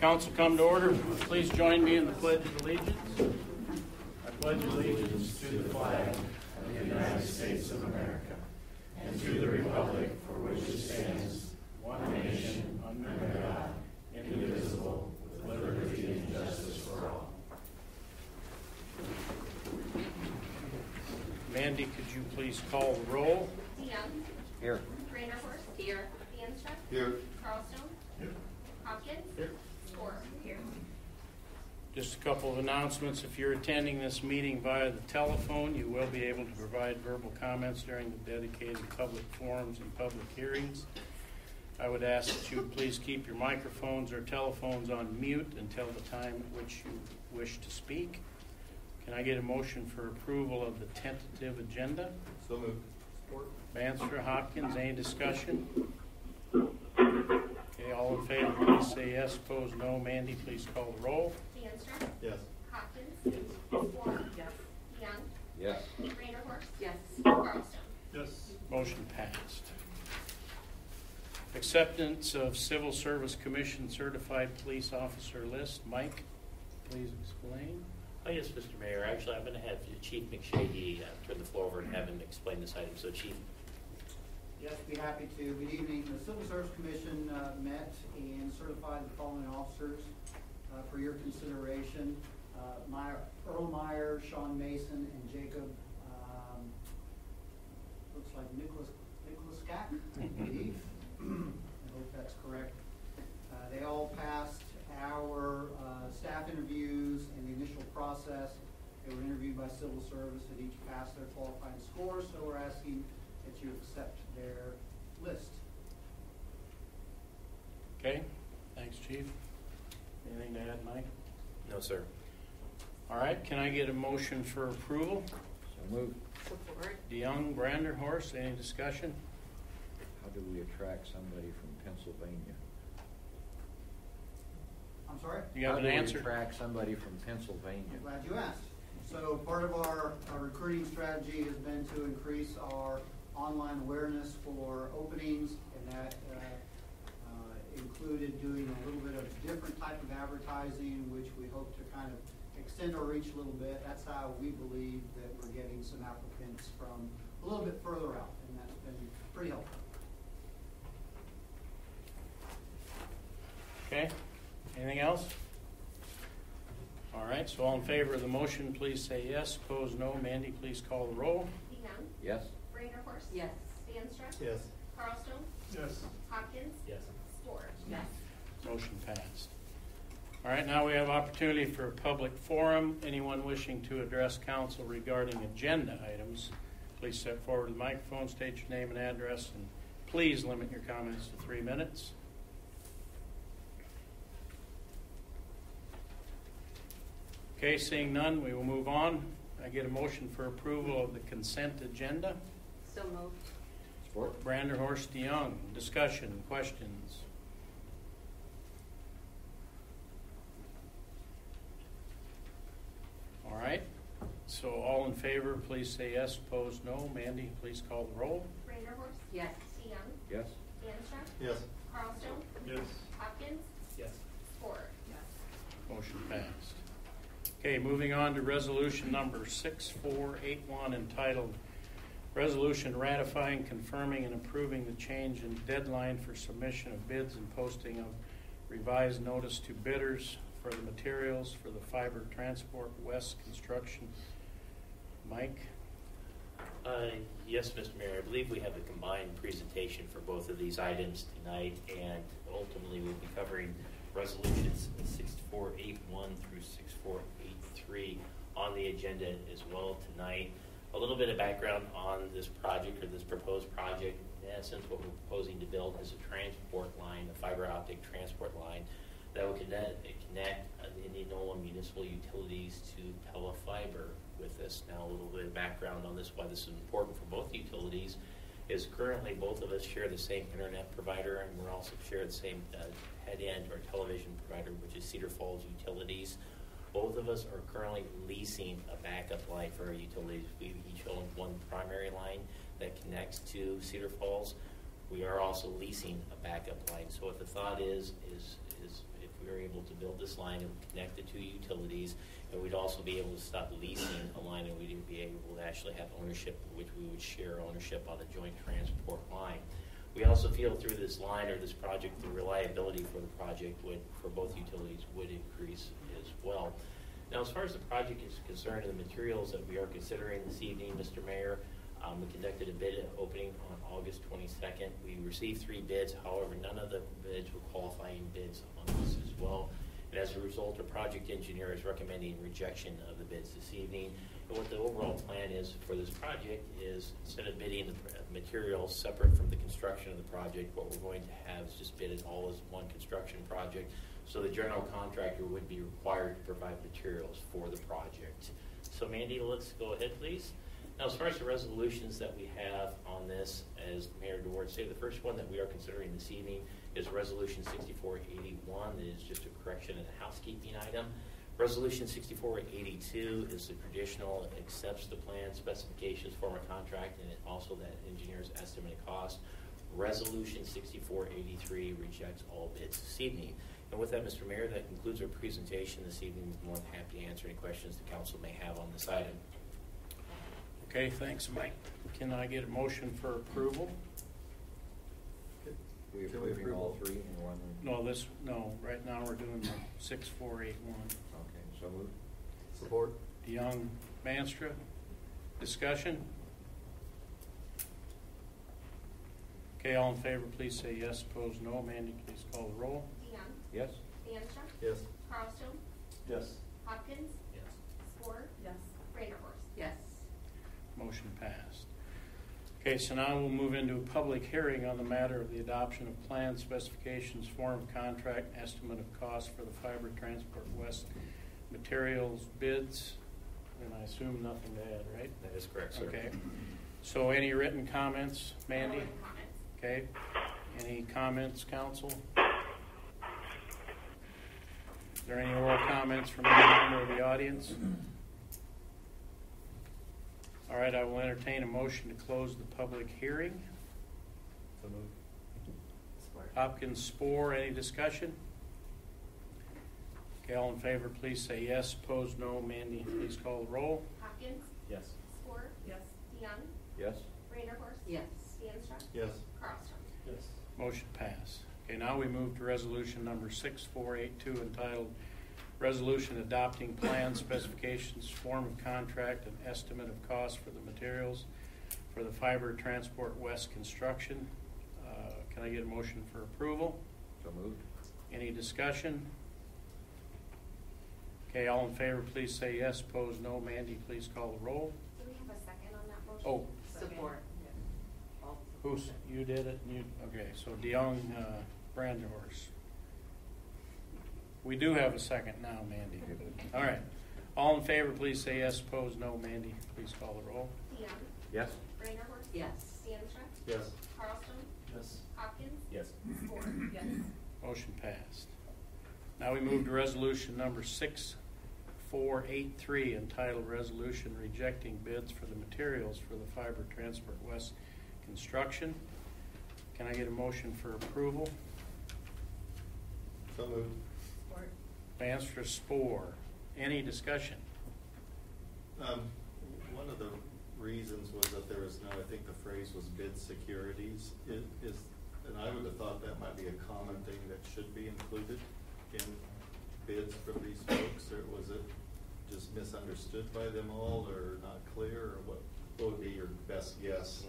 Council come to order. Please join me in the Pledge of Allegiance. I pledge allegiance to the flag of the United States of America and to the republic for which it stands, one nation, under God, indivisible, with liberty and justice for all. Mandy, could you please call the roll? DeYoung. Here. Branderhorst. Here. DeAnstruck. Here. Carlstone. Here. Hopkins. Here. Spore. Here. Just a couple of announcements. If you're attending this meeting via the telephone, you will be able to provide verbal comments during the dedicated public forums and public hearings. I would ask that you please keep your microphones or telephones on mute until the time at which you wish to speak. Can I get a motion for approval of the tentative agenda? So moved. Bandstra, Hopkins, any discussion? Okay, all in favor, please say yes. Opposed, no. Mandy, please call the roll. DeAnstruck. Yes. Hopkins. Spore. Yes. DeYoung. Yes. Branderhorst. Yes. Carlstone. Yes. Motion passed. Acceptance of Civil Service Commission Certified Police Officer List. Mike, please explain. Oh, yes, Mr. Mayor. Actually, I'm going to have Chief McShady uh, turn the floor over and have him explain this item. So, Chief. Yes, be happy to. Good evening. The Civil Service Commission uh, met and certified the following officers uh, for your consideration. Uh, Meyer, Earl Meyer, Sean Mason, and Jacob, um, looks like Nicholas, Nicholas Skack, I believe. I hope that's correct. Uh, They all passed our uh, staff interviews and the initial process. They were interviewed by civil service and each passed their qualifying scores, so we're asking that you accept their list. Okay, thanks, Chief. Anything to add, Mike? No, sir. All right, can I get a motion for approval? So moved. Support. DeYoung, Branderhorst, any discussion? How do we attract somebody from Pennsylvania? I'm sorry? You have an How answer? do we attract somebody from Pennsylvania? I'm glad you asked. So part of our, our recruiting strategy has been to increase our online awareness for openings, and that uh, included doing a little bit of different type of advertising, which we hope to kind of extend our reach a little bit. That's how we believe that we're getting some applicants from a little bit further out, and that's been pretty helpful. Okay, anything else? All right, so all in favor of the motion, please say yes. Opposed, no. Mandy, please call the roll. DeYoung. Yes. Branderhorst. Yes. DeAnstruck. Yes. Carlstone. Yes. Hopkins. Yes. Spore. Yes. Motion passed. All right, now we have opportunity for a public forum. Anyone wishing to address council regarding agenda items, please step forward to the microphone, state your name and address, and please limit your comments to three minutes. Okay, seeing none, we will move on. I get a motion for approval of the consent agenda. So moved. Support. Branderhorst DeYoung, discussion, questions? All right, so all in favor, please say yes, opposed no. Mandy, please call the roll. Branderhorst. Yes. Yes. DeYoung. DeAnstruck. Yes. Carlstone. Yes. Hopkins. Yes. Spore. Yes. Motion passed. Okay, moving on to resolution number 6481 entitled Resolution Ratifying, Confirming, and Approving the Change in Deadline for Submission of Bids and Posting of Revised Notice to Bidders for the Materials for the Fiber Transport West Construction. Mike? Uh, yes, Mr. Mayor. I believe we have a combined presentation for both of these items tonight, and ultimately we'll be covering resolutions 6481 through 6483 on the agenda as well tonight. A little bit of background on this project or this proposed project. In essence, what we're proposing to build is a transport line, a fiber optic transport line that would connect, connect uh, Indianola municipal utilities to telefiber with this. Now, a little bit of background on this, why this is important for both utilities, is currently both of us share the same internet provider, and we're also share the same uh, head end or television provider, which is Cedar Falls Utilities. Both of us are currently leasing a backup line for our utilities. We each own one primary line that connects to Cedar Falls. We are also leasing a backup line. So what the thought is, is, we were able to build this line and connect the two utilities. And we'd also be able to stop leasing a line and we'd be able to actually have ownership, which we would share ownership on the joint transport line. We also feel through this line or this project, the reliability for the project would, for both utilities would increase as well. Now, as far as the project is concerned and the materials that we are considering this evening, Mr. Mayor, um, we conducted a bid opening on August 22nd. We received three bids, however, none of the bids were qualifying bids on this as well. And as a result, our project engineer is recommending rejection of the bids this evening. And what the overall plan is for this project is instead of bidding the materials separate from the construction of the project, what we're going to have is just bid it all as one construction project. So the general contractor would be required to provide materials for the project. So Mandy, let's go ahead, please. Now, as far as the resolutions that we have on this, as Mayor DeWaard said, the first one that we are considering this evening is Resolution 6481. It is just a correction and a housekeeping item. Resolution 6482 is the traditional, accepts the plan specifications, form a contract, and also that engineer's estimate of cost. Resolution 6483 rejects all bids this evening. And with that, Mr. Mayor, that concludes our presentation this evening. We're more than happy to answer any questions the council may have on this item. Okay, thanks, Mike. Can I get a motion for approval? We Can we approving all approve? three in one? No, this, no, right now we're doing the six, four, eight, one. Okay, so moved. Support. DeYoung, Bandstra, discussion? Okay, all in favor, please say yes. Opposed, no. Mandy, please call the roll. DeYoung, Yes? DeAnstruck, Yes. Carlstone, Yes. Hopkins, Yes. Spore, Yes. Branderhorst. Yes. Motion passed. Okay, so now we'll move into a public hearing on the matter of the adoption of plan specifications, form of contract, estimate of cost for the Fiber Transport West materials bids. And I assume nothing to add, right? That is correct, sir. Okay. So any written comments, Mandy? No comments. Okay. Any comments, council? Is there any oral comments from any member of the audience? All right, I will entertain a motion to close the public hearing. So moved. Support. Hopkins, Spore, any discussion? Okay, all in favor, please say yes. Opposed, no. Mandy, please call the roll. Hopkins, Yes. Spore, Yes. DeYoung, Yes? Branderhorst. Yes. DeAnstruck, Yes. Carlstone. Yes. Motion passed. Okay, now we move to resolution number 6482 entitled Resolution Adopting Plan Specifications, Form of Contract, and Estimate of Cost for the Materials for the Fiber Transport West Construction. Uh, Can I get a motion for approval? So moved. Any discussion? Okay, all in favor, please say yes. Opposed, no. Mandy, please call the roll. Do we have a second on that motion? Oh, Support. Who's, you did it, and you, okay, so DeYoung, uh, Brandhorst. We do have a second now, Mandy. All right. All in favor, please say yes. Opposed, no. Mandy, please call the roll. DeYoung, Yes? Branderhorst. Yes. DeAnstruck, Yes. Carlstone, Yes. Hopkins, Yes. Spore. Yes. Motion passed. Now we move to resolution number six four eight three entitled Resolution Rejecting Bids for the Materials for the Fiber Transport West Construction. Can I get a motion for approval? So moved. Support. Bandstra Spore. Any discussion? Um, one of the reasons was that there was no, I think the phrase was bid securities. It is, and I would have thought that might be a common thing that should be included in bids from these folks, or was it just misunderstood by them all, or not clear, or what, what would be your best guess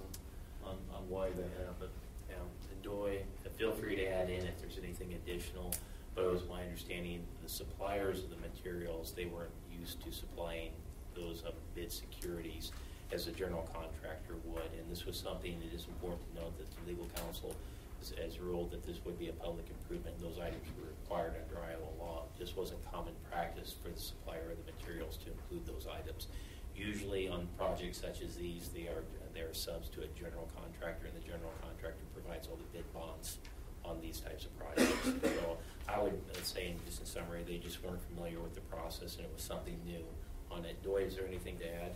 on, on why that happened? Yeah, and Doy, feel free to add in if there's anything additional, but it was my understanding the suppliers of the materials, they weren't used to supplying those um, bid securities as a general contractor would. And this was something that is important to note that the legal counsel has, has ruled that this would be a public improvement. Those items were required under Iowa law. It just wasn't common practice for the supplier of the materials to include those items. Usually on projects such as these, they are, they are subs to a general contractor, and the general contractor provides all the bid bonds on these types of projects. So I would uh, say, just in summary, they just weren't familiar with the process, and it was something new on it. Doy, is there anything to add?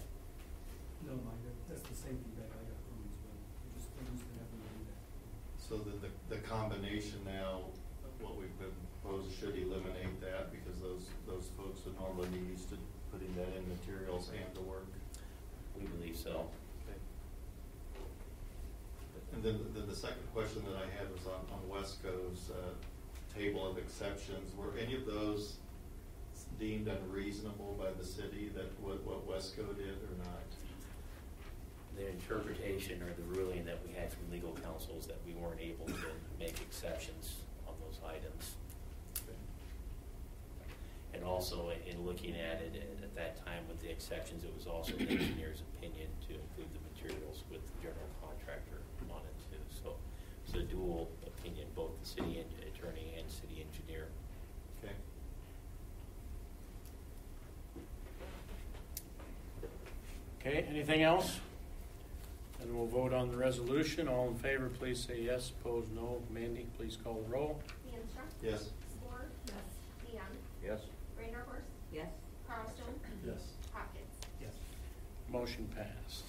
No, Mike, that- that's the same feedback I got from him as well. We just, we used to have them do that. So the, the, the combination now, what we've been proposed should eliminate that because those, those folks would normally be used to putting that in materials and the work. We believe so. And then, then the second question that I had was on, on Wesco's, uh, table of exceptions. Were any of those deemed unreasonable by the city that what, what Wesco did or not? The interpretation or the ruling that we had from legal counsel is that we weren't able to make exceptions on those items. And also, in looking at it, at- at that time with the exceptions, it was also the engineer's opinion to include the materials with the general contractor on it too. So it's a dual opinion, both the city attorney and city engineer. Okay. Okay, anything else? And we'll vote on the resolution. All in favor, please say yes. Opposed, no. Mandy, please call the roll. DeAnstruck? Yes. Ford? Yes. DeYoung? Yes? Branderhorst? Yes. Carlstone? Yes. Hopkins? Yes. Motion passed.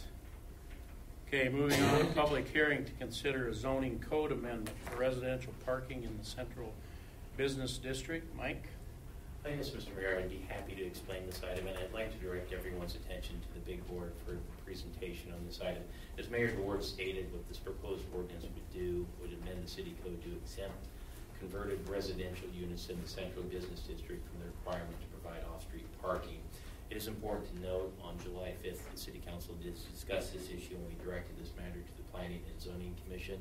Okay, moving on, public hearing to consider a zoning code amendment for residential parking in the central business district. Mike? Uh, Yes, Mr. Mayor, I'd be happy to explain this item, and I'd like to direct everyone's attention to the big board for presentation on this item. As Mayor Ward stated, what this proposed ordinance would do would amend the city code to exempt converted residential units in the central business district from the requirement to provide off-street parking. It is important to note, on July 5th, the city council did discuss this issue, and we directed this matter to the Planning and Zoning Commission.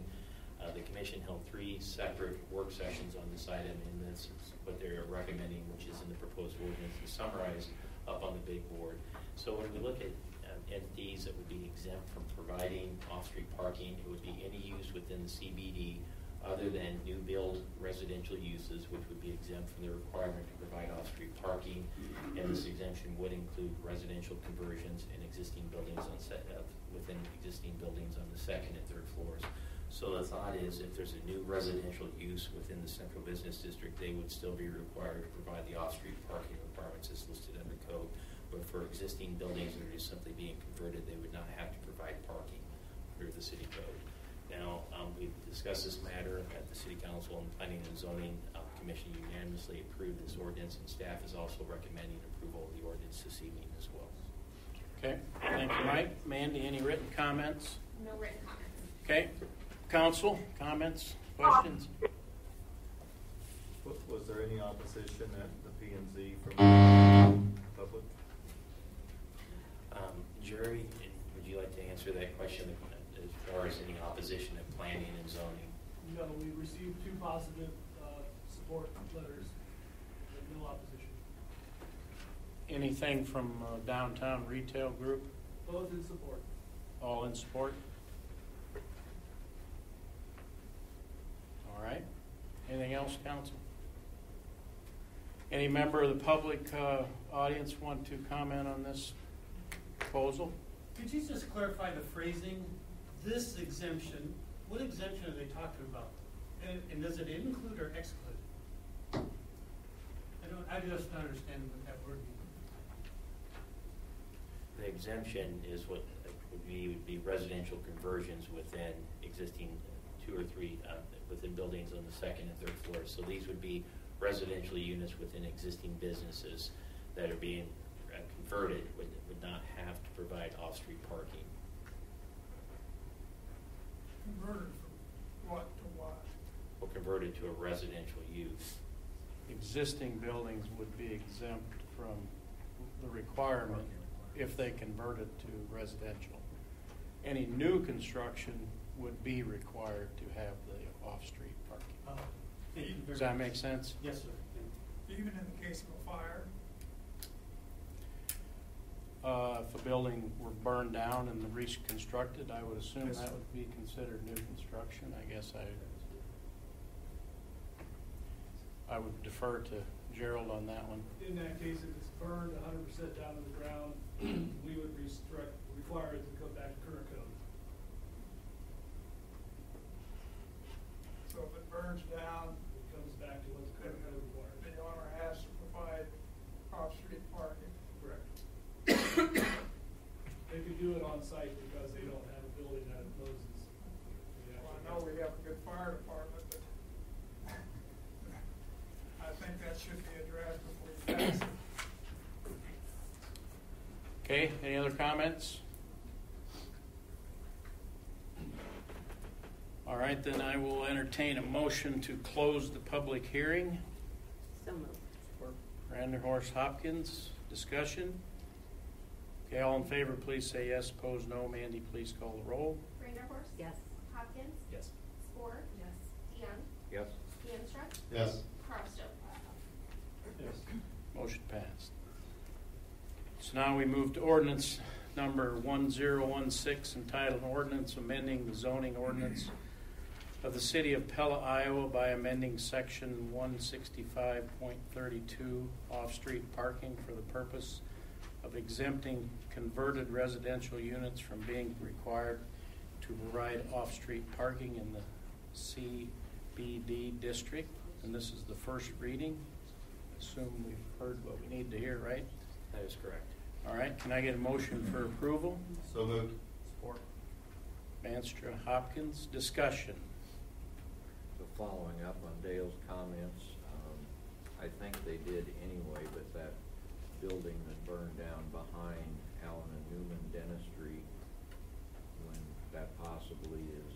Uh, The commission held three separate work sessions on this item, and that's what they're recommending, which is in the proposed ordinance, is summarized up on the big board. So when we look at um, entities that would be exempt from providing off-street parking, it would be any use within the CBD other than new build residential uses, which would be exempt from the requirement to provide off-street parking. And this exemption would include residential conversions in existing buildings on set, uh, within existing buildings on the second and third floors. So the thought is if there's a new residential use within the central business district, they would still be required to provide the off-street parking requirements as listed in the code. But for existing buildings that are just simply being converted, they would not have to provide parking under the city code. Now, um, we've discussed this matter at the city council and planning and zoning uh, commission unanimously approved this ordinance, and staff is also recommending approval of the ordinance this evening as well. Okay, thank you, Mike. Mandy, any written comments? No written comments. Okay, council, comments, questions? Was, was there any opposition at the P and Z from the public? Um, Jerry, would you like to answer that question as far as any opposition of planning and zoning? No, we received two positive, uh, support letters, but no opposition. Anything from uh, downtown retail group? Both in support. All in support? All right. Anything else, council? Any member of the public uh, audience want to comment on this proposal? Could you just clarify the phrasing? This exemption, what exemption are they talking about? And, and does it include or exclude? I don't, I just don't understand what that word means. The exemption is what would be, would be residential conversions within existing two or three, uh, within buildings on the second and third floors. So these would be residential units within existing businesses that are being uh, converted, would, would not have to provide off-street parking. Converted from what to what? Well, converted to a residential use. Existing buildings would be exempt from the requirement if they converted to residential. Any new construction would be required to have the off-street parking. Uh, thank you very Does that much. make sense? Yes, sir. Even in the case of a fire? Uh, if a building were burned down and reconstructed, I would assume Yes, that sir. would be considered new construction. I guess I, I would defer to Gerald on that one. In that case, if it's burned hundred percent down to the ground, we would restrict, require it to go back to current burns down, it comes back to what the code requires. The owner has to provide off-street parking. Correct. They could do it on site because they don't have a building that imposes. They Well, I know we have a good fire department, but I think that should be addressed before you pass it. Okay, any other comments? All right, then I will entertain a motion to close the public hearing. So moved. Branderhorst Hopkins, discussion? Okay, all in favor, please say yes. Opposed, no. Mandy, please call the roll. Branderhorst. Yes. Hopkins. Yes. Spore. Yes. DeYoung. Yes? DeAnstruck. Yes. Carlstone. Yes. Motion passed. So now we move to ordinance number 1016 entitled Ordinance Amending the Zoning Ordinance of the City of Pella, Iowa by amending Section 165.32 off-street parking for the purpose of exempting converted residential units from being required to provide off-street parking in the CBD district. And this is the first reading. Assume we've heard what we need to hear, right? That is correct. All right, can I get a motion for approval? So moved. Support. Bandstra Hopkins, discussion. Following up on Dale's comments, um, I think they did anyway, but that building that burned down behind Allen and Newman Dentistry, when that possibly is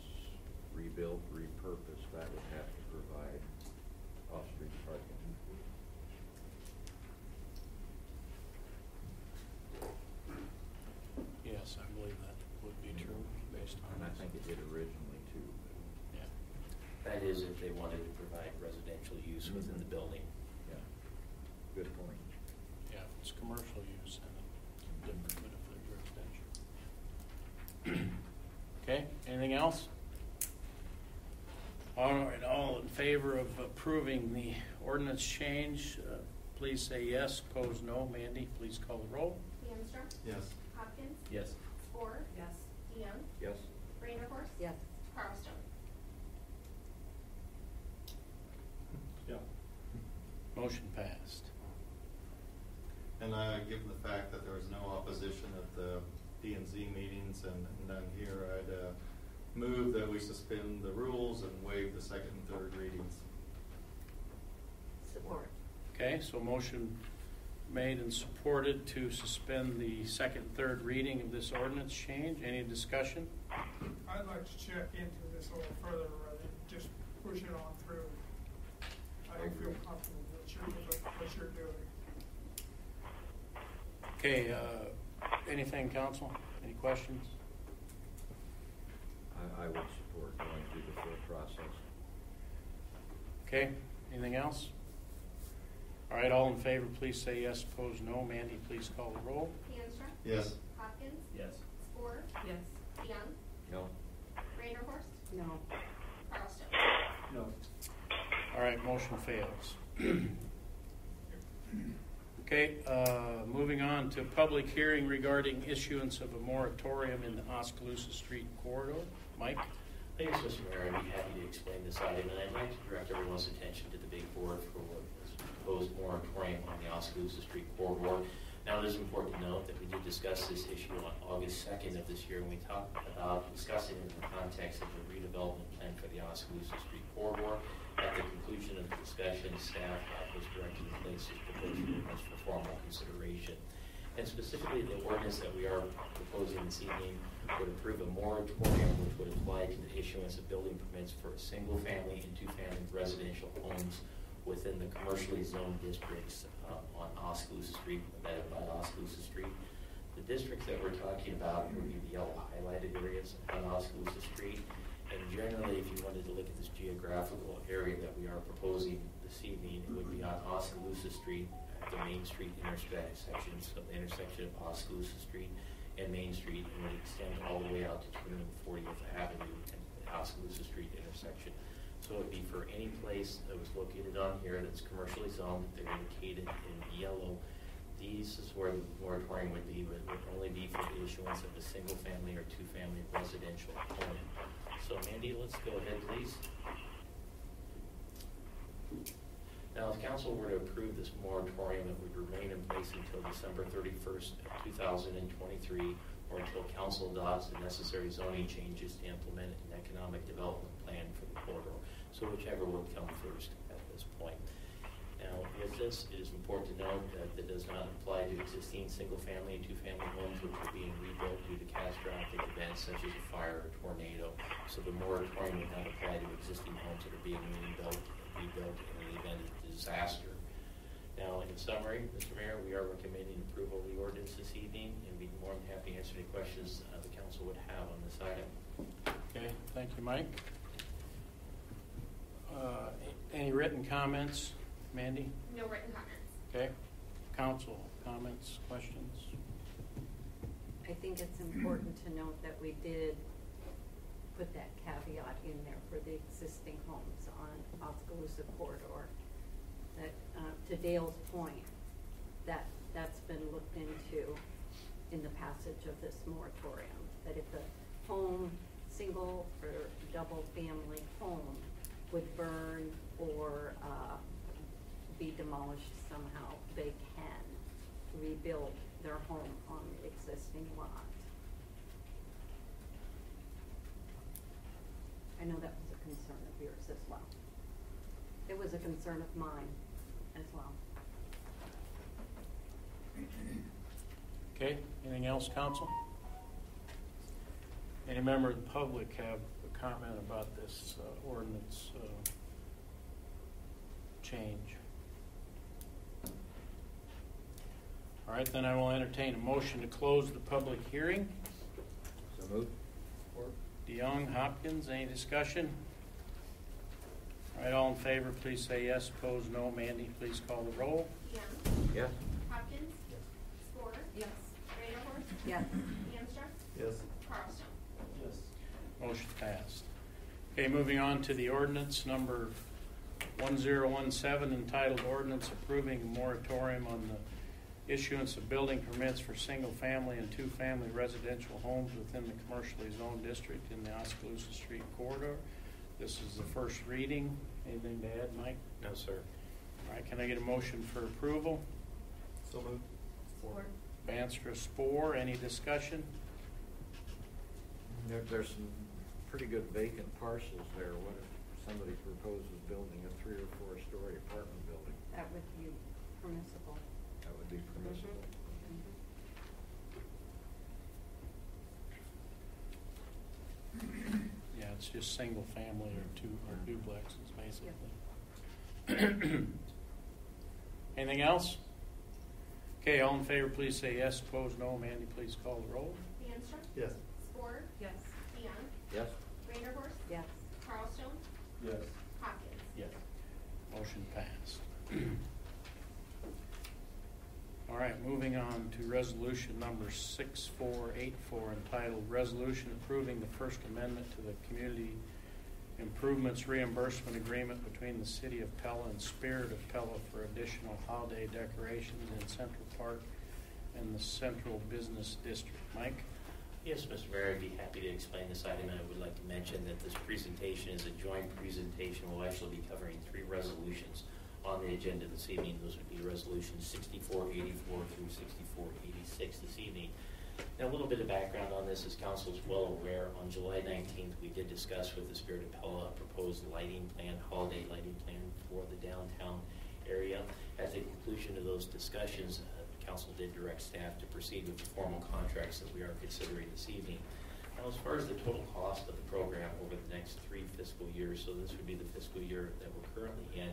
rebuilt, repurposed, that would have to provide off-street parking. Yes, I believe that would be true based on And I this. think it did originally too. Yeah. That is if they wanted to provide residential use within the building. Yeah, good point. Yeah, if it's commercial use, then it's different, but if it's residential. Okay, anything else? All right, all in favor of approving the ordinance change, uh, please say yes. Opposed, no. Mandy, please call the roll. DeAnstruck. Yes. Hopkins. Yes. Spore. Yes. DeYoung. Yes? Branderhorst. Yes. Carlstone. Yeah. Motion passed. And I, given the fact that there was no opposition at the P and Z meetings and none here, I'd uh, move that we suspend the rules and waive the second and third readings. Support. Okay, so motion made and supported to suspend the second, third reading of this ordinance change. Any discussion? I'd like to check into this a little further rather than just push it on through. I don't feel comfortable with what you're, with what you're doing. Okay, uh, anything, council? Any questions? I, I would support going through the full process. Okay, anything else? All right, all in favor, please say yes. Opposed, no. Mandy, please call the roll. DeAnstruck. Yes. Hopkins. Yes. Spore. Yes. DeYoung. No? Branderhorst. No. Carlstone. No. All right, motion fails. Okay, uh, moving on to public hearing regarding issuance of a moratorium in the Oskaloosa Street corridor. Mike? Thanks, Mr. Mayor. I'd be happy to explain this item, and I'd like to direct everyone's attention to the big board for what is proposed moratorium on the Oskaloosa Street corridor. Now, it is important to note that we did discuss this issue on August 2nd of this year, and we talked about discussing it in the context of the redevelopment plan for the Oskaloosa Street corridor. At the conclusion of the discussion, staff was directed to place this proposal for formal consideration. And specifically, the ordinance that we are proposing this evening would approve a moratorium which would apply to the issuance of building permits for single-family and two-family residential homes within the commercially zoned districts uh, on Oskaloosa Street, that by Oskaloosa Street. The districts that we're talking about would be the yellow highlighted areas on Oskaloosa Street. And generally, if you wanted to look at this geographical area that we are proposing this evening, it would be on Oskaloosa Street at the Main Street intersection, so the intersection of Oskaloosa Street and Main Street, and would extend all the way out to 240th Avenue and Oskaloosa Street intersection. So it'd be for any place that was located on here that's commercially zoned, they're indicated in yellow. These is where the moratorium would be, would would only be for the issuance of a single-family or two-family residential home. So Mandy, let's go ahead, please. Now, if council were to approve this moratorium, it would remain in place until December thirty-first of two thousand and twenty-three, or until council adopts the necessary zoning changes to implement an economic development plan for the corridor. So whichever would come first at this point. Now, with this, it is important to note that it does not apply to existing single-family and two-family homes which are being rebuilt due to catastrophic events such as a fire or tornado. So the moratorium would not apply to existing homes that are being rebuilt, rebuilt in the event of disaster. Now, in summary, Mr. Mayor, we are recommending approval of the ordinance this evening, and we'd be more than happy to answer any questions uh, the council would have on this item. Okay, thank you, Mike. Uh, Any written comments, Mandy? No written comments. Okay, council comments, questions? I think it's important to note that we did put that caveat in there for the existing homes on Oskaloosa corridor. Uh, to Dale's point, that, that's been looked into in the passage of this moratorium. That if a home, single or double-family home would burn or, uh, be demolished somehow, they can rebuild their home on the existing lot. I know that was a concern of yours as well. It was a concern of mine as well. Okay, anything else, council? Any member of the public have a comment about this uh, ordinance uh, change? All right, then I will entertain a motion to close the public hearing. So moved? DeYoung, Hopkins, any discussion? All right, all in favor, please say yes. Opposed, no. Mandy, please call the roll. DeYoung. Yes. Hopkins. Spore. Yes. Branderhorst. Yes. DeAnstruck. Yes. Carlstone. Yes. Motion passed. Okay, moving on to the ordinance number 1017 entitled Ordinance Approving a Moratorium on the Issuance of Building Permits for Single-Family and Two-Family Residential Homes Within the Commercially Zoned District in the Oskaloosa Street Corridor. This is the first reading. Anything to add, Mike? No, sir. All right, can I get a motion for approval? So moved. Support. Bandstra, Spore, any discussion? There, there's some pretty good vacant parcels there. What if somebody proposes building a three or four story apartment building? That would be permissible. That would be mm-hmm. permissible. Yeah, it's just single family or two, or mm-hmm. duplexes, basically. Anything else? Okay, all in favor, please say yes. Opposed, no. Mandy, please call the roll. DeAnstruck. Yes. Spore. Yes. DeYoung. Yes? Branderhorst. Yes. Carlstone. Yes. Hopkins. Yes. Motion passed. All right, moving on to resolution number 6484 entitled Resolution Approving the First Amendment to the Community Improvements Reimbursement Agreement between the City of Pella and Spirit of Pella for additional holiday decorations in Central Park and the Central Business District. Mike? Yes, Mr. Mayor, I'd be happy to explain this item. I would like to mention that this presentation is a joint presentation. We'll actually be covering three resolutions on the agenda this evening. Those would be resolutions 6484 through 6486 this evening. Now, a little bit of background on this, as council is well aware, on July 19th, we did discuss with the Spirit of Pella a proposed lighting plan, holiday lighting plan for the downtown area. At the conclusion of those discussions, uh, council did direct staff to proceed with the formal contracts that we are considering this evening. Now, as far as the total cost of the program over the next three fiscal years, so this would be the fiscal year that we're currently in,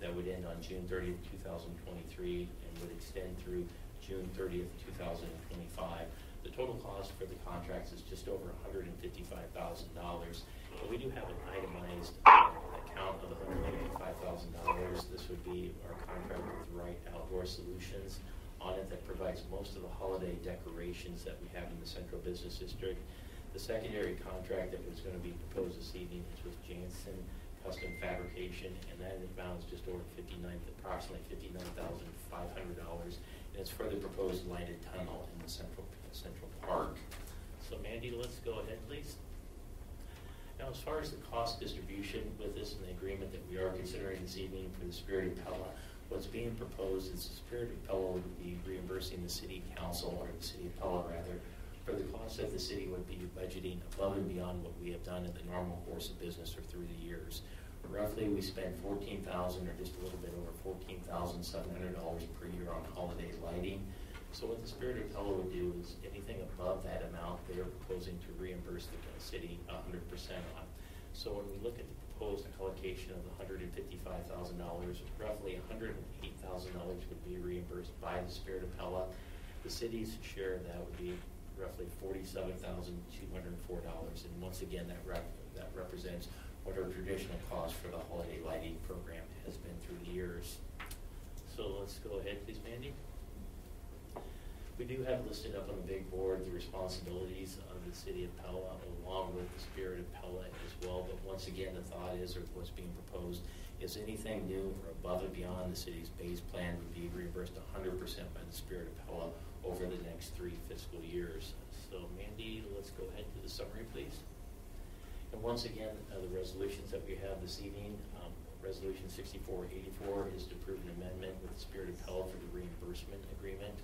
that would end on June 30th, 2023, and would extend through June 30th, 2025. The total cost for the contracts is just over $155,000, but we do have an itemized account of $155,000. This would be our contract with Wright Outdoor Solutions on it that provides most of the holiday decorations that we have in the Central Business District. The secondary contract that was going to be proposed this evening is with Jansen Custom Fabrication, and that amount is just over fifty-nine, approximately fifty-nine thousand five hundred dollars. And it's for the proposed lighted tunnel in the Central, Central Park. So Mandy, let's go ahead, please. Now, as far as the cost distribution with this and the agreement that we are considering this evening for the Spirit of Pella, what's being proposed is the Spirit of Pella would be reimbursing the city council, or the city of Pella rather, for the cost that the city would be budgeting above and beyond what we have done in the normal course of business or through the years. Roughly, we spend fourteen thousand, or just a little bit over fourteen thousand seven hundred dollars per year on holiday lighting. So what the Spirit of Pella would do is anything above that amount, they are proposing to reimburse the city hundred percent on. So when we look at the proposed allocation of hundred and fifty-five thousand dollars, roughly hundred and eight thousand dollars would be reimbursed by the Spirit of Pella. The city's share of that would be roughly forty-seven thousand two hundred and four dollars. And once again, that rep, that represents what our traditional cost for the holiday lighting program has been through the years. So let's go ahead, please, Mandy. We do have listed up on the big board the responsibilities of the city of Pella along with the spirit of Pella as well. But once again, the thought is, or what's being proposed, is anything new or above and beyond the city's base plan would be reimbursed hundred percent by the spirit of Pella over the next three fiscal years. So Mandy, let's go ahead to the summary, please. And once again, uh, the resolutions that we have this evening, um, Resolution sixty-four eighty-four is to approve an amendment with the Spirit of Pella for the reimbursement agreement.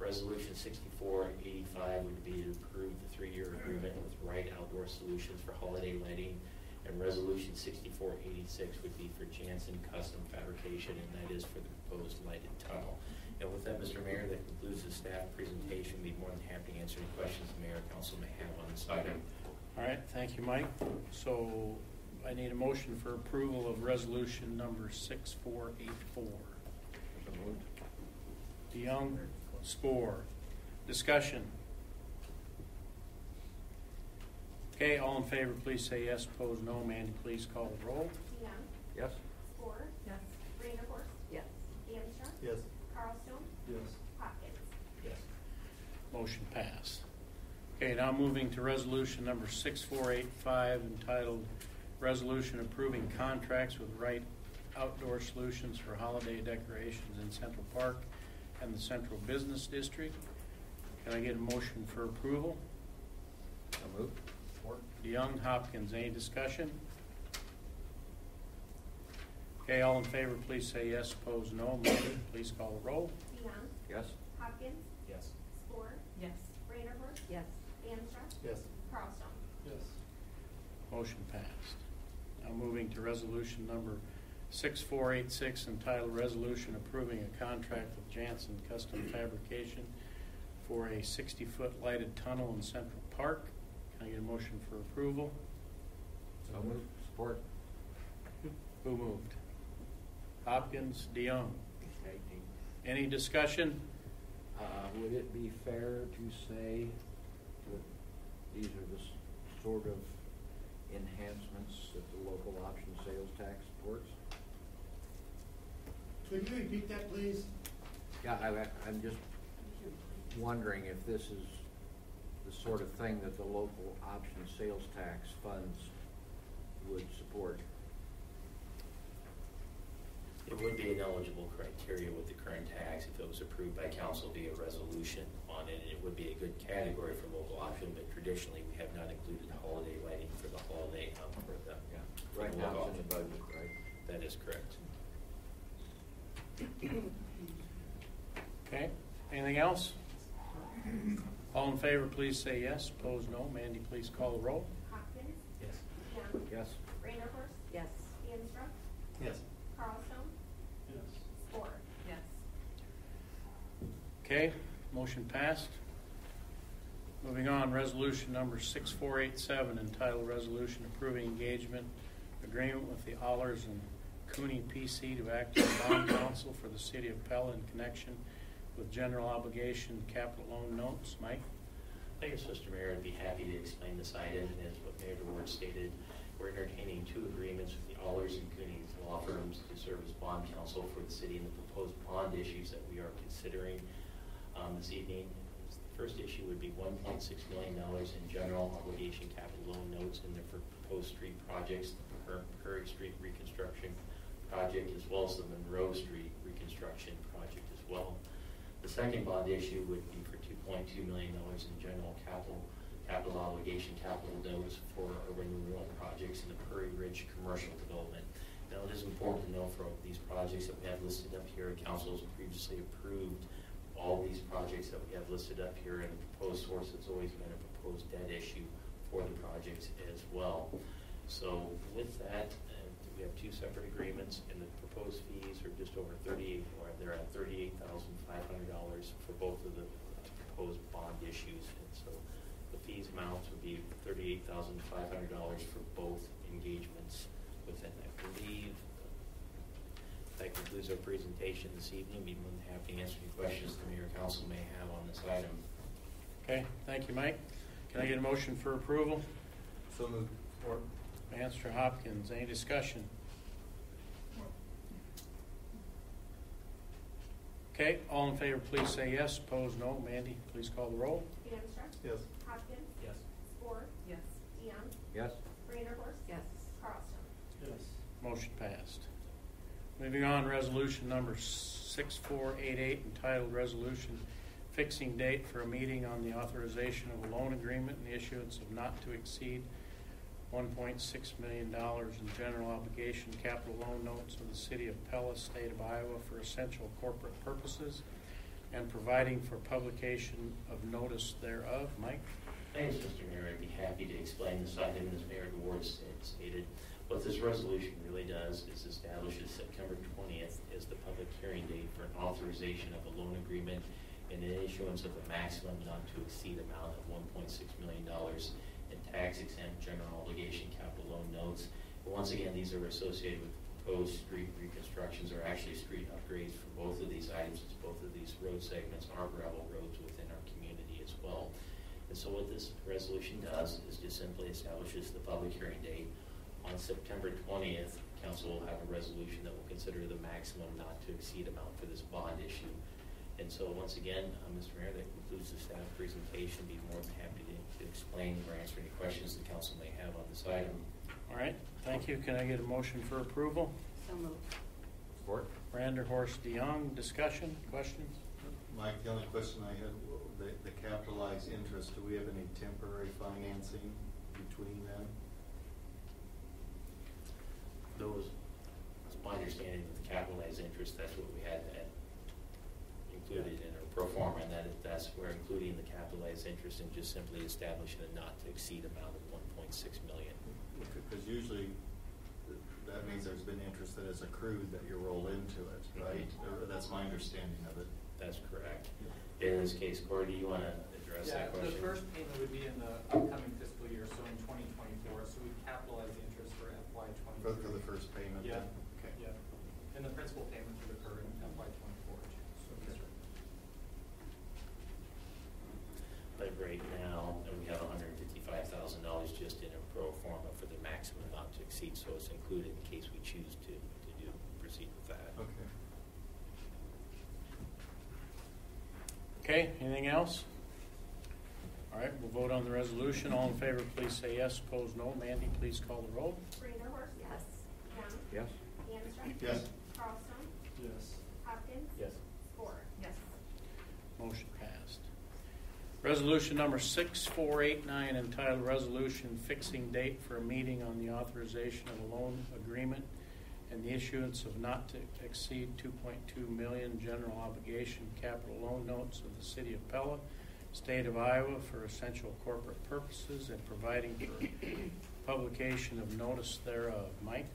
Resolution sixty-four eighty-five would be to approve the three-year agreement with Wright Outdoor Solutions for holiday lighting. And Resolution sixty-four eighty-six would be for Jansen Custom Fabrication, and that is for the proposed lighted tunnel. And with that, Mr. Mayor, that concludes the staff presentation. We'd Be more than happy to answer any questions the mayor council may have on this item. All right, thank you, Mike. So I need a motion for approval of resolution number 6484. So moved. DeYoung, Spore. Discussion. Okay, all in favor, please say yes. Opposed, no. Mandy, please call the roll. DeYoung, Yes? Spore, Yes. Branderhorst, Yes. DeAnstruck, Yes. Carlstone, Yes. Hopkins. Yes. Motion passed. Okay, now moving to resolution number 6485 entitled Resolution Approving Contracts with Wright Outdoor Solutions for Holiday Decorations in Central Park and the Central Business District. Can I get a motion for approval? So moved. Support. DeYoung, Hopkins, any discussion? Okay, all in favor, please say yes. Opposed, no. Mandy, please call the roll. DeYoung, Yes? Hopkins, Yes. Spore, Yes. Branderhorst, Yes. DeAnstruck, Yes. Carlstone. Yes. Motion passed. Now moving to resolution number 6486 entitled Resolution Approving a Contract with Jansen Custom Fabrication for a 60-foot lighted tunnel in Central Park. Can I get a motion for approval? So moved. Support. Who moved? Hopkins, DeYoung. Any discussion? Uh, would it be fair to say that these are the sort of enhancements that the local option sales tax supports? Could you repeat that, please? Yeah, I, I'm just wondering if this is the sort of thing that the local option sales tax funds would support. It would be an eligible criteria with the current tax if it was approved by council via resolution on it. It would be a good category for local option, but traditionally, we have not included holiday lighting for the holiday, um, for the. Yeah, for right the now it's in the budget, right? That is correct. Okay, anything else? All in favor, please say yes. Opposed, no. Mandy, please call the roll. Hopkins, Yes. DeYoung, Yes? Branderhorst, Yes. DeAnstruck, Yes. Carlstone, Yes. Spore. Yes. Okay, motion passed. Moving on, resolution number 6487 entitled Resolution Approving Engagement Agreement with the Ahlers and Cooney PC to act as bond counsel for the city of Pella in connection with general obligation capital loan notes. Mike? Thank you, Mr. Mayor. I'd be happy to explain this item. And as what Mayor DeWaard stated, we're entertaining two agreements with the Ahlers and Cooney law firms to serve as bond counsel for the city in the proposed bond issues that we are considering um, this evening. The first issue would be $1.6 million in general obligation capital loan notes in the proposed street projects, the Prairie Street reconstruction project, as well as the Monroe Street reconstruction project as well. The second bond issue would be for two point two million dollars in general capital, capital obligation capital notes for urban renewal projects in the Prairie Ridge commercial development. Now, it is important to know for these projects that we have listed up here, council has previously approved all these projects that we have listed up here, and the proposed source has always been a proposed debt issue for the projects as well. So with that, uh, We have two separate agreements, and the proposed fees are just over thirty-eight, or they're at thirty-eight thousand five hundred dollars for both of the proposed bond issues. And so the fees amounts would be thirty-eight thousand five hundred dollars for both engagements within, I believe, that concludes our presentation this evening. Be more than happy to answer any questions the mayor and council may have on this item. Okay, thank you, Mike. Can I get a motion for approval? So moved. Or, Bandstra Hopkins, any discussion? Okay, all in favor, please say yes. Opposed, no. Mandy, please call the roll. Bandstra. yes. Hopkins. Yes. Spore. Yes. DeYoung. Yes? Branderhorst. Yes. Carlstone. Yes. Motion passed. Moving on, resolution number 6488 entitled Resolution Fixing Date for a Meeting on the Authorization of a Loan Agreement and the Issuance of Not to Exceed $1.6 million in general obligation capital loan notes of the City of Pella, State of Iowa for essential corporate purposes and providing for publication of notice thereof. Mike? Thanks, Mr. Mayor. I'd be happy to explain this item as Mayor sta- stated. What this resolution really does is establishes September twentieth as the public hearing date for an authorization of a loan agreement and an issuance of a maximum not to exceed amount of one point six million dollars in tax exempt general obligation capital loan notes. But once again, these are associated with proposed street reconstructions or actually street upgrades for both of these items. as Both of these road segments are gravel roads within our community as well. And so what this resolution does is just simply establishes the public hearing date. On September twentieth, council will have a resolution that will consider the maximum not to exceed amount for this bond issue. And so once again, uh, Mr. Mayor, that concludes the staff presentation. Be more than happy to to explain or answer any questions the council may have on this item. All right, thank you. Can I get a motion for approval? So moved. Support? Branderhorst DeYoung, discussion, questions? Mike, the only question I had, the, the capitalized interest, do we have any temporary financing between them? Those, it's my understanding with the capitalized interest, that's what we had that included in our pro forma, and that, that's where including the capitalized interest and just simply establishing a not to exceed amount of one point six million. Because usually, th- that means there's been interest that has accrued that you roll into it, right? Or That's my understanding of it. That's correct. In this case, Corey, do you want to address Yeah, that question? the first payment would be in the upcoming fiscal year, so in twenty twenty-four, so we capitalize the interest for FY twenty. For, for the first payment Yeah, then? Okay. yeah, and the principal payment would occur in FY twenty-four. Okay. But right now, we have hundred and fifty-five thousand dollars just in a pro forma for the maximum not to exceed, so it's included in case we choose to, to do, proceed with that. Okay. Okay, anything else? All right, we'll vote on the resolution. All in favor, please say yes. Opposed, no. Mandy, please call the roll. Branderhorst. Yes. DeYoung. Yes? Bandstra. Yes. Carlstone. Yes. Hopkins. Yes. Spore. Yes. Motion passed. Resolution number 6489 entitled Resolution Fixing Date for a Meeting on the Authorization of a Loan Agreement and the Issuance of Not to Exceed 2.2 Million General Obligation Capital Loan Notes of the City of Pella, State of Iowa for essential corporate purposes and providing for publication of notice thereof. Mike?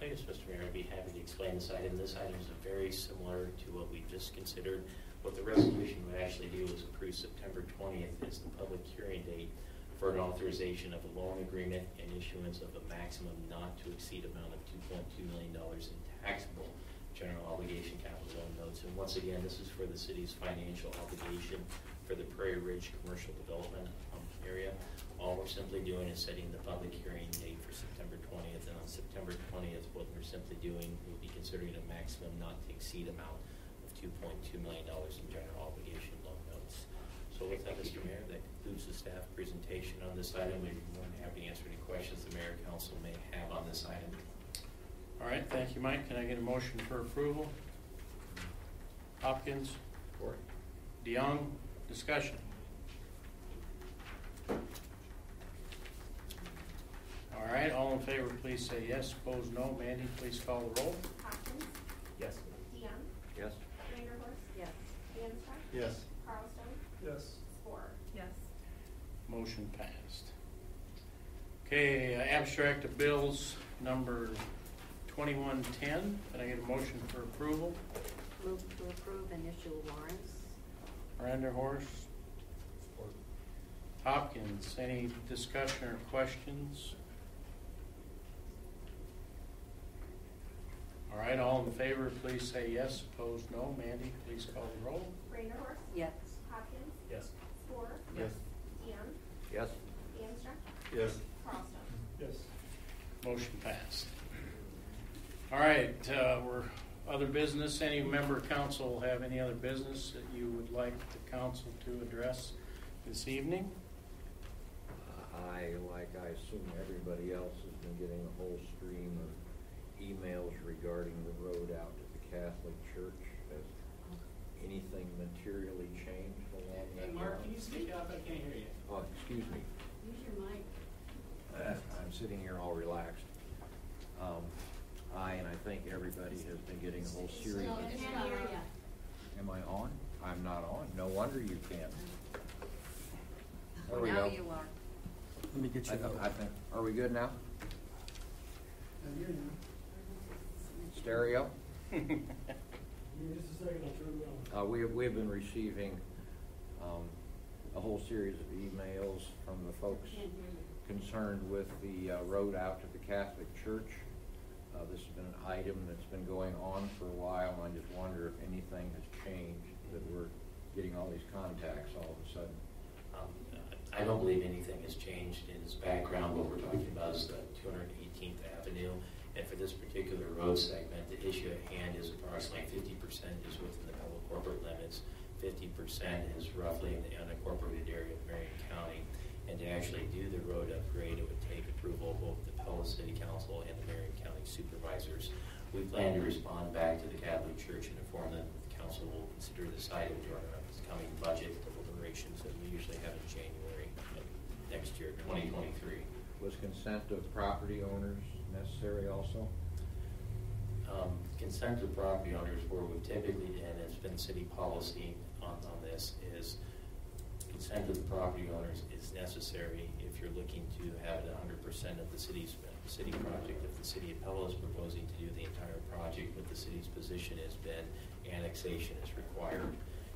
I guess, Mr. Mayor, I'd be happy to explain this item. This item is very similar to what we just considered. What the resolution would actually do is approve September twentieth as the public hearing date for an authorization of a loan agreement and issuance of a maximum not to exceed amount of two point two million dollars in taxable general obligation capital loan notes. And once again, this is for the city's financial obligation for the Prairie Ridge Commercial Development um, area. All we're simply doing is setting the public hearing date for September twentieth, and on September twentieth, what we're simply doing, we'll be considering a maximum not to exceed amount of two point two million dollars in general obligation loan notes. So with that, Mr. Mayor, that concludes the staff presentation on this item. We'd be more than happy to answer any questions the mayor and council may have on this item. All right, thank you, Mike. Can I get a motion for approval? Hopkins? Support? DeYoung, discussion. All right, all in favor, please say yes. Opposed, no. Mandy, please call the roll. Hopkins. Yes. DeYoung. Yes? Branderhorst. Yes. Bandstra. Yes. Carlstone. Yes. Spore. Yes. Motion passed. Okay, uh, abstract of bills number 2110. Can I get a motion for approval? Move to approve and issue warrants. Branderhorst. Hopkins, any discussion or questions? All right, all in favor, please say yes. Opposed, no. Mandy, please call the roll. Branderhorst. Yes. Hopkins. Yes. Spore. Yes. DeYoung. Yes? Bandstra. Yes. Carlstone. Yes. Motion passed. All right, uh, we're, other business, any member of council have any other business that you would like the council to address this evening? I, like I assume everybody else, has been getting a whole stream of emails regarding the road out to the Catholic Church. Has anything materially changed along that Hey. Mark, can you speak up? I can't hear you. Oh, excuse me. Use your mic. I'm sitting here all relaxed. Um, I, and I think everybody has been getting a whole series of... Am I on? I'm not on. No wonder you can't. There we Now go. you are. Let me get I th- I think, are we good now? Stereo? Give me just a second, I'll turn it on. Uh, we have, we have been receiving, um, a whole series of emails from the folks concerned with the, uh, road out to the Catholic Church. Uh, this has been an item that's been going on for a while, and I just wonder if anything has changed, that we're getting all these contacts all of a sudden. Um, I don't believe anything has changed in its background. What we're talking about is the 218th Avenue. And for this particular road segment, the issue at hand is approximately 50% is within the Pella corporate limits, 50% is roughly in the unincorporated area of Marion County. And to actually do the road upgrade, it would take approval of both the Pella City Council and the Marion County supervisors. We plan to respond back to the Catholic Church and inform them that the council will consider this item during our upcoming budget deliberations that we usually have in January of next year, 2023. Was consent of property owners necessary also? Um, Consent of property owners, where we've typically, and it's been city policy on, on this, is consent of the property owners is necessary if you're looking to have it hundred percent of the city's, city project. If the city of Pella is proposing to do the entire project, but the city's position has been annexation is required.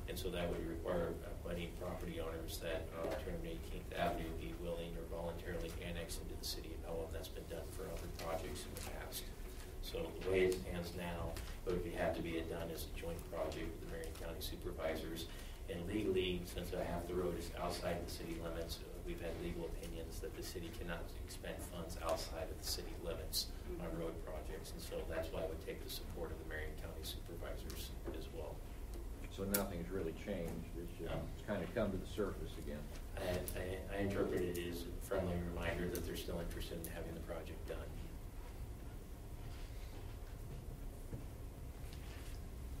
And so that would require abutting property owners that on hundred eighteenth Avenue be willing or voluntarily annex into the city of Pella. And that's been done for other projects in the past. So the way it stands now, it would have to be done as a joint project with the Marion County supervisors. And legally, since half the road is outside the city limits, uh, we've had legal opinions that the city cannot expend funds outside of the city limits on road projects. And so that's why it would take the support of the Marion County supervisors as well. So nothing's really changed, it's just, No. it's kind of come to the surface again. I, I- I interpret it as a friendly reminder that they're still interested in having the project done.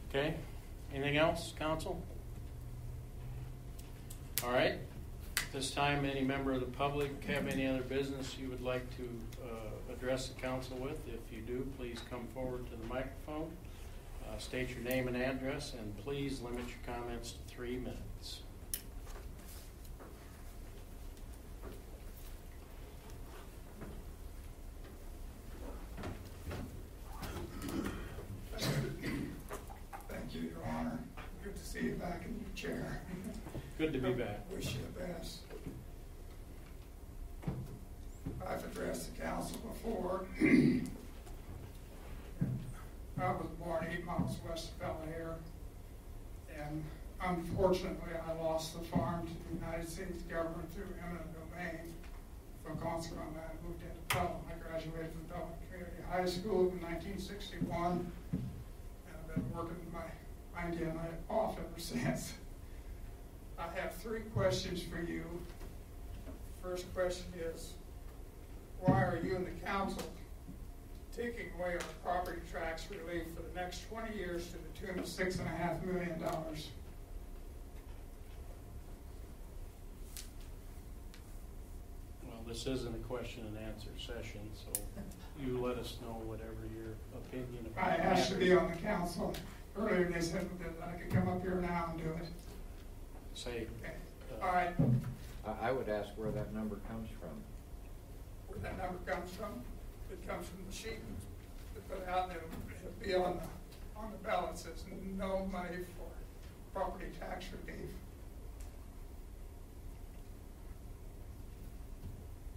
Okay, anything else, council? All right, this time, any member of the public have any other business you would like to uh, address the council with? If you do, please come forward to the microphone, uh, state your name and address, and please limit your comments to three minutes. Thank you, Your Honor. Good to see you back in your chair. Good to be back. Wish you the best. I've addressed the council before. I was born eight miles west of Bel-Air, and unfortunately, I lost the farm to the United States government through eminent domain. From consequent, I moved into Pella. I graduated from Pella Community High School in nineteen sixty-one, and I've been working my, my Indian life off ever since. I have three questions for you. First question is, why are you and the council taking away our property tax relief for the next twenty years to the tune of six and a half million dollars? Well, this isn't a question and answer session, so you let us know whatever your opinion about I asked to be on the council. Earlier, and they said that I could come up here now and do it. Say, Okay. uh, All right, I, I would ask where that number comes from. where that number comes from, it comes from the sheet to put out there, it'll be on the, on the ballot, says no money for property tax relief.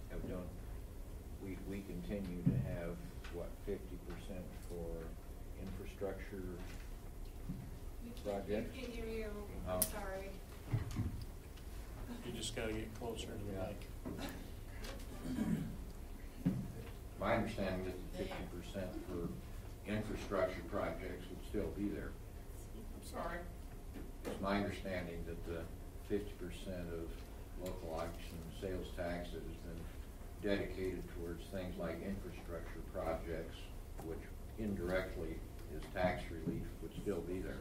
Have done, we, we continue to have, what, fifty percent for infrastructure projects? Can't hear you, Oh. I'm sorry. You just gotta get closer to the Yeah. mic. My understanding is that fifty percent for infrastructure projects would still be there. I'm sorry. It's my understanding that the fifty percent of local option sales tax that has been dedicated towards things like infrastructure projects, which indirectly is tax relief, would still be there.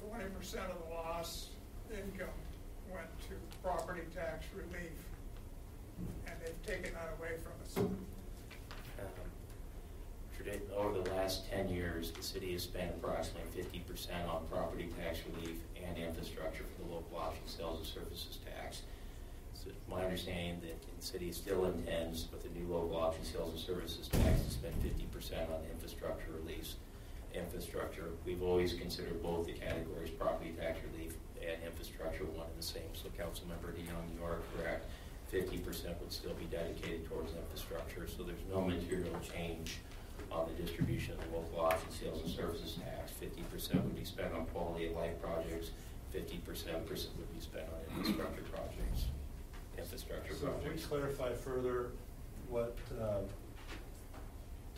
Twenty percent of the lost income went to property tax relief, and they've taken that away from us. Over the last ten years, the city has spent approximately fifty percent on property tax relief and infrastructure for the local option sales and services tax. So it's my understanding that the city still intends with the new local option sales and services tax to spend fifty percent on infrastructure release. Infrastructure, we've always considered both the categories, property tax relief and infrastructure, one and the same. So Councilmember DeYoung, you are correct. Fifty percent would still be dedicated towards infrastructure, so there's no material change on the distribution of the local option sales and services tax. Fifty percent would be spent on quality of life projects, fifty percent would be spent on infrastructure projects, infrastructure So if we projects. clarify further what um,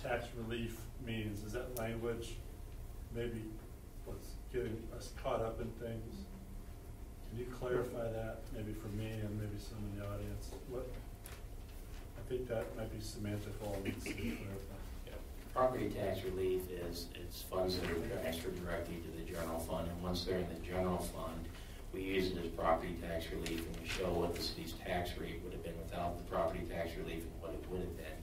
tax relief means, is that language maybe what's getting us caught up in things? Can you clarify that, maybe for me and maybe some in the audience? What, I think that might be semantical, needs to be clarified. Yeah. Property tax relief is, it's funds that are transferred directly to the general fund, and once they're in the general fund, we use it as property tax relief, and we show what the city's tax rate would have been without the property tax relief and what it would have been.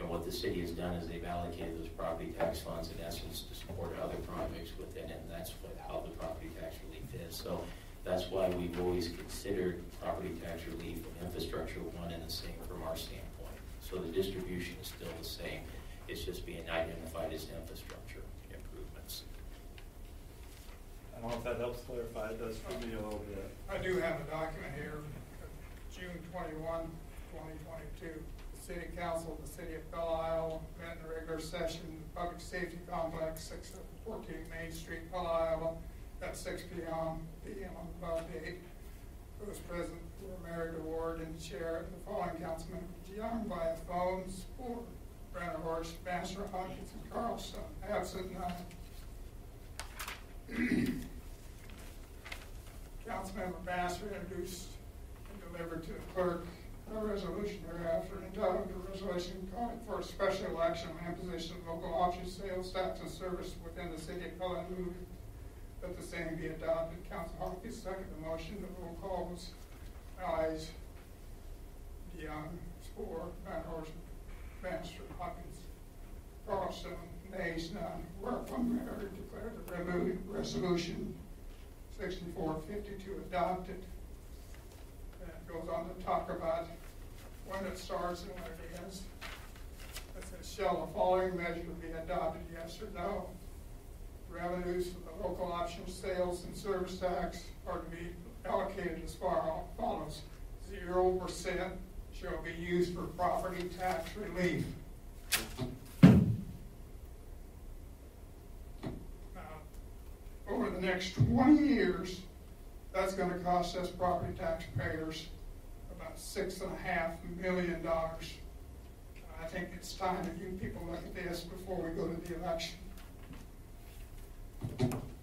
And what the city has done is they've allocated those property tax funds in essence to support other projects within it, and that's what, how the property tax relief is. So that's why we've always considered property tax relief and infrastructure one and the same from our standpoint. So the distribution is still the same, it's just being identified as infrastructure improvements. I don't know if that helps clarify, it does for me a little bit. I do have a document here, June 21, 2022. The City Council of the City of Pella met in a regular session, Public Safety Complex, 614 Main Street, Pella, at 6 p.m. PM on the above date. Those present were Mayor DeWaard and Chair, the following council members, Young via phone, Horst, Master Hawkins, and Carlson, absent none. Councilmember Bassett introduced and delivered to the clerk a resolution thereafter entitled a resolution calling for a special election and imposition of local option sales tax and service within the city of Pella. That the same be adopted. Council Hawkins seconded the motion. The roll call was ayes. DeYoung, Spore, Van Horst, Bannister, Hawkins, Carlson, nays, none. Whereupon the mayor declared the resolution sixty-four fifty-two adopted. And it goes on to talk about when it starts and when it ends. It says, shall the following measure be adopted, yes or no? Revenues from the local option sales and service tax are to be allocated as far follows. Zero percent shall be used for property tax relief. Now, over the next twenty years, that's gonna cost us property taxpayers about six and a half million dollars. I think it's time that you people look at this before we go to the election.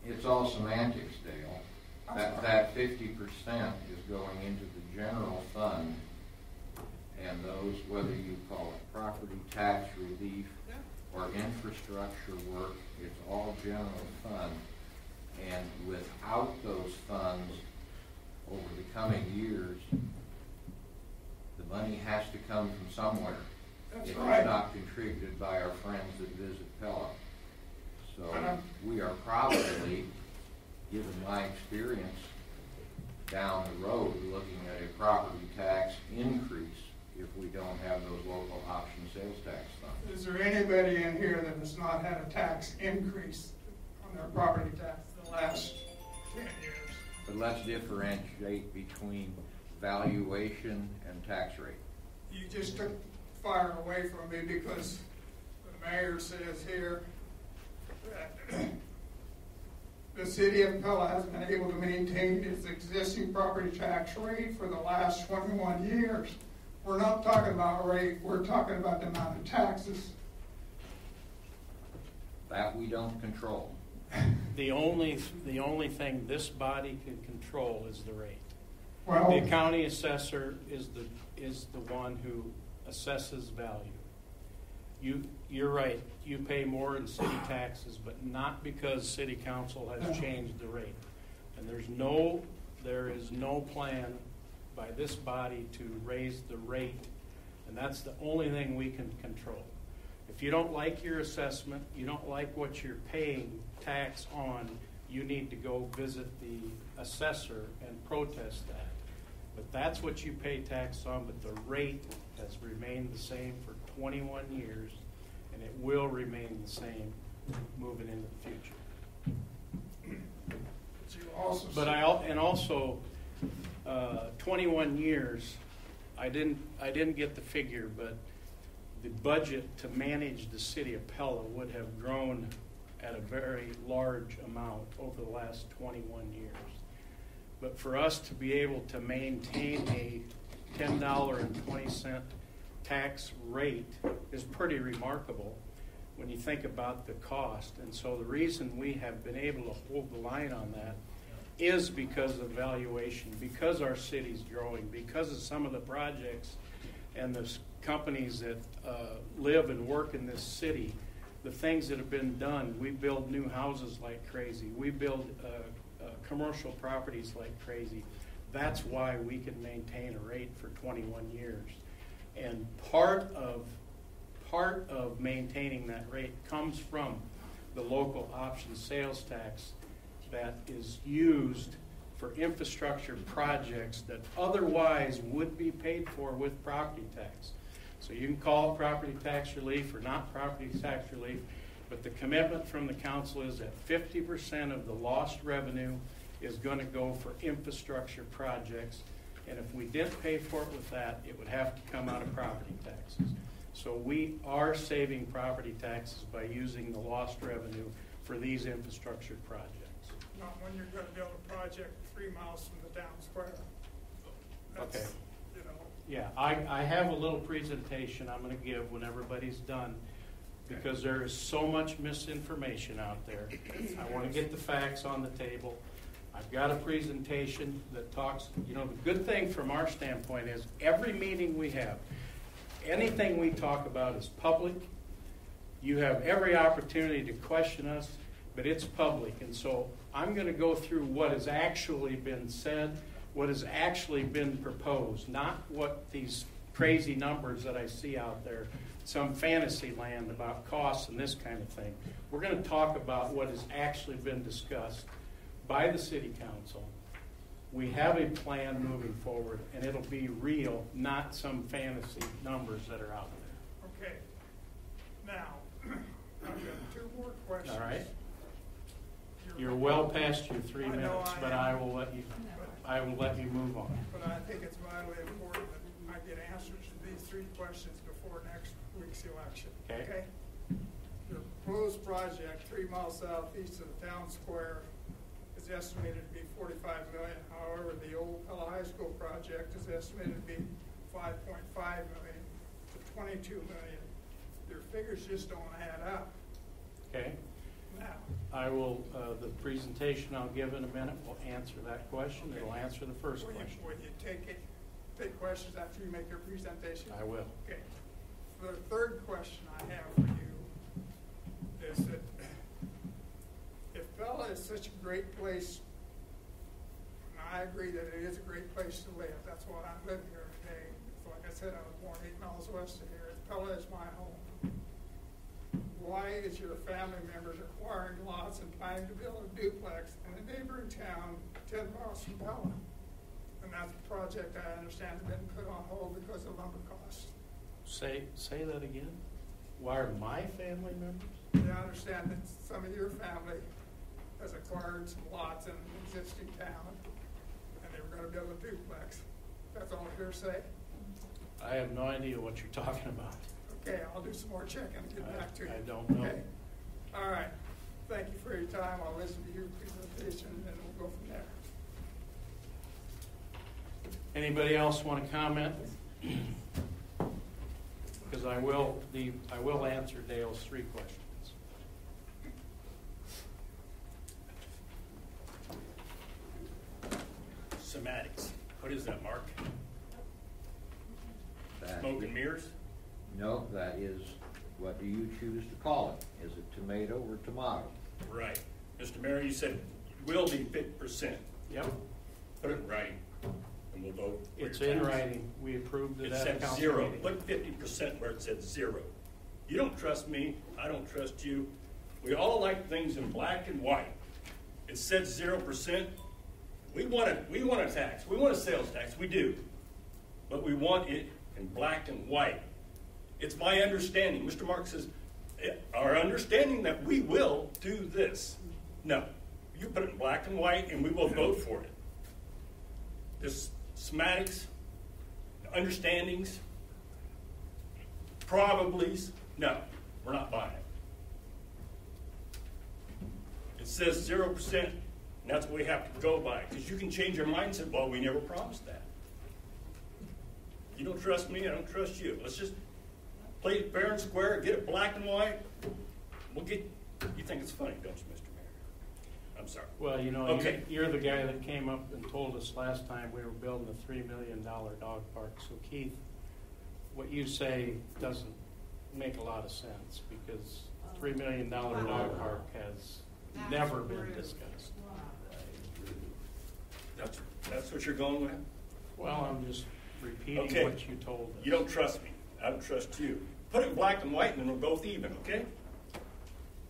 It's all semantics, Dale. That, that fifty percent is going into the general fund, and those, whether you call it property tax relief or infrastructure work, it's all general fund. And without those funds, over the coming years, the money has to come from somewhere. That's If right. it's not contributed by our friends that visit Pella. So uh-huh. we are probably, given my experience, down the road, looking at a property tax increase if we don't have those local option sales tax funds. Is there anybody in here that has not had a tax increase on their property tax the last ten years? But let's differentiate between valuation and tax rate. You just took fire away from me because the mayor says here that the city of Pella has been able to maintain its existing property tax rate for the last twenty-one years. We're not talking about rate, we're talking about the amount of taxes. That we don't control. The only, the only thing this body can control is the rate. Well, The county assessor is the, is the one who assesses value. You, you're right, you pay more in city taxes, but not because city council has changed the rate. And there's no, there is no plan by this body to raise the rate, and that's the only thing we can control. If you don't like your assessment, you don't like what you're paying tax on, you need to go visit the assessor and protest that. But that's what you pay tax on, but the rate has remained the same for twenty-one years, and it will remain the same moving into the future. but you also But I, and also, uh, twenty-one years, I didn't, I didn't get the figure, but the budget to manage the city of Pella would have grown at a very large amount over the last twenty-one years. But for us to be able to maintain a ten dollar and twenty cent tax rate is pretty remarkable when you think about the cost. And so the reason we have been able to hold the line on that is because of valuation, because our city's growing, because of some of the projects and the companies that uh, live and work in this city, the things that have been done. We build new houses like crazy. We build uh, uh, commercial properties like crazy. That's why we can maintain a rate for 21 years. And part of part of maintaining that rate comes from the local option sales tax that is used for infrastructure projects that otherwise would be paid for with property tax. So you can call property tax relief or not property tax relief, but the commitment from the council is that fifty percent of the lost revenue is gonna go for infrastructure projects. And if we didn't pay for it with that, it would have to come out of property taxes. So we are saving property taxes by using the lost revenue for these infrastructure projects. Not when you're gonna build a project three miles from the town square. That's, Okay. You know, Yeah, I, I have a little presentation I'm gonna give when everybody's done, because there is so much misinformation out there. I wanna get the facts on the table. I've got a presentation that talks, you know, the good thing from our standpoint is, every meeting we have, anything we talk about is public. You have every opportunity to question us, but it's public. And so I'm going to go through what has actually been said, what has actually been proposed, not what these crazy numbers that I see out there, some fantasy land about costs and this kind of thing. We're going to talk about what has actually been discussed by the city council. We have a plan moving forward, and it'll be real, not some fantasy numbers that are out there. okay. Now, I've got two more questions. All right? You're well past your three I minutes, I but am. I will let you, I will let you move on. But I think it's vitally important that I get answers to these three questions before next week's election. Okay. Your proposed project, three miles southeast of the town square, is estimated to be forty-five million. However, the old Pella High School project is estimated to be five point five million to twenty-two million. Your figures just don't add up. Okay? Now, I will, uh, the presentation I'll give in a minute will answer that question. It'll answer the first will you, question. will you take it, take questions after you make your presentation? I will. Okay. The third question I have for you is that if Pella is such a great place, and I agree that it is a great place to live, that's why I live here today. Like I said, I was born eight miles west of here. Pella is my home. Why is your family members acquiring lots and planning to build a duplex in a neighboring town ten miles from Pella? And that's a project I understand has been put on hold because of lumber costs. Say, say that again? Why are my family members? Yeah, I understand that some of your family has acquired some lots in an existing town, and they were gonna build a duplex. That's all hearsay? I have no idea what you're talking about. Okay, I'll do some more checking and get back to you. I- I don't know. Okay. All right, thank you for your time, I'll listen to your presentation, and we'll go from there. Anybody else want to comment? Because I will, the, I will answer Dale's three questions. Somatics, what is that, Mark? Smoke and mirrors? No, that is, what do you choose to call it? Is it tomato or tomato? Right. Mr. Mayor, you said it will be fifty percent. Yep, Put it in writing, and we'll vote. for it's your in tax. writing. We approved it It at a said council zero. meeting. Put fifty percent where it said zero. You don't trust me, I don't trust you. We all like things in black and white. It said zero percent. We want a, we want a tax, we want a sales tax, we do. But we want it in black and white. It's my understanding, Mr. Mark says, "Eh, our understanding that we will do this. No, you put it in black and white and we will vote for it. This schematics, understandings, probablys, no, we're not buying it. It says zero percent, and that's what we have to go by, because you can change your mind and say, well, we never promised that. You don't trust me, I don't trust you. Let's just play it fair and square, get it black and white. We'll get, you think it's funny, don't you, Mr. Mayor? I'm sorry. Well, you know, Okay. you're, you're the guy that came up and told us last time we were building a three million dollar dog park. So Keith, what you say doesn't make a lot of sense because three million dollar dog park has never been discussed. That's, that's what you're going with? Well, I'm just repeating Okay. what you told us. You don't trust me. I don't trust you. Put it in black and white and then we're both even, okay?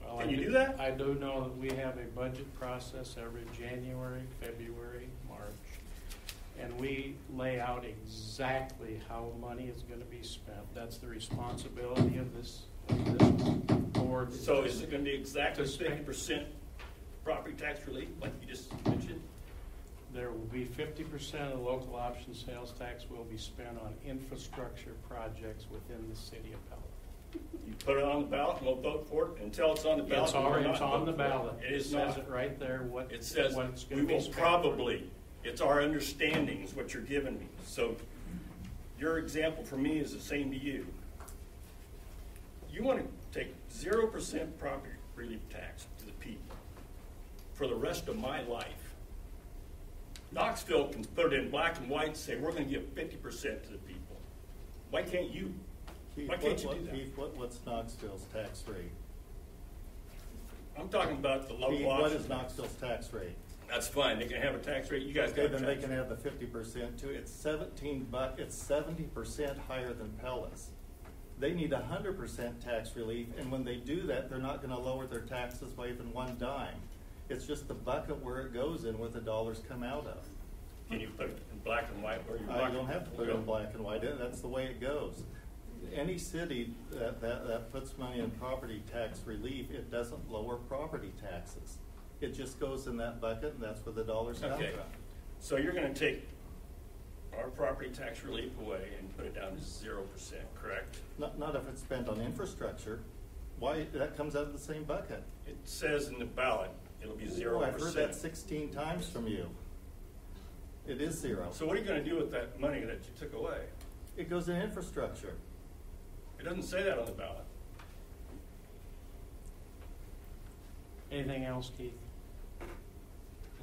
Well, Can I you do that? I do know that we have a budget process every January, February, March, and we lay out exactly how money is gonna be spent. That's the responsibility of this, of this board. So is it gonna be exactly fifty percent property tax relief, like you just mentioned? There will be fifty percent of the local option sales tax will be spent on infrastructure projects within the city of Pelican. You put it on the ballot and we'll vote for it until it's on the ballot. It's we'll already, not it's on the vote for it. ballot. It is says not. it right there, what, It says, what it's we gonna be will spent. probably, it's our understanding is what you're giving me. So your example for me is the same to you. You want to take zero percent property relief tax to the people for the rest of my life. Knoxville can put it in black and white and say, we're going to give fifty percent to the people. Why can't you? Keith, Why can't what- you do that? Keith, what, what's Knoxville's tax rate? I'm talking about the Keith, local what option. is Knoxville's tax rate? That's fine, they can have a tax rate, you guys Okay, got a then they tax can rate. have the fifty percent too. It's seventeen buck, it's seventy percent higher than Pella's. They need hundred percent tax relief, and when they do that, they're not gonna lower their taxes by even one dime. It's just the bucket where it goes in, where the dollars come out of. Can you put it in black and white where you I don't have to put it in black and white, that's the way it goes. Any city that, that, that puts money in property tax relief, it doesn't lower property taxes. It just goes in that bucket, and that's where the dollars come from. Okay, so you're gonna take our property tax relief away and put it down to zero percent, correct? Not, not if it's spent on infrastructure. Why, that comes out of the same bucket. It says in the ballot, it'll be zero Oh, I've heard that percent. sixteen times from you. It is zero. So what are you gonna do with that money that you took away? It goes in infrastructure. It doesn't say that on the ballot. Anything else, Keith? Can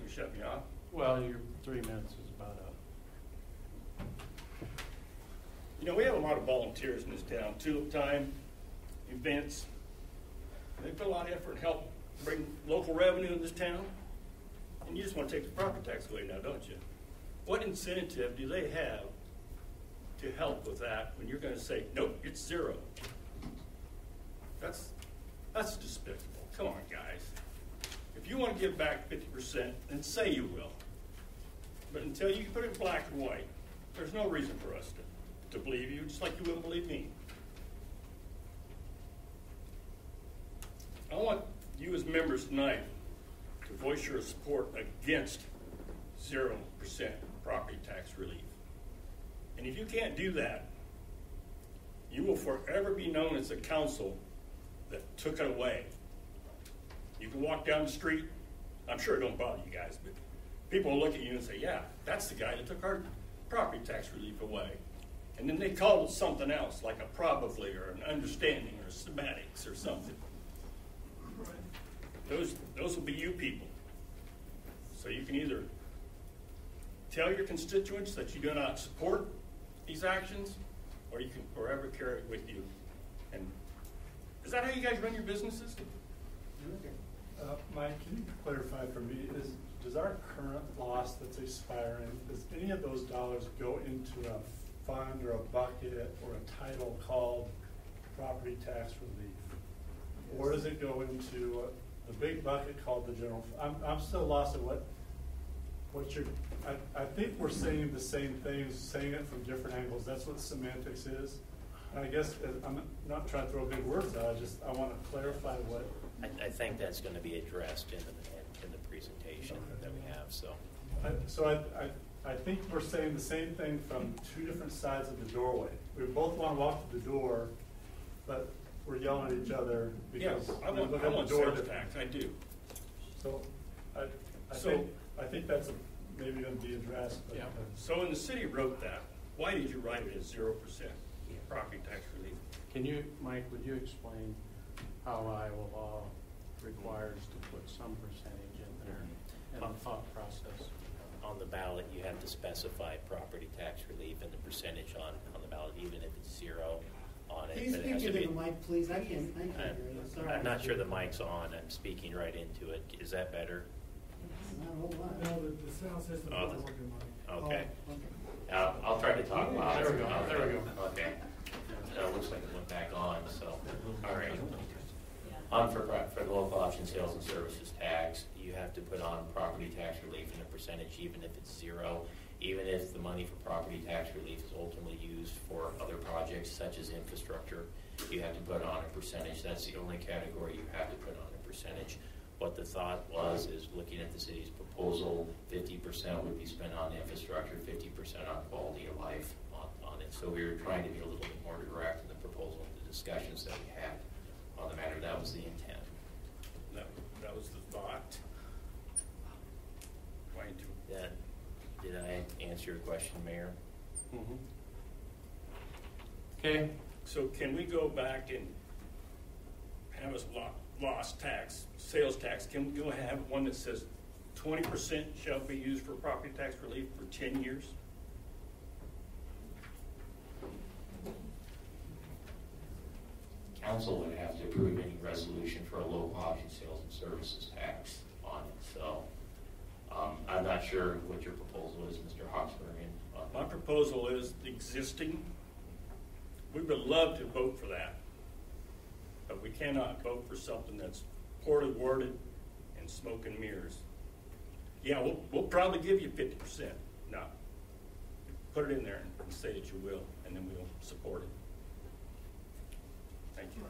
You shut me off? Well, your three minutes is about up. You know, we have a lot of volunteers in this town, tulip time, events. They put a lot of effort and help bring local revenue in this town. And you just want to take the property tax away now, don't you? What incentive do they have to help with that when you're gonna say, nope, it's zero? That's, that's despicable. Come on, guys. If you want to give back fifty percent, then say you will. But until you put it black and white, there's no reason for us to, to believe you, just like you wouldn't believe me. I want you as members tonight to voice your support against zero percent property tax relief. And if you can't do that, you will forever be known as the council that took it away. You can walk down the street, I'm sure it don't bother you guys, but people will look at you and say, yeah, that's the guy that took our property tax relief away. And then they call it something else, like a probably or an understanding or semantics or something. Those, those will be you people. So you can either tell your constituents that you do not support these actions, or you can forever carry it with you. And is that how you guys run your businesses? Uh, Mike, can you clarify for me, is, does our current loss that's expiring, does any of those dollars go into a fund or a bucket or a title called property tax relief? Or does it go into uh, the big bucket called the general? I'm, I'm still lost at what, what you're, I, I think we're saying the same things, saying it from different angles. That's what semantics is. And I guess, uh, I'm not trying to throw big words out, I just, I want to clarify what, I, I think that's gonna be addressed in the, in the presentation that we have, so. I- So I, I, I think we're saying the same thing from two different sides of the doorway. We both want to walk to the door, but we're yelling at each other Yeah, because I we want, look I at the want door sales different. tax, I do. So I, I So- think, I think that's a- maybe going to be addressed. but, Yeah, uh, so when the city wrote that, why did you write it as zero percent property tax relief? Can you, Mike, would you explain how Iowa law requires to put some percentage in there and the thought process? On the ballot, you have to specify property tax relief and the percentage on, on the ballot, even if it's zero on it. Can you but it has speak to into be- the mic, please? I can't, I can't hear I'm- you, sorry. I'm not sure the mic's on, I'm speaking right into it. Is that better? Not a whole lot. No, the, the sound system's Oh, not the- working, Mike. Okay. Oh, okay. Uh, I'll try to talk loud. There we go, there we go. Okay. Uh, looks like it went back on, so, all right. On for, pro- for the local option sales and services tax, you have to put on property tax relief in a percentage, even if it's zero. Even if the money for property tax relief is ultimately used for other projects such as infrastructure, you have to put on a percentage. That's the only category you have to put on a percentage. What the thought was is looking at the city's proposal, fifty percent would be spent on infrastructure, fifty percent on quality of life on, on it. So we were trying to be a little bit more direct in the proposal, and the discussions that we had on the matter. That was the intent. That, that was the thought. Why to? That, did I answer your question, Mayor? Mhm. Okay, So can we go back and have us lo- lost tax, sales tax, can we go have one that says twenty percent shall be used for property tax relief for ten years? Council would have to approve any resolution for a local option sales and services tax on it, so, um, I'm not sure what your proposal is, Mr. Hawksbergen. on My proposal is the existing. We would love to vote for that, but we cannot vote for something that's poorly worded and smoke and mirrors. Yeah, we'll, we'll probably give you fifty percent. No. Put it in there and say that you will, and then we'll support it. Thank you.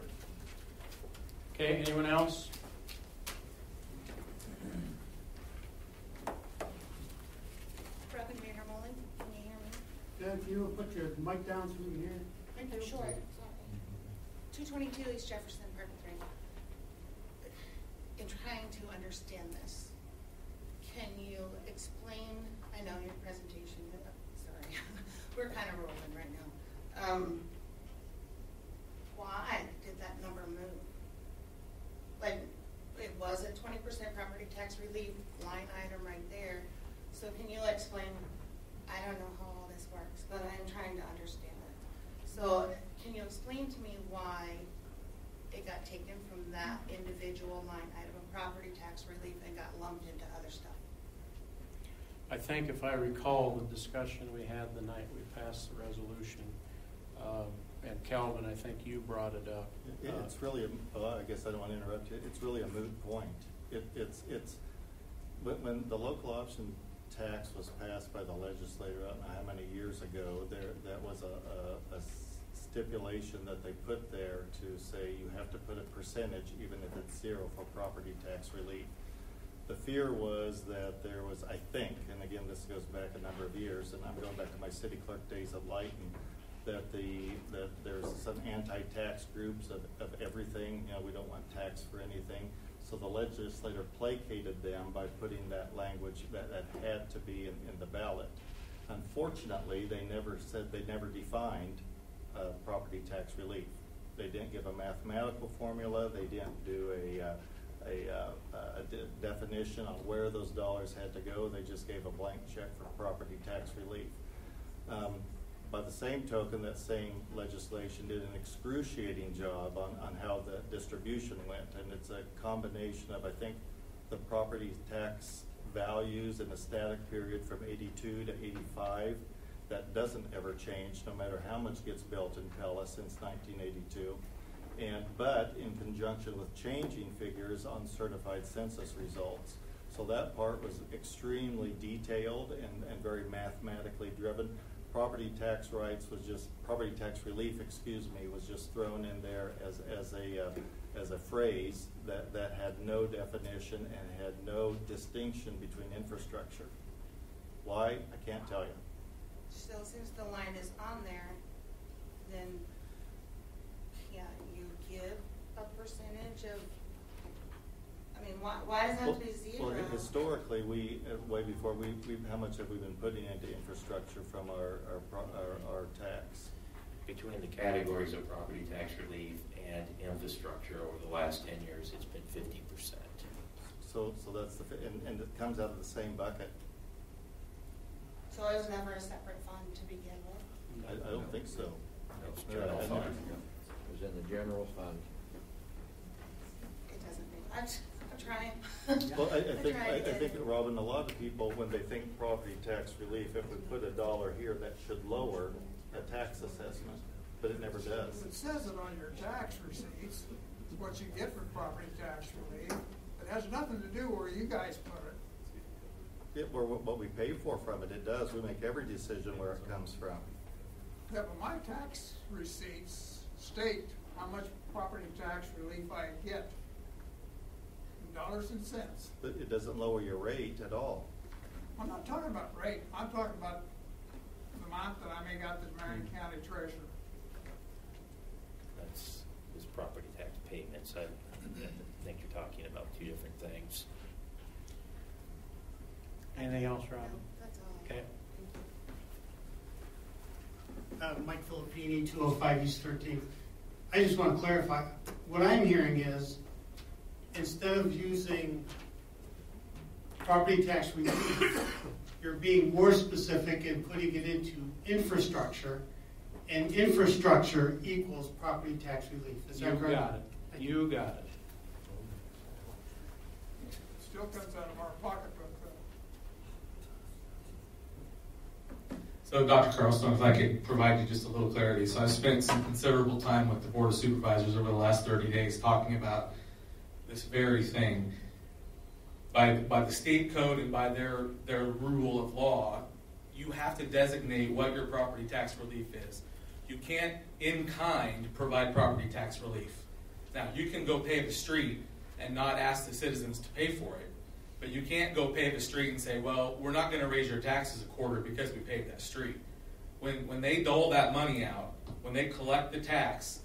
okay, anyone else? Deputy Mayor Mullen, can you hear me? If you would put your mic down so we can hear. Thank you. Sure. Two twenty-two East Jefferson, apartment three. In trying to understand this, can you explain, I know your presentation, uh, sorry, we're kind of rolling right now. Um, why did that number move? Like, it was a twenty percent property tax relief line item right there. So can you explain, I don't know how all this works, but I'm trying to understand it. So can you explain to me why it got taken from that individual line item of property tax relief and got lumped into other stuff? I think if I recall the discussion we had the night we passed the resolution, um, and Calvin, I think you brought it up. It- Uh, It's really, a- uh, I guess I don't want to interrupt you, it's really a moot point. It, it's, it's, when, when the local option tax was passed by the legislature, I don't know how many years ago, there, that was a, a, a stipulation that they put there to say you have to put a percentage, even if it's zero, for property tax relief. The fear was that there was, I think, and again, this goes back a number of years, and I'm going back to my city clerk days at Lighton, that the, that there's some anti-tax groups of, of everything, you know, we don't want tax for anything. So the legislator placated them by putting that language that, that had to be in, in the ballot. Unfortunately, they never said, they never defined, uh, property tax relief. They didn't give a mathematical formula, they didn't do a, uh, a, uh, a de- definition on where those dollars had to go, they just gave a blank check for property tax relief. Um, by the same token, that same legislation did an excruciating job on, on how the distribution went, and it's a combination of, I think, the property tax values in a static period from eighty-two to eighty-five, that doesn't ever change, no matter how much gets built in Pella since nineteen eighty-two. And, but in conjunction with changing figures on certified census results. So that part was extremely detailed and, and very mathematically driven. Property tax rights was just, property tax relief, excuse me, was just thrown in there as, as a, uh, as a phrase that, that had no definition and had no distinction between infrastructure. Why? I can't tell you. So since the line is on there, then, yeah, you give a percentage of, mean, why, why does it have to be Well, zero? well, historically, we, uh, way before, we, we, how much have we been putting into infrastructure from our, our, pro- our, our tax? Between the categories of property tax relief and infrastructure over the last ten years, it's been fifty percent. So, so that's the, fi- and, and it comes out of the same bucket. So it was never a separate fund to begin with? I, I don't think so. It's Yeah, general I fund. never- It was in the general fund. It doesn't make, I'm, I'm trying. Well, I, I think, I, I think, it. Robin, a lot of people, when they think property tax relief, if we put a dollar here, that should lower a tax assessment, but it never does. It says it on your tax receipts, what you get for property tax relief. It has nothing to do with where you guys put it. It, or what what we pay for from it, it does. We make every decision where it comes from. Yeah, but my tax receipts state how much property tax relief I get. In Dollars and cents. But it doesn't lower your rate at all. I'm not talking about rate, I'm talking about the amount that I make out to the Marion County treasurer. That's his property tax payments. I think you're talking about two different things. Anything else, No, Robin? That's all. Okay. Uh, Mike Filippini, 205 East 13th. I just want to clarify, what I'm hearing is, instead of using property tax relief, you're being more specific and putting it into infrastructure, and infrastructure equals property tax relief. Is that You correct? got it. You got it. Still comes out of our pocketbook. Uh, so, Dr. Carlson, if I could provide you just a little clarity. So, I've spent some considerable time with the Board of Supervisors over the last 30 days talking about this very thing. By, by the state code and by their, their rule of law, you have to designate what your property tax relief is. You can't, in kind, provide property tax relief. Now, you can go pave a street and not ask the citizens to pay for it. But you can't go pave a street and say, well, we're not going to raise your taxes a quarter because we paved that street. When, when they dole that money out, when they collect the tax,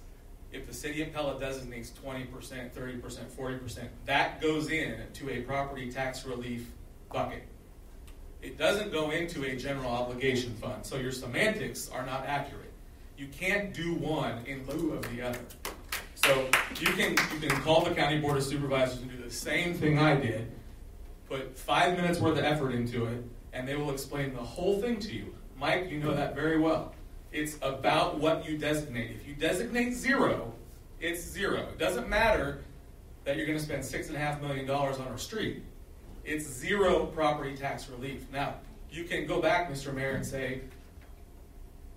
if the city of Pella designates 20%, 30%, 40%, that goes in to a property tax relief bucket. It doesn't go into a general obligation fund, so your semantics are not accurate. You can't do one in lieu of the other. So you can, you can call the county board of supervisors and do the same thing I did, put five minutes worth of effort into it, and they will explain the whole thing to you. Mike, you know that very well. It's about what you designate. If you designate zero, it's zero. It doesn't matter that you're going to spend six and a half million dollars on our street. It's zero property tax relief. Now, you can go back, Mr. Mayor, and say,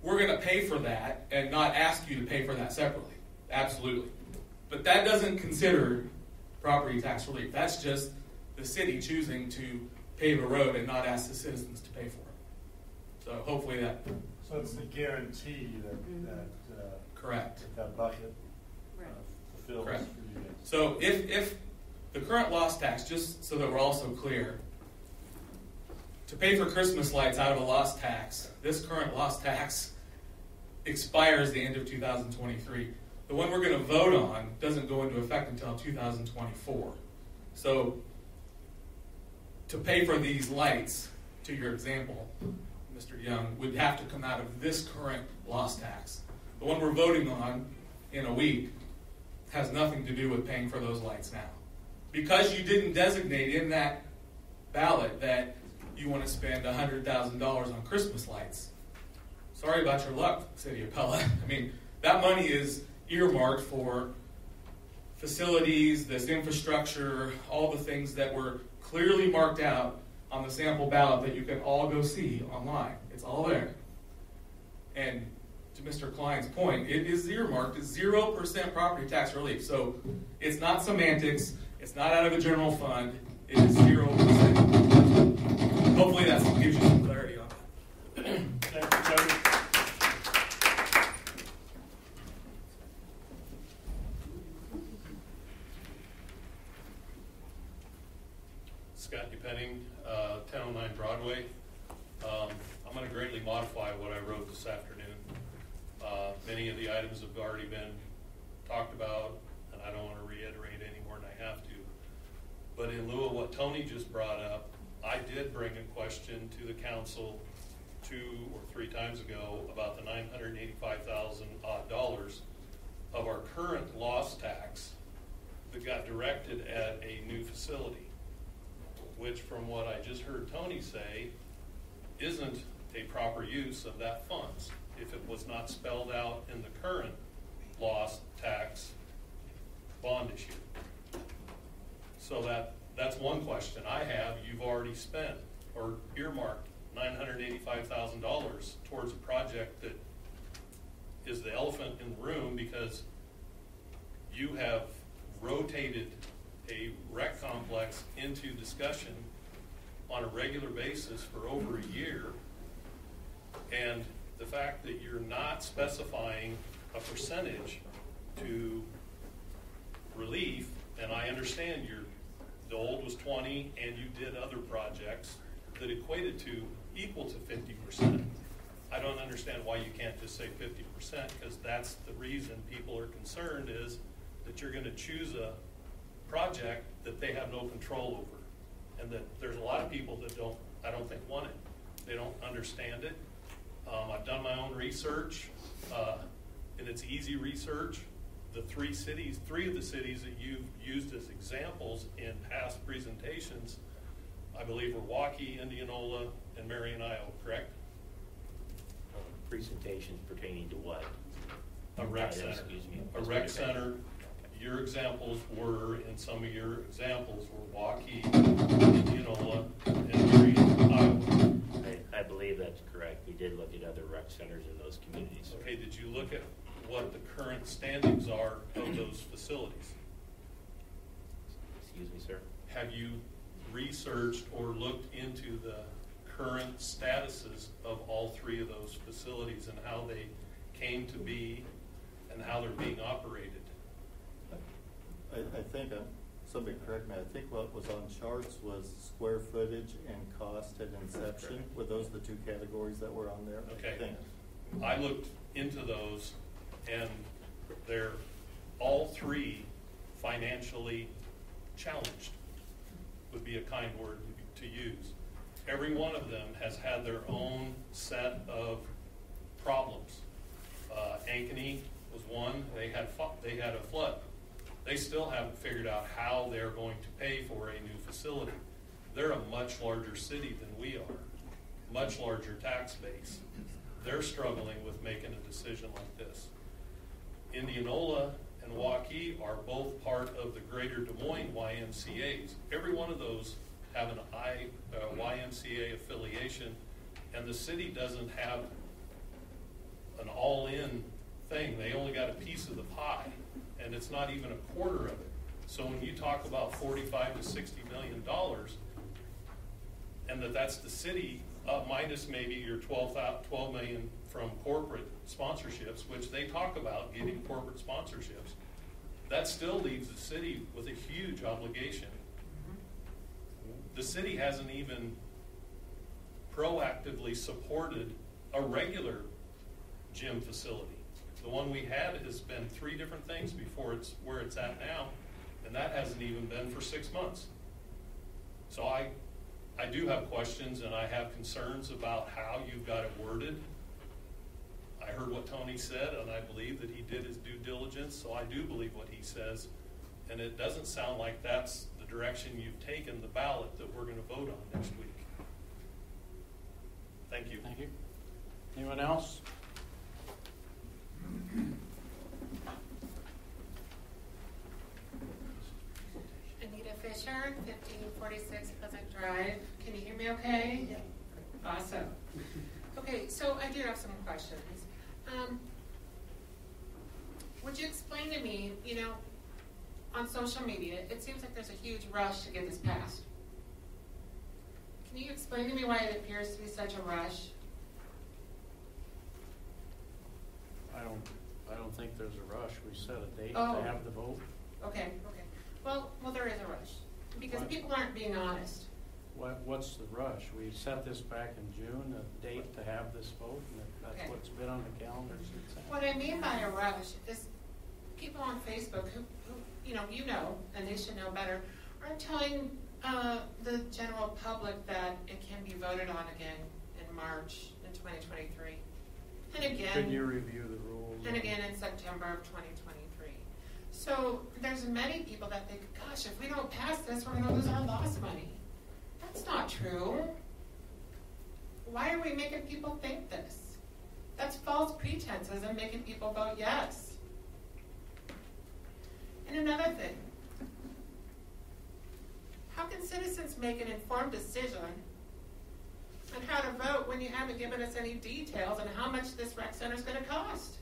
we're going to pay for that and not ask you to pay for that separately. Absolutely. But that doesn't consider property tax relief. That's just the city choosing to pave a road and not ask the citizens to pay for it. So hopefully that So it's the guarantee that, Mhm. that, uh, Correct. that that bucket uh, Right. fulfills for Correct. you guys. So if, if the current loss tax, just so that we're also clear, to pay for Christmas lights out of a loss tax, this current loss tax expires the end of 2023. The one we're going to vote on doesn't go into effect until 2024. So to pay for these lights, to your example, Mr. Young, would have to come out of this current loss tax. The one we're voting on in a week has nothing to do with paying for those lights now. Because you didn't designate in that ballot that you want to spend $100,000 on Christmas lights. Sorry about your luck, City of Pella. I mean, that money is earmarked for facilities, this infrastructure, all the things that were clearly marked out on the sample ballot that you can all go see online. It's all there. And to Mr. Klein's point, it is earmarked as zero percent property tax relief. So it's not semantics. It's not out of a general fund. It is zero percent. Hopefully that gives you some clarity on that. Thank you, Tony. Scott Dupenning, uh, 1009 Broadway. Um, I'm going to greatly modify what I wrote this afternoon. Uh, Many of the items have already been talked about, and I don't want to reiterate any more than I have to. But in lieu of what Tony just brought up, I did bring a question to the council two or three times ago about the nine hundred eighty-five thousand odd dollars of our current loss tax that got directed at a new facility, which from what I just heard Tony say, isn't a proper use of that funds if it was not spelled out in the current loss tax bond issue. So that, that's one question I have. You've already spent or earmarked nine hundred eighty-five thousand dollars towards a project that is the elephant in the room because you have rotated a rec complex into discussion on a regular basis for over a year. And the fact that you're not specifying a percentage to relief, and I understand your, the old was twenty, and you did other projects that equated to equal to fifty percent. I don't understand why you can't just say fifty percent, because that's the reason people are concerned is that you're gonna choose a project that they have no control over. And that there's a lot of people that don't, I don't think want it. They don't understand it. Um, I've done my own research, uh, and it's easy research. The three cities, three of the cities that you've used as examples in past presentations, I believe are Waukee, Indianola, and Marion, Iowa, correct? Um, Presentations pertaining to what? A rec Uh, center. Excuse me. A rec center. Your examples were, and some of your examples were Waukee, Indianola, and Marion, Iowa. I, I believe that's correct. We did look at other rec centers in those communities. Okay, did you look at what the current standings are of those facilities? Excuse me, sir? Have you researched or looked into the current statuses of all three of those facilities and how they came to be and how they're being operated? I, I think, uh, somebody correct me, I think what was on charts was square footage and cost at inception. Were those the two categories that were on there? I Okay. think. I looked into those, and they're all three financially challenged, would be a kind word to use. Every one of them has had their own set of problems. Uh, Ankeny was one, they had, they had a flood. They still haven't figured out how they're going to pay for a new facility. They're a much larger city than we are, much larger tax base. They're struggling with making a decision like this. Indianola and Waukee are both part of the Greater Des Moines YMCA's. Every one of those have an I, uh, YMCA affiliation, and the city doesn't have an all-in thing. They only got a piece of the pie, and it's not even a quarter of it. So when you talk about forty-five to sixty million dollars, and that that's the city uh, minus maybe your 12, thou- 12 million from corporate sponsorships, which they talk about getting corporate sponsorships, that still leaves the city with a huge obligation. The city hasn't even proactively supported a regular gym facility. The one we had has been three different things before it's where it's at now, and that hasn't even been for six months. So I, I do have questions and I have concerns about how you've got it worded. I heard what Tony said, and I believe that he did his due diligence, so I do believe what he says. And it doesn't sound like that's the direction you've taken the ballot that we're gonna vote on next week. Thank you. Thank you. Anyone else? Anita Fisher, fifteen forty-six Pleasant Drive. Can you hear me okay? Yeah. Awesome. Okay, so I do have some questions. Um, would you explain to me, you know, on social media, it seems like there's a huge rush to get this passed. Can you explain to me why it appears to be such a rush? I don't, I don't think there's a rush. We set a date Oh. to have the vote. Okay, okay. Well, well, there is a rush, because What? people aren't being honest. What, what's the rush? We set this back in June, a date to have this vote, and Okay. That's what's been on the calendar since then. What I mean by a rush is people on Facebook who, who, you know, you know, and they should know better, aren't telling uh, the general public that it can be voted on again in March in 2023. And again. Could you review the rules? And again in September of 2023. So there's many people that think, gosh, if we don't pass this, we're going to lose our lost money. That's not true. Why are we making people think this? That's false pretenses and making people vote yes. And another thing, how can citizens make an informed decision on how to vote when you haven't given us any details on how much this rec center is going to cost?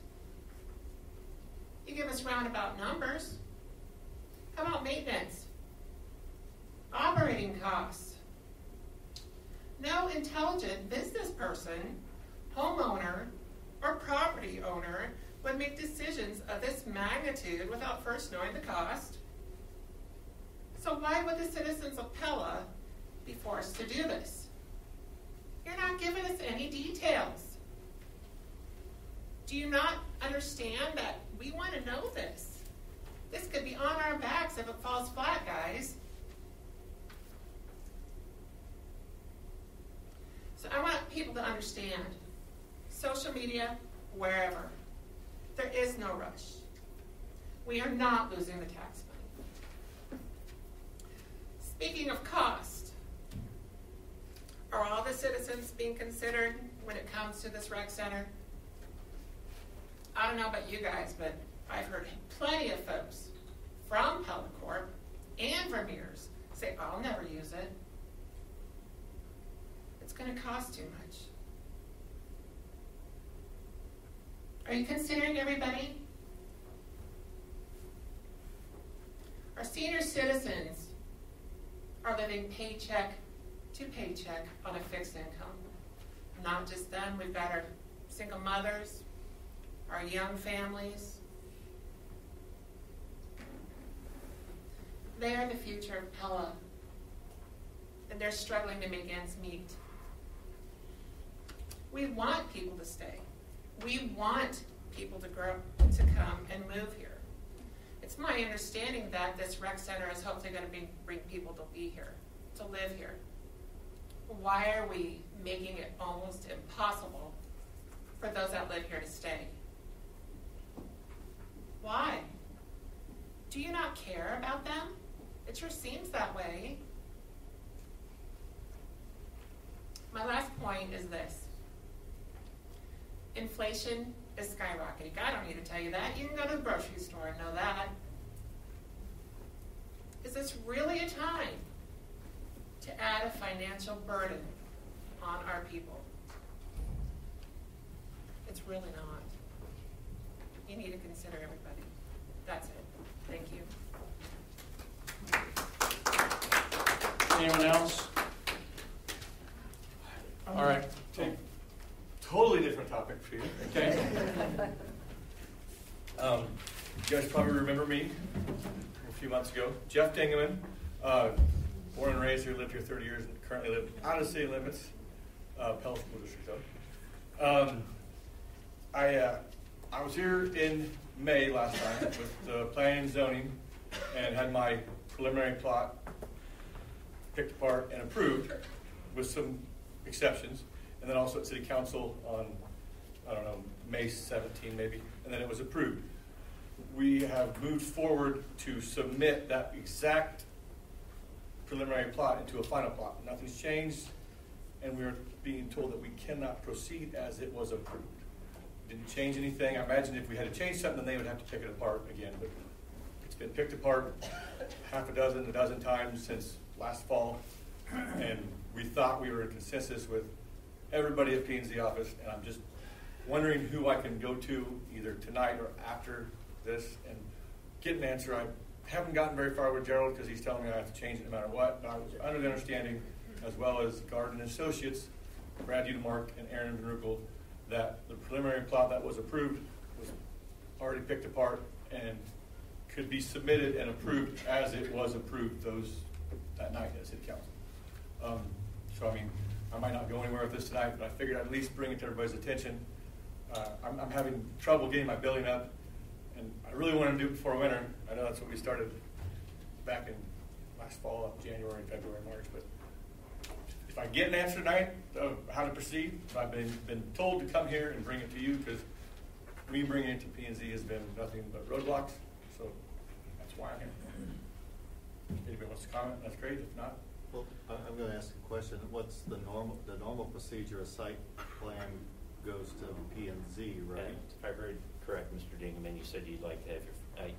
You give us roundabout numbers. How about maintenance? Operating costs? No intelligent business person, homeowner, or property owner would make decisions of this magnitude without first knowing the cost. So why would the citizens of Pella be forced to do this? You're not giving us any details. Do you not understand that we want to know this? This could be on our backs if it falls flat, guys. So I want people to understand social media, wherever, there is no rush. We are not losing the tax money. Speaking of cost, are all the citizens being considered when it comes to this rec center? I don't know about you guys, but I've heard plenty of folks from Pella Corp and Vermeers say, I'll never use it. It's going to cost too much. Are you considering everybody? Our senior citizens are living paycheck to paycheck on a fixed income. Not just them, we've got our single mothers, our young families. They are the future of Pella, and they're struggling to make ends meet. We want people to stay. We want people to grow, to come and move here. It's my understanding that this rec center is hopefully going to bring, bring people to be here, to live here. Why are we making it almost impossible for those that live here to stay? Why? Do you not care about them? It sure seems that way. My last point is this. Inflation is skyrocketing. I don't need to tell you that. You can go to the grocery store and know that. Is this really a time to add a financial burden on our people? It's really not. You need to consider everybody. That's it. Thank you. Anyone else? All right, take, totally different topic for you, okay? Um, you guys probably remember me a few months ago. Jeff Dingaman, uh, born and raised here, lived here 30 years, and currently live out of city limits, uh, Pella School District though. Um, I, uh, I was here in May last time with the planning and zoning and had my preliminary plot picked apart and approved with some exceptions. And then also at city council on, I don't know, May 17 maybe, and then it was approved. We have moved forward to submit that exact preliminary plot into a final plot. Nothing's changed, and we are being told that we cannot proceed as it was approved. Didn't change anything. I imagine if we had to change something, then they would have to pick it apart again, but it's been picked apart half a dozen, a dozen times since last fall, and we thought we were in consensus with everybody at P and Z office, and I'm just wondering who I can go to either tonight or after this and get an answer. I haven't gotten very far with Gerald because he's telling me I have to change it no matter what, but I was under the understanding, as well as Garden Associates, Brad Udemark and Aaron Van that the preliminary plot that was approved was already picked apart and could be submitted and approved as it was approved those, that night at city council. Um, so I mean, I might not go anywhere with this tonight, but I figured I'd at least bring it to everybody's attention. Uh, I'm, I'm having trouble getting my building up, and I really want to do it before winter. I know that's what we started back in last fall, January, February, March, but if I get an answer tonight of how to proceed, I've been, been told to come here and bring it to you because me bringing it to P and Z has been nothing but roadblocks, so that's why I'm here. If anybody wants to comment, that's great. If not, Well, I- I'm going to ask a question. What's the normal, the normal procedure, a site plan goes to P and Z, right? And If I heard correct, Mr. Dingaman, you said you'd like to have your, I,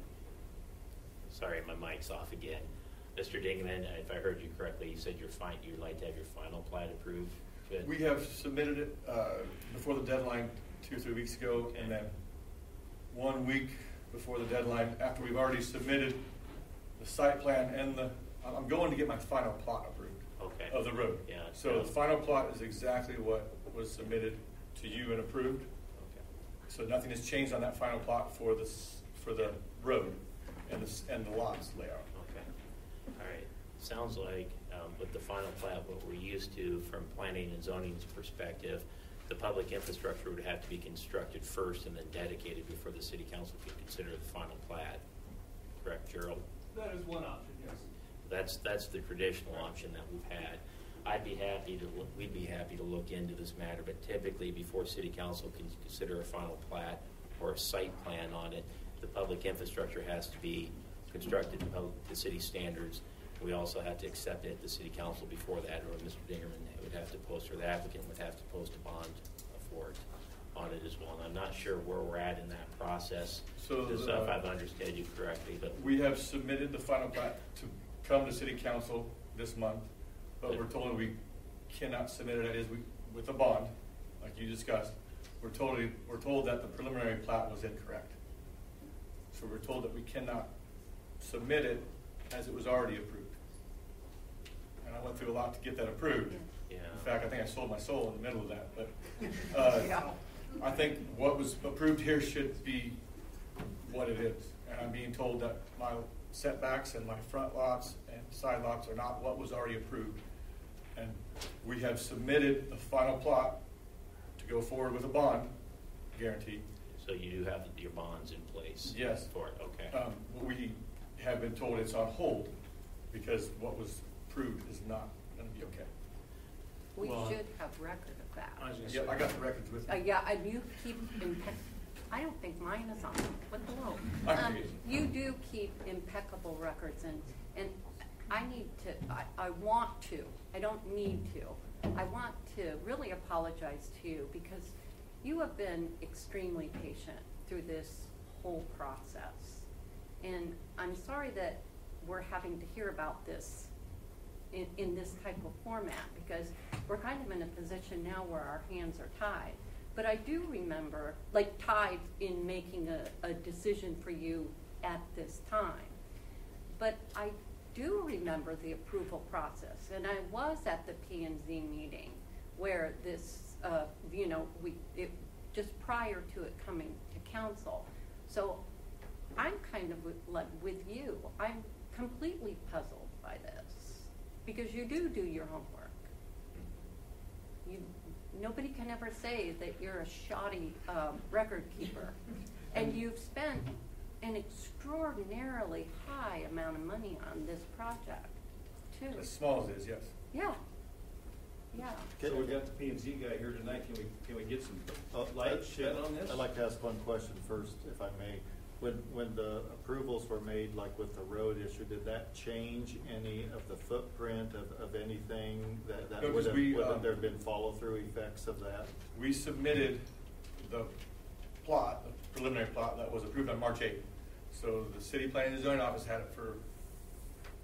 sorry, my mic's off again. Mr. Dingaman, if I heard you correctly, you said you're fine, you'd like to have your final plat approved? Good. We have submitted it uh, before the deadline two, or three weeks ago, and then one week before the deadline, after we've already submitted the site plan and the, I'm going to get my final plot approved. Okay. Of the road. Yeah. So the final plot is exactly what was submitted to you and approved. Okay. So nothing has changed on that final plot for the, for the road and the, and the lots layout. Okay, all right. Sounds like um, with the final plat, what we're used to from planning and zoning's perspective, the public infrastructure would have to be constructed first and then dedicated before the city council can consider the final plat. Correct, Gerald? That is one option, yes. That's, that's the traditional option that we've had. I'd be happy to, look- we'd be happy to look into this matter, but typically before city council can consider a final plat or a site plan on it, the public infrastructure has to be constructed to to city standards. We also have to accept it at the city council before that, or Mr. Dingerman would have to post, or the applicant would have to post a bond for it, on it as well. And I'm not sure where we're at in that process, So, just uh, if I've understood you correctly, but. We have submitted the final plat to come to city council this month, but we're told we cannot submit it as we, with a bond, like you discussed. We're totally, we're told that the preliminary plat was incorrect. So we're told that we cannot submit it as it was already approved. And I went through a lot to get that approved. Yeah. In fact, I think I sold my soul in the middle of that, but, uh, I think what was approved here should be what it is. And I'm being told that my setbacks and my front lots and side lots are not what was already approved. And we have submitted the final plot to go forward with a bond guarantee. So you do have your bonds in place? Yes. For it, okay. Um, we have been told it's on hold because what was approved is not gonna be okay. We Well, should have record of that. I was gonna Yep, say- I got the records with Uh, me. yeah, and you keep impec, I don't think mine is on, what the world? Um. You do keep impeccable records and, and I need to, I, I want to, I don't need to. I want to really apologize to you because you have been extremely patient through this whole process. And I'm sorry that we're having to hear about this in, in this type of format because we're kind of in a position now where our hands are tied. But I do remember, like tied in making a, a decision for you at this time. But I do remember the approval process, and I was at the P and Z meeting where this, uh, you know, we, it, just prior to it coming to council. So I'm kind of with, like with you. I'm completely puzzled by this because you do do your homework. You, nobody can ever say that you're a shoddy um, record keeper, and you've spent an extraordinarily high amount of money on this project, too. As small as it is, yes. Yeah. Yeah. So we got the P and Z guy here tonight, can we, can we get some Uh, light shed on this? I'd like to ask one question first, if I may. When, when the approvals were made, like with the road issue, did that change any of the footprint of, of anything that, that No, 'cause would have, we, would um, have there been follow-through effects of that? We submitted the plot, the preliminary plot that was approved on March eighth. So the city planning and zoning office had it for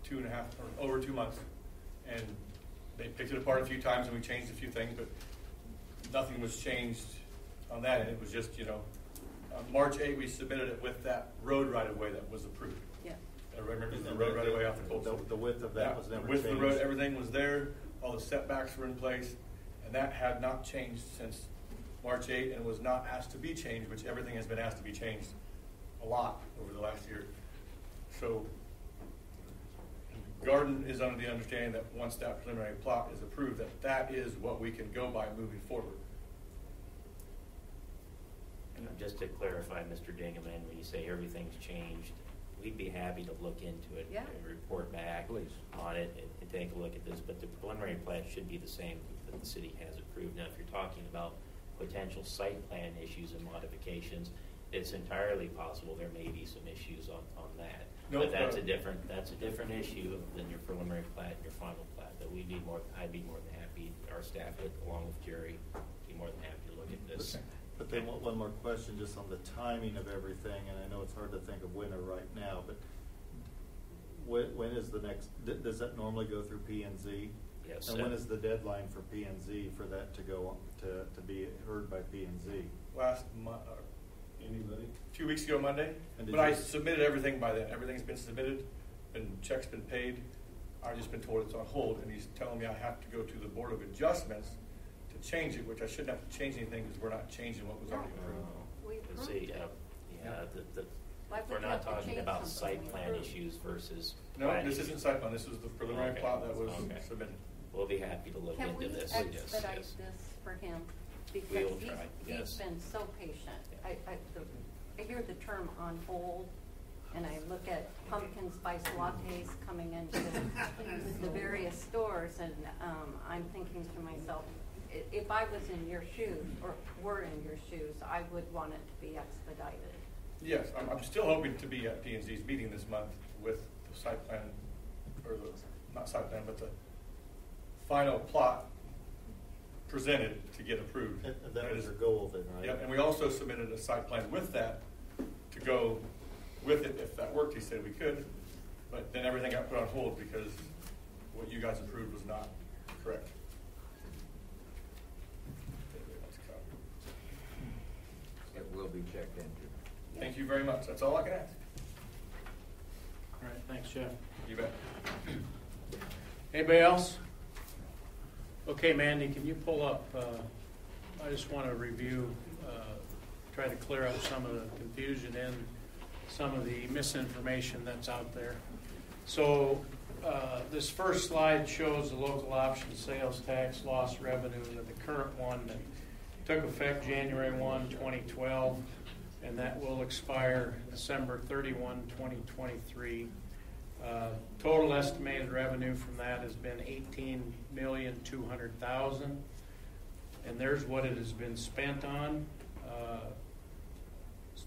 two and a half, or over two months. And they picked it apart a few times and we changed a few things, but nothing was changed on that. And it was just, you know, Uh, March eighth, we submitted it with that road right of way that was approved. Yeah. Everybody remembers the road right of way off the Colts. The- the width of that Yeah, was the never width of the road, everything was there, all the setbacks were in place, and that had not changed since March 8, and was not asked to be changed, which everything has been asked to be changed a lot over the last year. So Garden is under the understanding that once that preliminary plot is approved, that that is what we can go by moving forward. And Just to clarify, Mr. Dingaman, when you say everything's changed, we'd be happy to look into it Yeah. and report back Please. on it and- and take a look at this, but the preliminary plat should be the same that the city has approved. Now, if you're talking about potential site plan issues and modifications, it's entirely possible there may be some issues on, on that. No, But that's uh, a different, that's a different issue than your preliminary plat and your final plat, that we'd be more, I'd be more than happy, our staff would, along with Jerry, be more than happy to look at this. But then one, one more question, just on the timing of everything, and I know it's hard to think of winter right now, but when, when is the next, does that normally go through P and Z? Yes, And when uh, the deadline for P and Z for that to go, on to, to be heard by P and Z? Last month, Anybody? a few weeks ago Monday, And did but I you- submitted everything by then. Everything's been submitted, and checks been paid. I've just been told it's on hold, and he's telling me I have to go to the Board of Adjustments to change it, which I shouldn't have to change anything because we're not changing what was already approved. We Let's approved see, it. uh, yeah, the, the, Why would we're we not have to talking change about something site we plan approved? issues versus. No, plat this issues. isn't site plan, this was the preliminary Okay. plot that was Okay. submitted. We'll be happy to look Can we into this. expedite yes, this for him? We Because will he's, try, he's yes. been so patient. I, I, the, I hear the term on hold, and I look at pumpkin spice lattes coming into the various stores, and, um, I'm thinking to myself, i- if I was in your shoes, or were in your shoes, I would want it to be expedited. Yes, I'm, I'm still hoping to be at P and Z's meeting this month with the site plan, or the, not site plan, but the final plot presented to get approved. And and that was your goal then, right? Yep, and we also submitted a site plan with that to go with it if that worked, he said we could. But then everything got put on hold because what you guys approved was not correct. It will be checked into. Thank you very much, that's all I can ask. All right, thanks, Jeff. You bet. Anybody else? Okay, Mandy, can you pull up, uh, I just want to review, uh, try to clear up some of the confusion and some of the misinformation that's out there. So, uh, this first slide shows the local option sales tax loss revenue, and the current one that took effect January 1, 2012, and that will expire December 31, 2023. Uh, Total estimated revenue from that has been eighteen million, two hundred thousand. And there's what it has been spent on. Uh,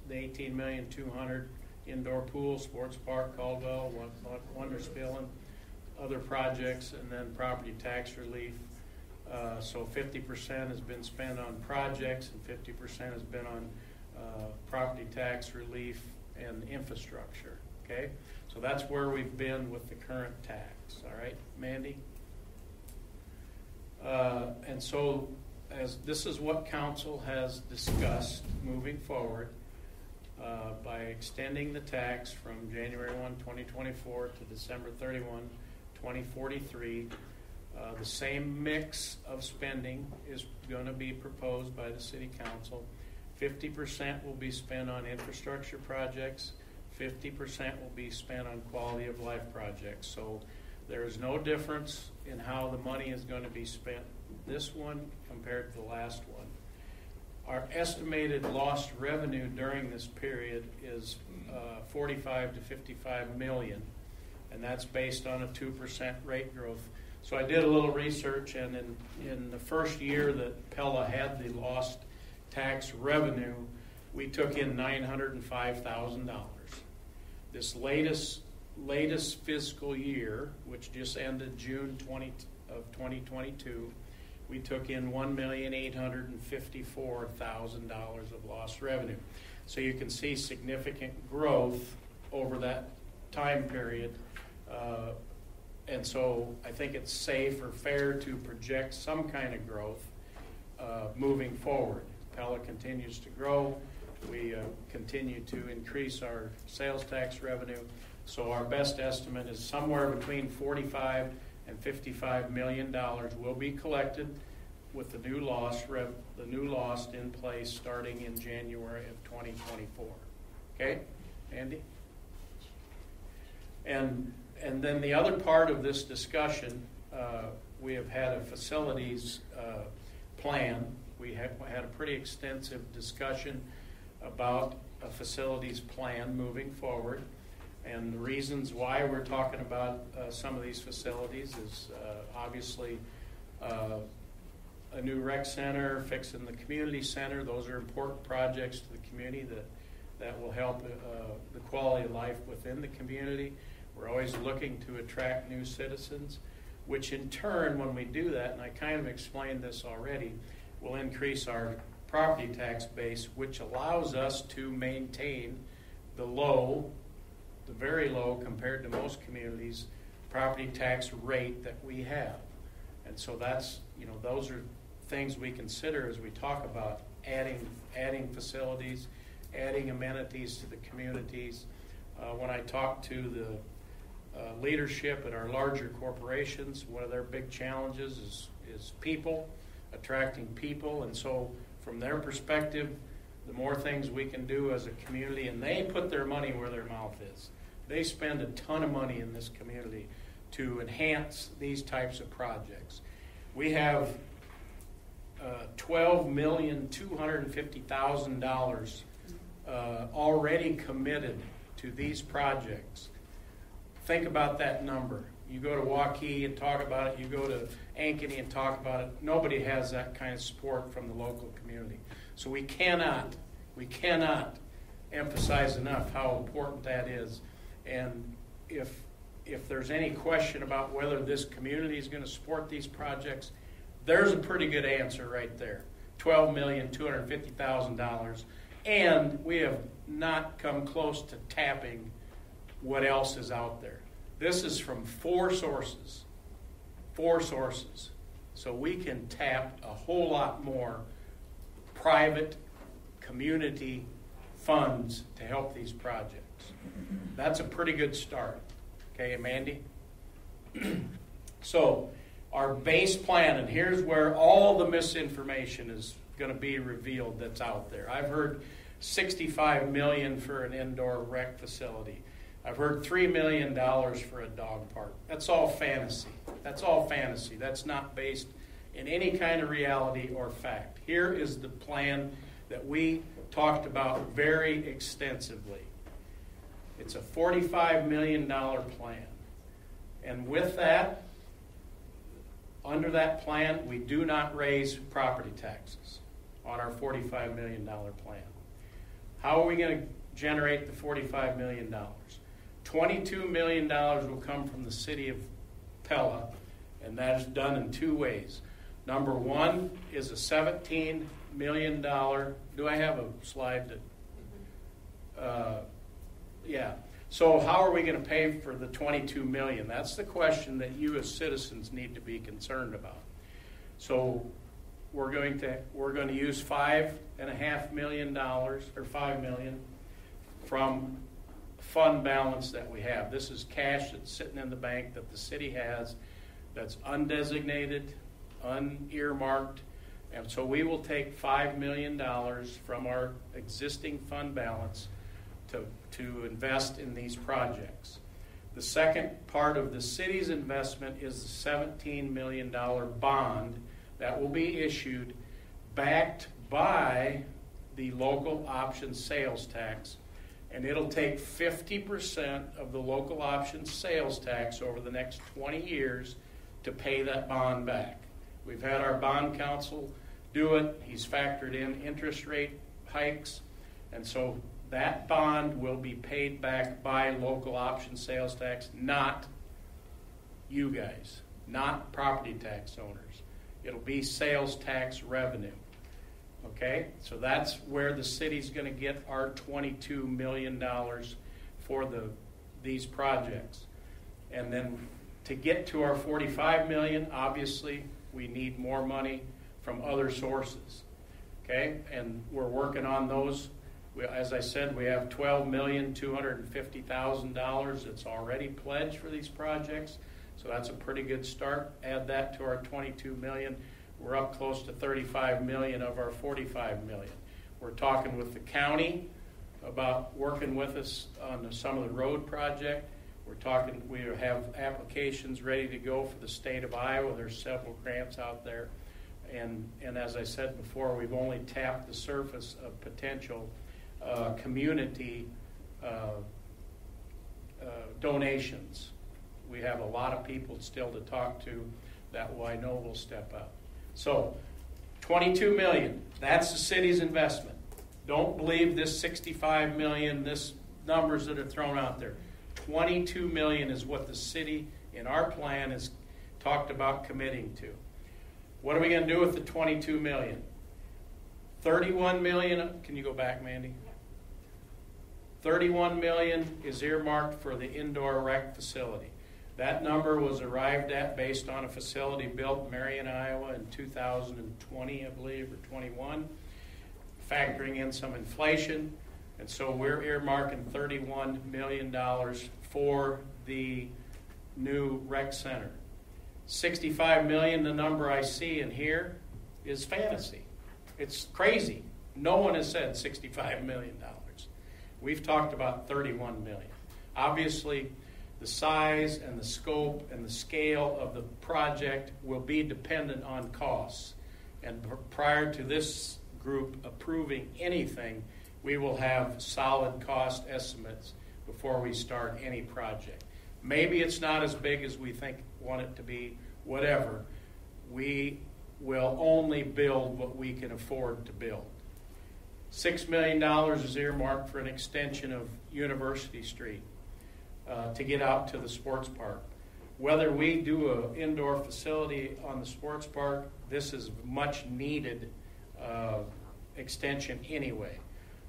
The eighteen million, two hundred, indoor pool, sports park, Caldwell, Won- Wonderspiel, and other projects, and then property tax relief. Uh, So fifty percent has been spent on projects, and fifty percent has been on uh, property tax relief and infrastructure, okay? So that's where we've been with the current tax, all right, Mandy? Uh, And so, as, this is what council has discussed moving forward uh, by extending the tax from January 1, 2024 to December 31, 2043. Uh, The same mix of spending is going to be proposed by the city council. Fifty percent will be spent on infrastructure projects, fifty percent will be spent on quality of life projects. So there is no difference in how the money is going to be spent, this one compared to the last one. Our estimated lost revenue during this period is uh, 45 to 55 million, and that's based on a 2% rate growth. So I did a little research, and in, in the first year that Pella had the lost tax revenue, we took in $905,000. This latest latest fiscal year, which just ended June 20 of 2022, we took in $1,854,000 of lost revenue. So you can see significant growth over that time period. Uh, and so I think it's safe or fair to project some kind of growth uh, moving forward. Pella continues to grow. We uh, continue to increase our sales tax revenue. So our best estimate is somewhere between 45 and 55 million dollars will be collected with the new loss rev, the new lost in place starting in January of 2024. Okay, Andy? And and then the other part of this discussion, uh, we have had a facilities uh, plan. We have had a pretty extensive discussion about a facilities plan moving forward. And the reasons why we're talking about uh, some of these facilities is uh, obviously uh, a new rec center, fixing the community center. Those are important projects to the community that, that will help uh, the quality of life within the community. We're always looking to attract new citizens, which in turn, when we do that, and I kind of explained this already, will increase our property tax base, which allows us to maintain the low the very low compared to most communities property tax rate that we have. And so that's, you know, those are things we consider as we talk about adding, adding facilities, adding amenities to the communities. Uh, when I talk to the uh, leadership at our larger corporations, one of their big challenges is, is people, attracting people. And so from their perspective, the more things we can do as a community, and they put their money where their mouth is. They spend a ton of money in this community to enhance these types of projects. We have uh, $12,250,000 uh, already committed to these projects. Think about that number. You go to Waukee and talk about it, you go to Ankeny and talk about it. Nobody has that kind of support from the local community. So we cannot, we cannot emphasize enough how important that is and if, if there's any question about whether this community is going to support these projects, there's a pretty good answer right there. $12,250,000. And we have not come close to tapping what else is out there. This is from four sources. Four sources. So we can tap a whole lot more private community funds to help these projects. That's a pretty good start. Okay, Mandy? so, our base plan, and here's where all the misinformation is going to be revealed that's out there. I've heard 65 million for an indoor rec facility. I've heard $3 million for a dog park. That's all fantasy. That's all fantasy. That's not based in any kind of reality or fact. Here is the plan that we talked about very extensively. It's a $45 million plan. And with that, under that plan, we do not raise property taxes on our $45 million plan. How are we going to generate the $45 million? $22 million will come from the city of Pella, and that is done in two ways. Number one is a $17 million. Do I have a slide that? Uh, yeah. So how are we going to pay for the 22 million? That's the question that you as citizens need to be concerned about. So we're going to we're going to use five and a half million dollars or five million from fund balance that we have. This is cash that's sitting in the bank that the city has that's undesignated, unearmarked, and so we will take $5 million from our existing fund balance to, to invest in these projects. The second part of the city's investment is the $17 million bond that will be issued backed by the local option sales tax. And it'll take 50% of the local option sales tax over the next 20 years to pay that bond back. We've had our bond counsel do it. He's factored in interest rate hikes. And so that bond will be paid back by local option sales tax, not you guys, not property tax owners. It'll be sales tax revenue. Okay? So that's where the city's going to get our $22 million for the, these projects. And then to get to our 45 million, obviously, we need more money from other sources. Okay? And we're working on those. We, as I said, we have $12,250,000 that's already pledged for these projects. So that's a pretty good start. Add that to our 22 million. We're up close to 35 million of our 45 million. We're talking with the county about working with us on some of the road project. We're talking, we have applications ready to go for the state of Iowa. There's several grants out there. And, and as I said before, we've only tapped the surface of potential uh, community uh, uh, donations. We have a lot of people still to talk to that I know will step up. So, 22 million. That's the city's investment. Don't believe this 65 million, this numbers that are thrown out there. 22 million is what the city in our plan has talked about committing to. What are we going to do with the 22 million? 31 million, can you go back, Mandy? 31 million is earmarked for the indoor rec facility. That number was arrived at based on a facility built in Marion, Iowa in 2020, I believe, or 21, factoring in some inflation. And so we're earmarking $31 million for the new rec center. 65 million, the number I see in here, is fantasy. It's crazy. No one has said $65 million. We've talked about 31 million. Obviously, the size and the scope and the scale of the project will be dependent on costs. And prior to this group approving anything, we will have solid cost estimates before we start any project. Maybe it's not as big as we think want it to be, whatever. We will only build what we can afford to build. Six million dollars is earmarked for an extension of University Street uh, to get out to the sports park. Whether we do an indoor facility on the sports park, this is much needed uh, extension anyway.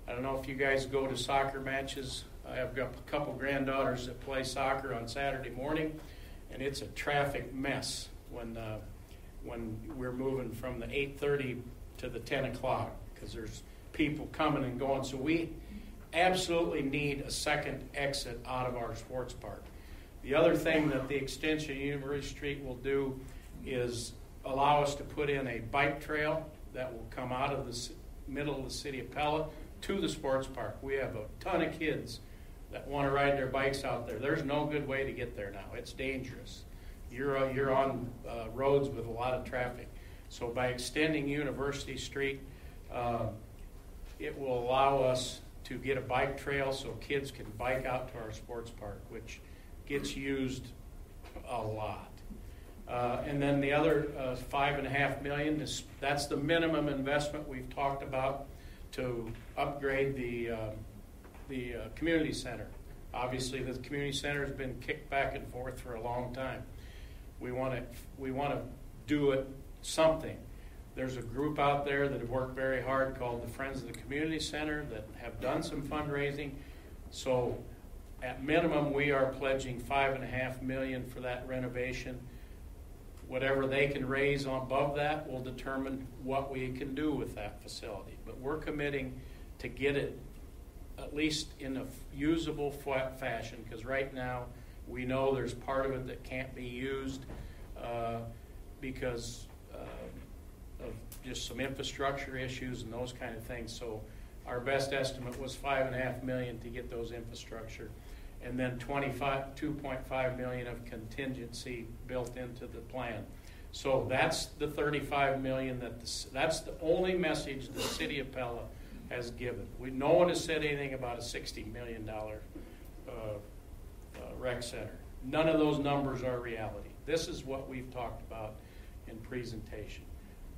I don't know if you guys go to soccer matches. I have got a couple granddaughters that play soccer on Saturday morning, and it's a traffic mess when uh, when we're moving from the 8:30 to the 10 o'clock because there's people coming and going. So we absolutely need a second exit out of our sports park. The other thing that the extension of University Street will do is allow us to put in a bike trail that will come out of the middle of the city of Pella to the sports park. We have a ton of kids that want to ride their bikes out there. There's no good way to get there now. It's dangerous. You're, uh, you're on uh, roads with a lot of traffic. So by extending University Street, uh, it will allow us to get a bike trail so kids can bike out to our sports park, which gets used a lot. Uh, and then the other uh, five and a half million is that's the minimum investment we've talked about to upgrade the uh, the community center. Obviously, the community center has been kicked back and forth for a long time. We want to we want to do it something. There's a group out there that have worked very hard called the Friends of the Community Center that have done some fundraising. So, at minimum, we are pledging five and a half million for that renovation. Whatever they can raise above that will determine what we can do with that facility. But we're committing to get it at least in a usable fashion because right now we know there's part of it that can't be used. uh, because uh, just some infrastructure issues and those kind of things. So our best estimate was five and a half million to get those infrastructure. And then 25, 2.5 million of contingency built into the plan. So that's the 35 million that, the, that's the only message the city of Pella has given. We, no one has said anything about a $60 million uh, uh, rec center. None of those numbers are reality. This is what we've talked about in presentation.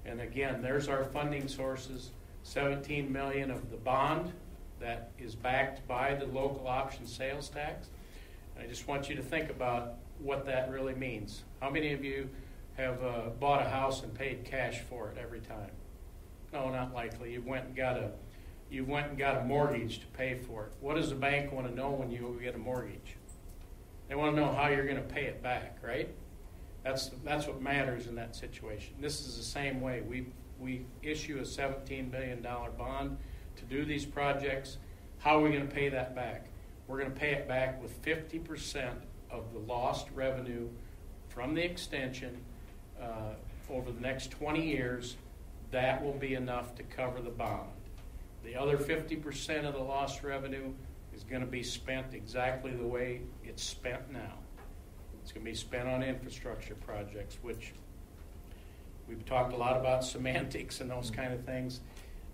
And again, there's our funding sources, 17 million of the bond that is backed by the local option sales tax. And I just want you to think about what that really means. How many of you have uh, bought a house and paid cash for it every time? No, not likely. You went and got a you went and got a mortgage to pay for it. What does the bank want to know when you get a mortgage? They want to know how you're going to pay it back, right? That's that's what matters in that situation. This is the same way. We we issue a 17 billion dollar bond to do these projects. How are we going to pay that back? We're going to pay it back with 50 percent of the lost revenue from the extension uh, over the next 20 years. That will be enough to cover the bond. The other 50% of the lost revenue is going to be spent exactly the way it's spent now. It's going to be spent on infrastructure projects, which we've talked a lot about semantics and those kind of things.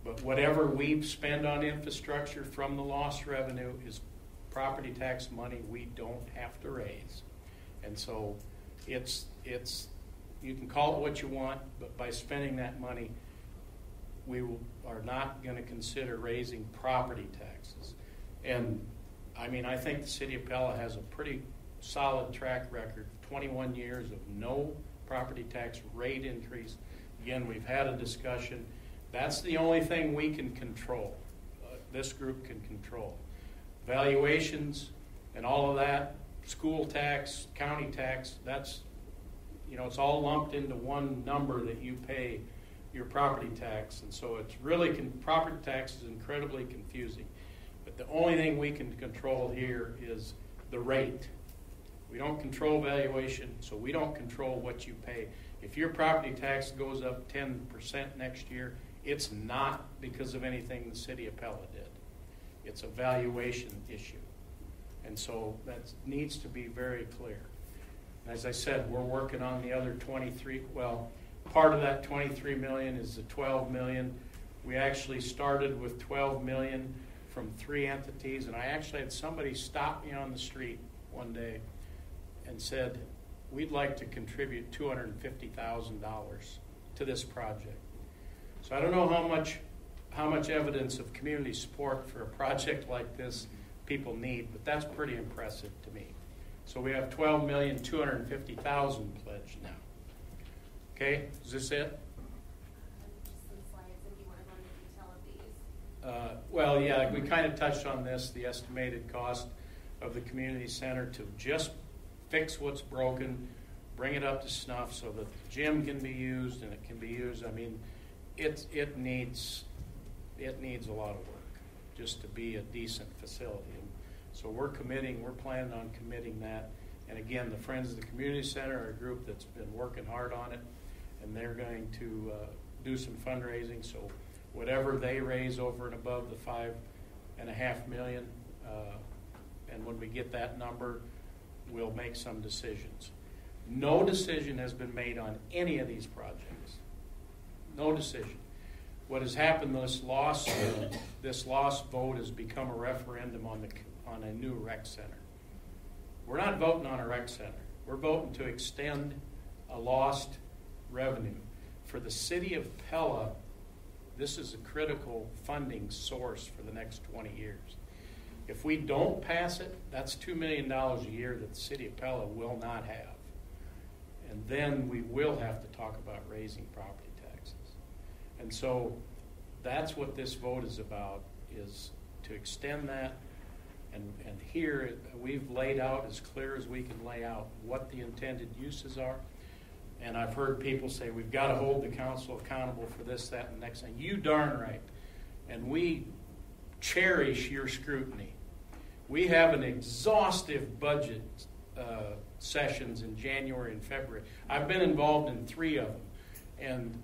But whatever we spend on infrastructure from the lost revenue is property tax money we don't have to raise. And so it's, it's, you can call it what you want, but by spending that money, we will, are not going to consider raising property taxes. And I mean, I think the city of Pella has a pretty solid track record 21 years of no property tax rate increase. Again, we've had a discussion. That's the only thing we can control. Uh, this group can control. Valuations and all of that, school tax, county tax, that's, you know, it's all lumped into one number that you pay your property tax. And so it's really, property tax is incredibly confusing. But the only thing we can control here is the rate. We don't control valuation, so we don't control what you pay. If your property tax goes up 10% next year, it's not because of anything the city of Pella did. It's a valuation issue. And so that needs to be very clear. As I said, we're working on the other 23, well, part of that 23 million is the 12 million. We actually started with 12 million from three entities, and I actually had somebody stop me on the street one day and said, we'd like to contribute $250,000 to this project. So I don't know how much, how much evidence of community support for a project like this people need, but that's pretty impressive to me. So we have 12,250,000 pledged now. Okay, is this it? Uh, well, yeah, we kind of touched on this, the estimated cost of the community center to just fix what's broken, bring it up to snuff so that the gym can be used and it can be used. I mean, it, it needs, it needs a lot of work just to be a decent facility. And so we're committing, we're planning on committing that. And again, the Friends of the Community Center are a group that's been working hard on it, and they're going to uh, do some fundraising. So whatever they raise over and above the five and a half million, uh, and when we get that number, we'll make some decisions. No decision has been made on any of these projects. No decision. What has happened this loss, uh, this lost vote has become a referendum on the on a new rec center. We're not voting on a rec center. We're voting to extend a lost revenue for the city of Pella. This is a critical funding source for the next 20 years. If we don't pass it, that's $2 million a year that the city of Pella will not have. And then we will have to talk about raising property taxes. And so that's what this vote is about, is to extend that. And, and here we've laid out as clear as we can lay out what the intended uses are. And I've heard people say, we've got to hold the council accountable for this, that, and the next thing. You darn right. And we cherish your scrutiny. We have an exhaustive budget uh, sessions in January and February. I've been involved in three of them, and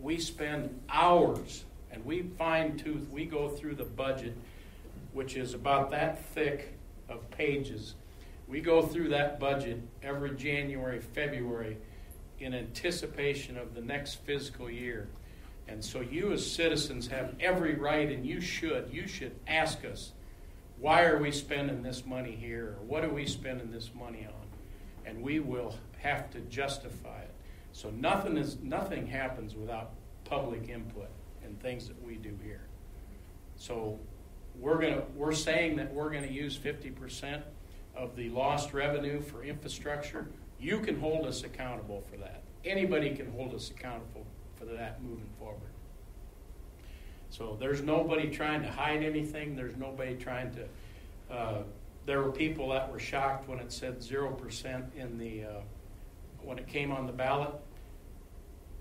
we spend hours and we fine tooth. We go through the budget, which is about that thick of pages. We go through that budget every January, February, in anticipation of the next fiscal year. And so you as citizens have every right, and you should, you should ask us, why are we spending this money here? Or what are we spending this money on? And we will have to justify it. So nothing is nothing happens without public input and things that we do here. So we're gonna we're saying that we're gonna use fifty percent of the lost revenue for infrastructure. You can hold us accountable for that. Anybody can hold us accountable for that moving forward. So there's nobody trying to hide anything. There's nobody trying to. Uh, there were people that were shocked when it said zero percent in the uh, when it came on the ballot.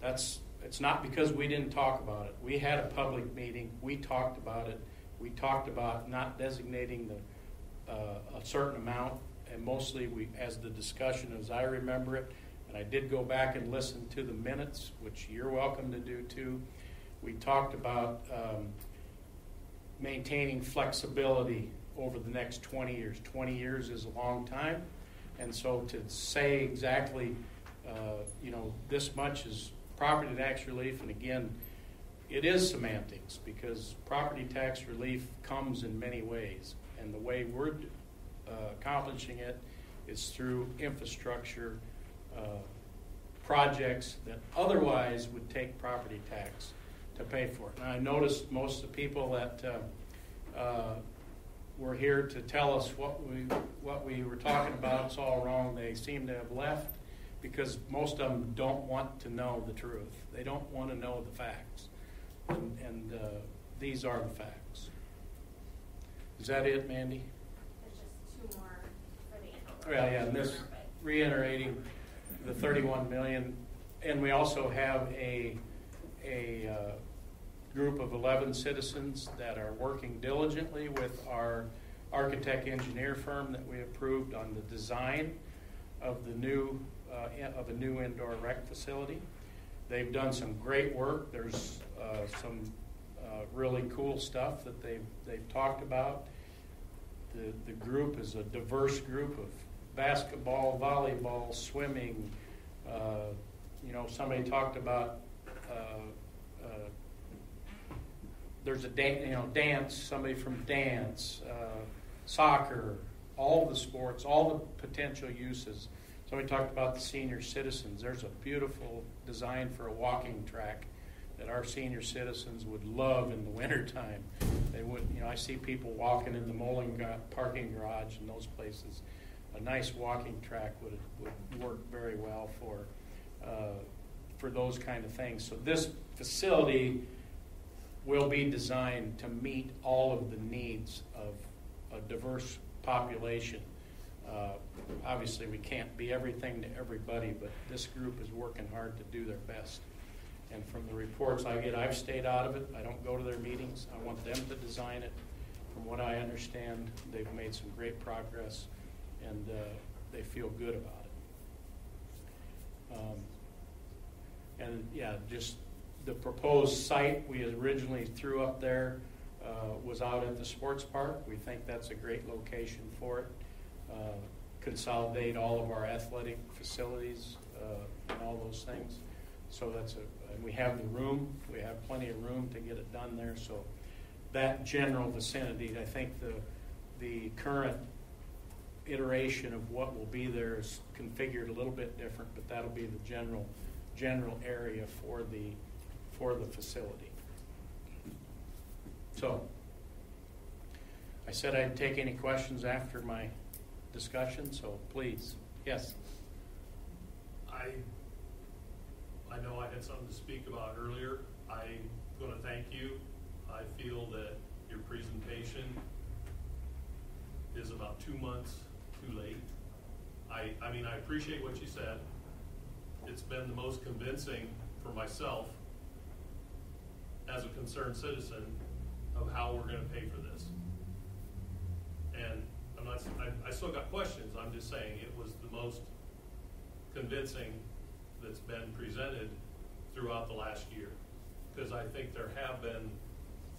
That's it's not because we didn't talk about it. We had a public meeting. We talked about it. We talked about not designating the uh, a certain amount, and mostly we, as the discussion as I remember it, and I did go back and listen to the minutes, which you're welcome to do too. We talked about um, maintaining flexibility over the next 20 years. 20 years is a long time, and so to say exactly, uh, you know, this much is property tax relief, and again, it is semantics because property tax relief comes in many ways, and the way we're uh, accomplishing it is through infrastructure uh, projects that otherwise would take property tax to pay for it. And I noticed most of the people that uh, uh, were here to tell us what we what we were talking about is all wrong. They seem to have left because most of them don't want to know the truth. They don't want to know the facts, and, and uh, these are the facts. Is that it, Mandy? There's just two more for the Yeah, yeah, and this reiterating the 31 million, and we also have a, a uh, group of 11 citizens that are working diligently with our architect engineer firm that we approved on the design of the new, uh, of a new indoor rec facility. They've done some great work. There's uh, some uh, really cool stuff that they've, they've talked about. The, the group is a diverse group of basketball, volleyball, swimming. Uh, you know, somebody talked about uh, uh, there's a dan- you know dance. Somebody from dance, uh, soccer, all the sports, all the potential uses. Somebody talked about the senior citizens. There's a beautiful design for a walking track that our senior citizens would love in the wintertime. They would, you know, I see people walking in the Molengracht parking garage and those places. A nice walking track would, would work very well for, uh, for those kind of things. So this facility will be designed to meet all of the needs of a diverse population. Uh, obviously, we can't be everything to everybody, but this group is working hard to do their best. And from the reports I get, I've stayed out of it. I don't go to their meetings. I want them to design it. From what I understand, they've made some great progress, and uh, they feel good about it. Um, and yeah, just the proposed site we originally threw up there uh, was out at the sports park. We think that's a great location for it. Uh, consolidate all of our athletic facilities uh, and all those things. So that's a, and we have the room. We have plenty of room to get it done there. So that general vicinity, I think the the current iteration of what will be there is configured a little bit different, but that'll be the general general area for the for the facility. So, I said I'd take any questions after my discussion, so please, yes. I, I know I had something to speak about earlier. I'm going to thank you. I feel that your presentation is about two months too late. I, I mean, I appreciate what you said. It's been the most convincing for myself as a concerned citizen of how we're going to pay for this. And I'm not, I, I still got questions, I'm just saying it was the most convincing that's been presented throughout the last year. Because I think there have been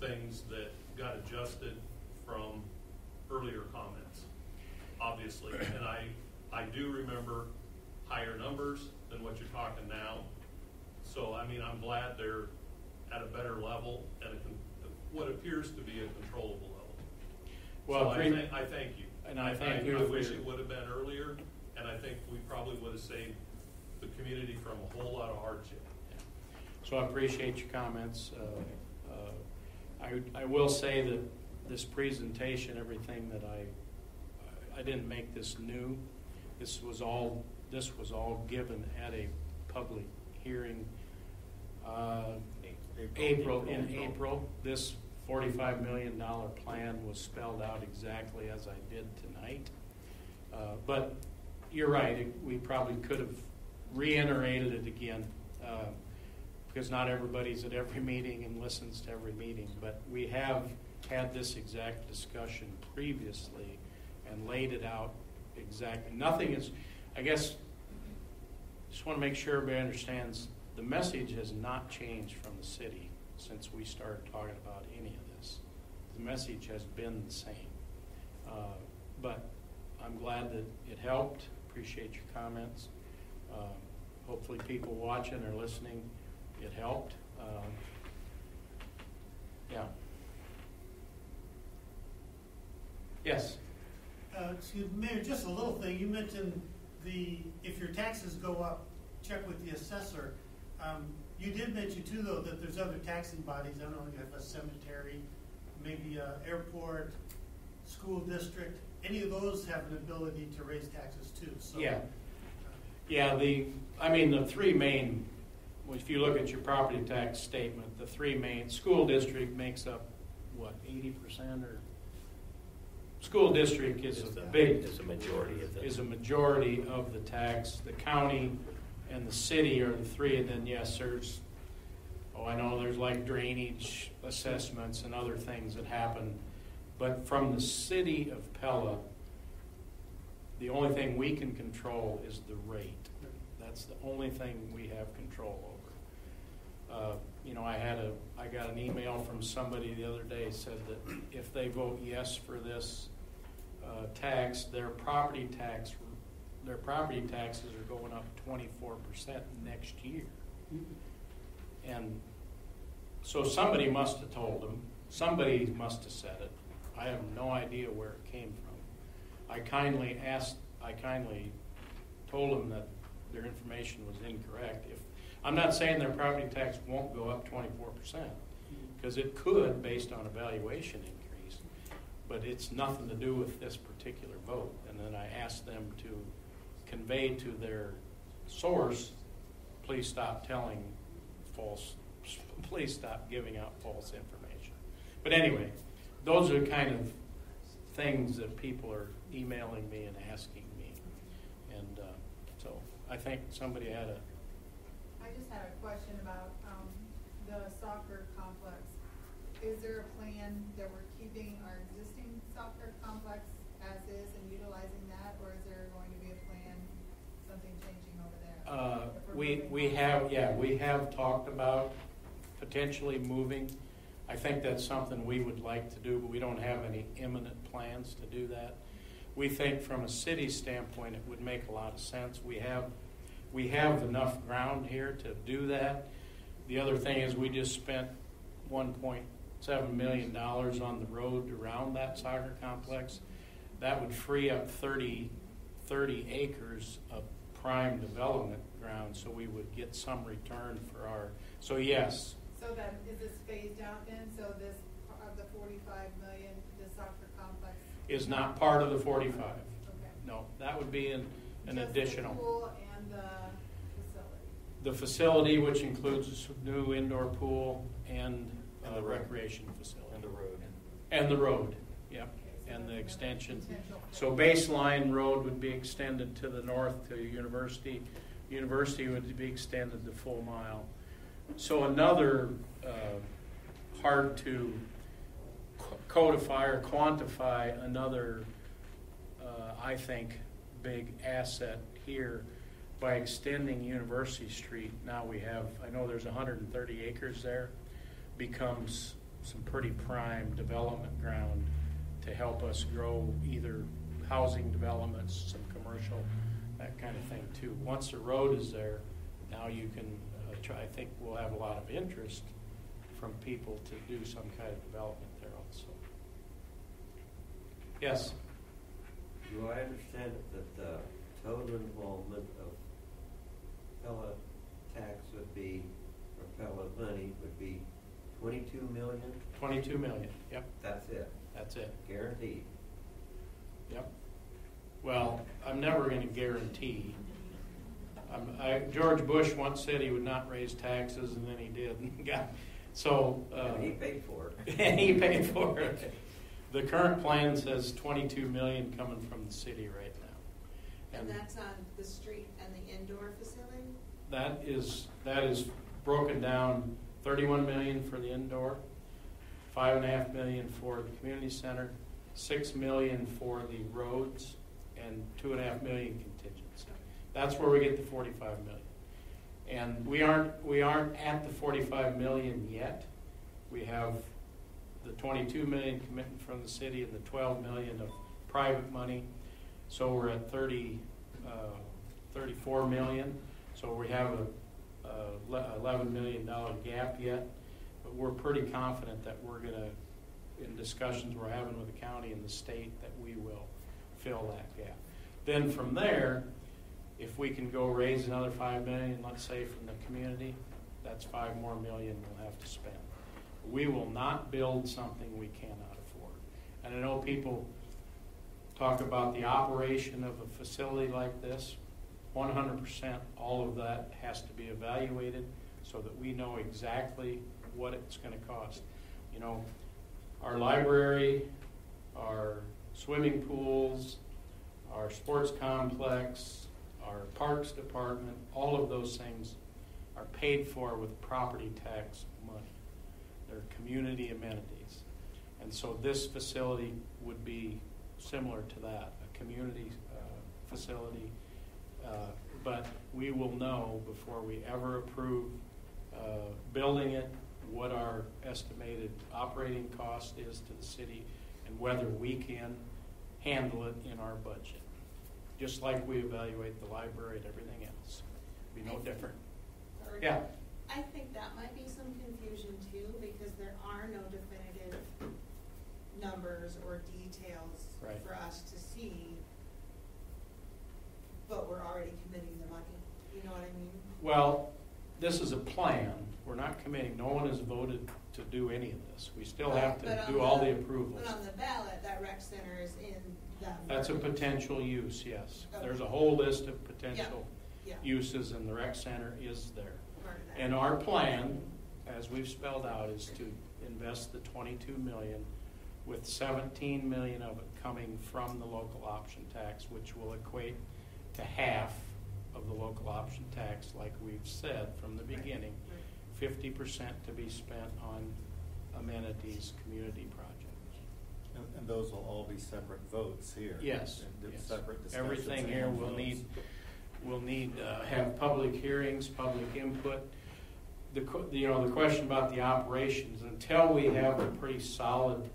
things that got adjusted from earlier comments, obviously. And I, I do remember higher numbers than what you're talking now. So, I mean, I'm glad they're at a better level and a what appears to be a controllable level. Well, So I thank, I thank you. And I thank you I wish it would have been earlier, and I think we probably would have saved the community from a whole lot of hardship. So I appreciate your comments. Uh, uh, I, I will say that this presentation, everything that I, I didn't make this new. This was all, this was all given at a public hearing, uh, April, in April. This forty-five million dollar plan was spelled out exactly as I did tonight. Uh, But you're right, it- we probably could have reiterated it again, uh, because not everybody's at every meeting and listens to every meeting. But we have had this exact discussion previously and laid it out exactly. Nothing is, I guess, just want to make sure everybody understands, the message has not changed from the city since we started talking about any of this. The message has been the same. Uh, But I'm glad that it helped, appreciate your comments. Uh, Hopefully people watching or listening, it helped. Um, Yeah. Yes? Uh, excuse me, Mayor, just a little thing, you mentioned the, if your taxes go up, check with the assessor. Um, you did mention too, though, that there's other taxing bodies, I don't know, you have a cemetery, maybe a airport, school district, any of those have an ability to raise taxes too, so. Yeah. Yeah, the, I mean, the three main, if you look at your property tax statement, the three main, school district makes up, what, eighty percent or? School district is Is a the- big. is a majority of the- Is a majority of the tax. The county and the city are the three, and then yes, there's, oh, I know there's like drainage assessments and other things that happen. But from the city of Pella, the only thing we can control is the rate. That's the only thing we have control over. Uh, You know, I had a, I got an email from somebody the other day, said that if they vote yes for this uh, tax, their property tax, their property taxes are going up twenty-four percent next year. And so somebody must have told them, somebody must have said it. I have no idea where it came from. I kindly asked, I kindly told them that their information was incorrect. If, I'm not saying their property tax won't go up twenty-four percent, because it could based on a valuation increase, but it's nothing to do with this particular vote. And then I asked them to convey to their source, please stop telling false, please stop giving out false information. But anyway, those are kind of things that people are emailing me and asking me. And uh, so I think somebody had a, I just had a question about, um, the soccer complex. Is there a plan that we're keeping our existing soccer complex as is and utilizing that, or is there going to be a plan, something changing over there? Uh, We, we have, yeah, we have talked about potentially moving. I think that's something we would like to do, but we don't have any imminent plans to do that. We think from a city standpoint, it would make a lot of sense. We have, we have enough ground here to do that. The other thing is, we just spent one point seven million dollars on the road around that soccer complex. That would free up 30 30 acres of prime development ground, so we would get some return for our, so yes, So that, is this phased out then, so this, of the forty-five million, the soccer complex? is not part of the forty-five. Okay. No, that would be an, an Just the additional. pool and the facility? The facility, which includes a new indoor pool and And uh, the road. recreation facility. And the road. And the road, yep, Okay, so and the extension. So baseline road would be extended to the north to University. University would be extended the full mile. So another uh, hard to codify or quantify another uh, I think, big asset here. By extending University Street, now we have, I know there's hundred and thirty acres there, becomes some pretty prime development ground to help us grow either housing developments, some commercial, that kind of thing too. Once the road is there, now you can uh, try, I think we'll have a lot of interest from people to do some kind of development there also. Yes? Do I understand that the total involvement of Pella tax would be, or Pella money would be twenty-two million? Twenty-two million, yep, That's it, that's it, guaranteed. yep. Well, I'm never gonna guarantee. Um, I, George Bush once said he would not raise taxes, and then he did, and got, so, uh. And he paid for it. And he paid for it. The current plan says twenty-two million coming from the city right now. And that's on the street and the indoor facility? That is, that is broken down, thirty-one million for the indoor, five and a half million for the community center, six million for the roads, and two and a half million contingency. That's where we get the forty-five million. And we aren't, we aren't at the forty-five million yet. We have the twenty-two million commitment from the city and the twelve million of private money. So we're at thirty, uh, thirty-four million. So we have a, a eleven million dollar gap yet. We're pretty confident that we're gonna, in discussions we're having with the county and the state, that we will fill that gap. Then from there, if we can go raise another five million, let's say from the community, that's five more million we'll have to spend. We will not build something we cannot afford. And I know people talk about the operation of a facility like this. One hundred percent, all of that has to be evaluated so that we know exactly what it's gonna cost. You know, our library, our swimming pools, our sports complex, our parks department, all of those things are paid for with property tax money. They're community amenities. And so this facility would be similar to that, a community uh, facility. Uh, But we will know before we ever approve uh, building it, what our estimated operating cost is to the city and whether we can handle it in our budget. Just like we evaluate the library and everything else. Be no different. Yeah. I think that might be some confusion too, because there are no definitive numbers or details Right. for us to see, but we're already committing the money. You know what I mean? Well, this is a plan. We're not committing, no one has voted to do any of this. We still have But to do all the approvals. But on the ballot, that rec center is in that. That's a potential use, yes. There's a whole list of potential Yeah, yeah. uses and the rec center is there. Part of that. And our plan, as we've spelled out, is to invest the twenty-two million with seventeen million of it coming from the local option tax, which will equate to half of the local option tax, like we've said from the beginning. Fifty percent to be spent on amenities, community projects. And, and those will all be separate votes here. Yes, And yes. Separate discussions. Everything here will votes. need, will need, uh, have public hearings, public input. The, you know, the question about the operations, until we have a pretty solid,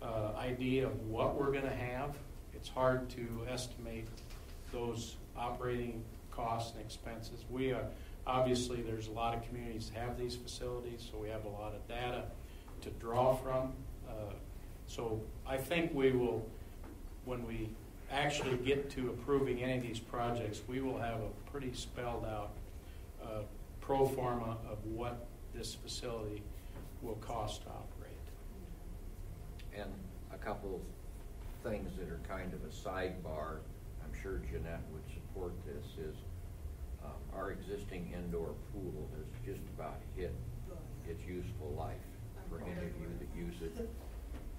uh, idea of what we're gonna have, it's hard to estimate those operating costs and expenses. We are, obviously, there's a lot of communities that have these facilities, so we have a lot of data to draw from. Uh, So I think we will, when we actually get to approving any of these projects, we will have a pretty spelled out uh, pro forma of what this facility will cost to operate. And a couple of things that are kind of a sidebar, I'm sure Jeanette would support this, is our existing indoor pool has just about hit its useful life for any of you that use it.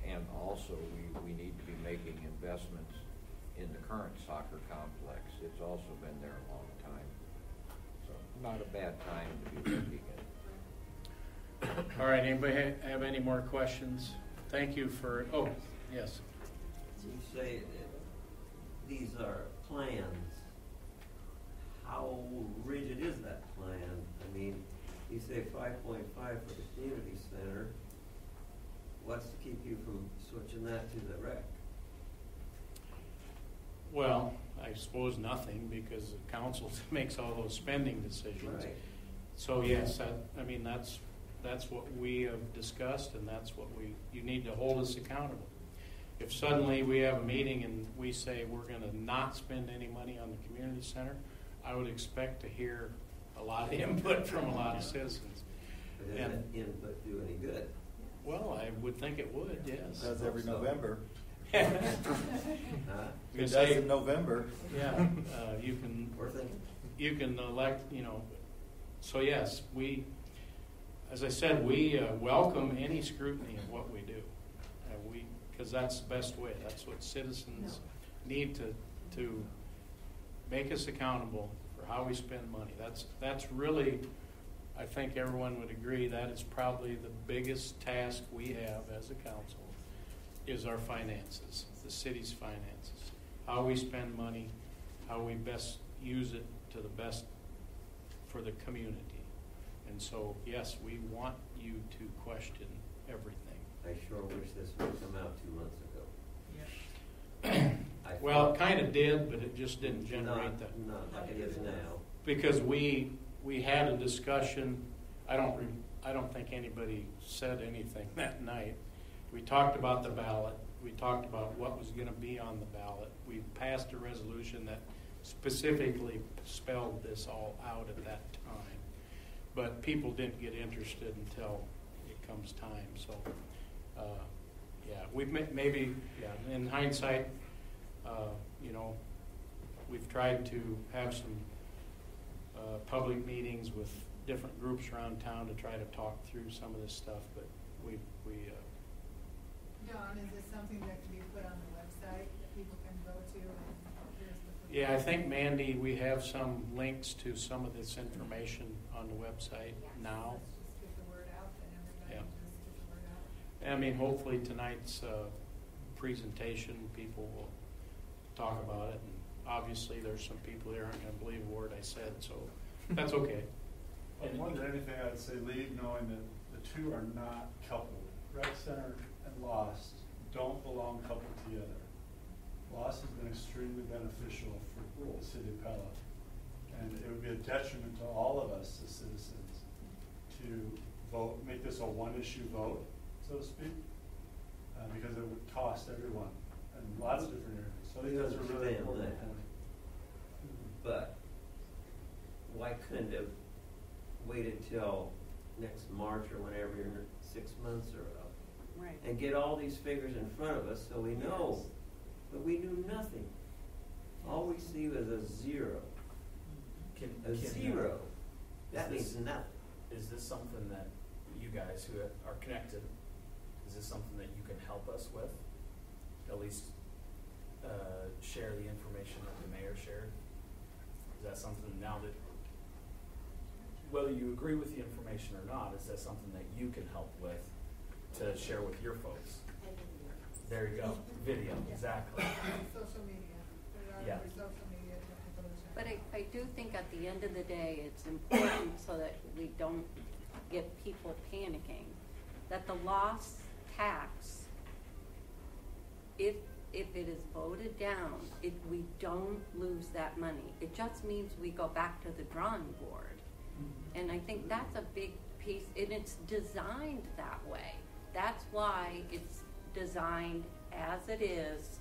And also, we, we need to be making investments in the current soccer complex. It's also been there a long time. So not a bad time to be looking at All right, anybody ha- have any more questions? Thank you for, oh, yes. You say that these are plans, how rigid is that plan? I mean, you say five point five for the community center, what's to keep you from switching that to the rec? Well, I suppose nothing, because the council makes all those spending decisions. Right. So yes, that, I mean, that's, that's what we have discussed, and that's what we, you need to hold us accountable. If suddenly we have a meeting and we say we're gonna not spend any money on the community center, I would expect to hear a lot of input from a lot of citizens. But does And- that input do any good? Well, I would think it would, yes. Does every So- November. Huh? It does in November. Yeah, uh, you can. We're thinking. You can elect, you know, so yes, we, as I said, we uh, welcome any scrutiny of what we do. Uh, we, because that's the best way, that's what citizens need to, to make us accountable for how we spend money. That's, that's really, I think everyone would agree, that is probably the biggest task we have as a council, is our finances, the city's finances. How we spend money, how we best use it to the best for the community. And so, yes, we want you to question everything. I sure wish this would come out two months ago. I Well, it thought- kind of did, but it just didn't generate Not- that. Not like it is now. Because we, we had a discussion, I don't, re- I don't think anybody said anything that night. We talked about the ballot, we talked about what was gonna be on the ballot. We passed a resolution that specifically spelled this all out at that time. But people didn't get interested until it comes time, so, uh, yeah, we've maybe, yeah, in hindsight, uh, you know, we've tried to have some uh, public meetings with different groups around town to try to talk through some of this stuff, but we, we, uh, John, is this something that can be put on the website that people can go to and yeah, I think Mandy, we have some links to some of this information on the website now. Let's just get the word out and everybody Yeah. just get the word out. I mean, hopefully tonight's uh, presentation, people will talk about it. And obviously, there's some people here aren't gonna believe a word I said, so that's okay. But more than anything, I'd say leave knowing that the two are not coupled. Rec Center and Lost don't belong coupled together. Lost has been extremely beneficial for the city of Pella. And it would be a detriment to all of us as citizens to vote, make this a one-issue vote, so to speak, uh, because it would cost everyone in lots of different areas. So I think that's a really Understand important that. point. But why couldn't have waited till next March or whenever, your six months or, uh, Right. and get all these figures in front of us so we know? Yes. But we knew nothing. All we see was a zero. Can, A can, uh, zero. That is this- means nothing. Is this something that you guys who are connected, is this something that you can help us with? At least, uh, share the information that the mayor shared? Is that something now that, whether you agree with the information or not, is that something that you can help with to share with your folks? There you go, video, exactly. Social media, put it out Yeah. over social media to people to. But I, I do think at the end of the day, it's important so that we don't get people panicking, that the lost tax, if, if it is voted down, if we don't lose that money. It just means we go back to the drawing board. Mm-hmm. And I think that's a big piece, and it's designed that way. That's why it's designed as it is.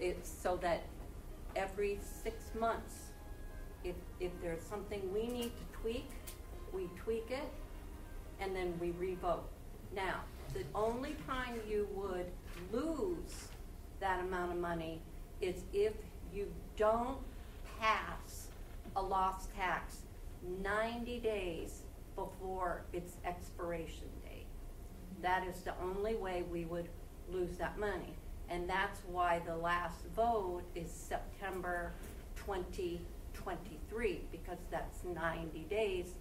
It's so that every six months, if, if there's something we need to tweak, we tweak it, and then we revote. Now, the only time you would lose that amount of money is if you don't pass a lost tax ninety days before its expiration date. That is the only way we would lose that money. And that's why the last vote is September twenty twenty-three, because that's ninety days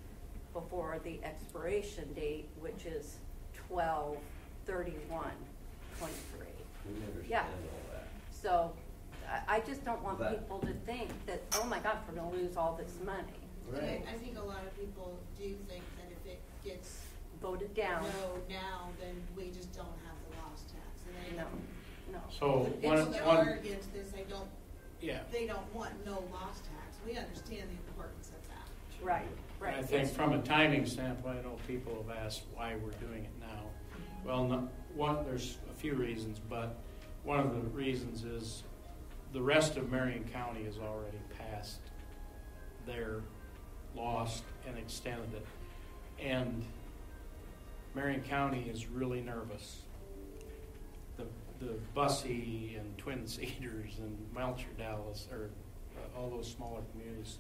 before the expiration date, which is twelve thirty-one twenty-three. We Yeah. understand all that. So, I, I, I just don't want But- people to think that, oh my God, we're gonna lose all this money. But I, I think a lot of people do think that if it gets Voted down. no now, then we just don't have the loss tax. And they- No, no. So, The one, people that one, are against this, they don't, yeah. they don't want no loss tax. We understand the importance of that. Right, right. I think from a timing standpoint, I know people have asked why we're doing it now. Well, no, one, there's a few reasons, but one of the reasons is the rest of Marion County has already passed their lost and extended it. And Marion County is really nervous. The, the Bussey and Twin Cedars and Melcher Dallas, or uh, all those smaller communities,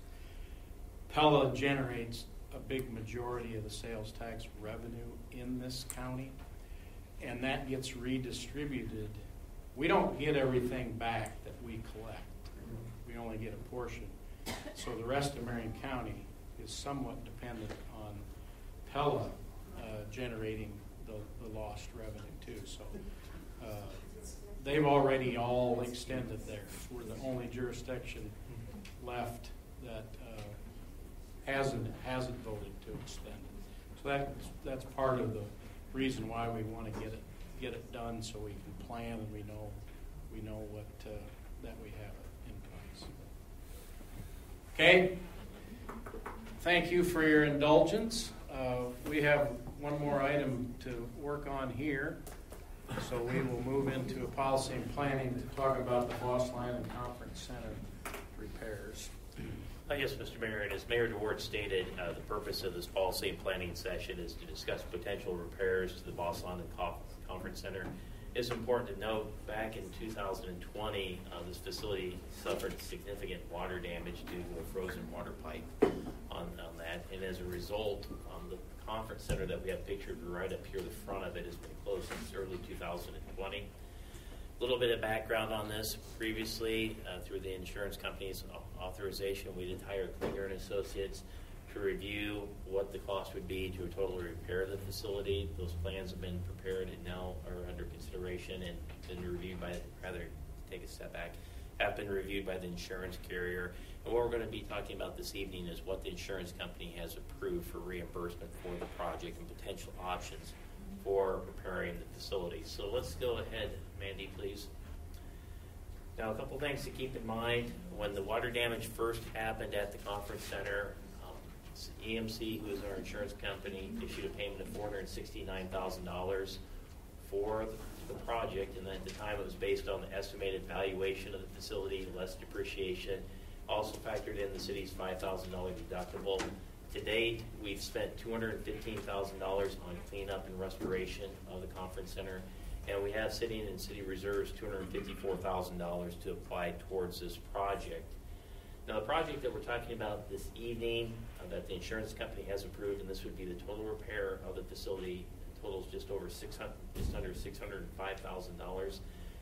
Pella generates a big majority of the sales tax revenue in this county, and that gets redistributed. We don't get everything back that we collect. We only get a portion. So the rest of Marion County is somewhat dependent on Pella uh, generating the, the lost revenue too. So uh, they've already all extended theirs. We're the only jurisdiction left that uh, hasn't, hasn't voted to extend. So that, that's part of the reason why we want to get it, get it done so we can plan and we know, we know what, uh, that we have in place. Okay? Thank you for your indulgence. Uh, We have one more item to work on here. So we will move into a policy and planning to talk about the Bos Landen Conference Center repairs. Yes, Mr. Mayor, and as Mayor DeWaard stated, uh, the purpose of this policy and planning session is to discuss potential repairs to the Bos Landen Conference Center. It's important to note, back in 2020, uh, this facility suffered significant water damage due to a frozen water pipe on, on that. And as a result, um, the conference center that we have pictured right up here, the front of it, has been closed since early 2020. Little bit of background on this. Previously, uh, through the insurance company's authorization, we did hire Klingner and Associates to review what the cost would be to totally repair the facility. Those plans have been prepared and now are under consideration and been reviewed by, rather, take a step back, have been reviewed by the insurance carrier. And what we're going to be talking about this evening is what the insurance company has approved for reimbursement for the project and potential options for repairing the facility. So let's go ahead, Mandy, please. Now, a couple things to keep in mind. When the water damage first happened at the conference center, um, EMC, who is our insurance company, issued a payment of $469,000 for the, project, and at the time it was based on the estimated valuation of the facility, less depreciation. Also factored in the city's $5,000 deductible. To date, we've spent $215,000 on cleanup and restoration of the conference center, and we have sitting in city reserves $254,000 to apply towards this project. Now, the project that we're talking about this evening, uh, that the insurance company has approved, and this would be the total repair of the facility, totals just over six hundred, just under six hundred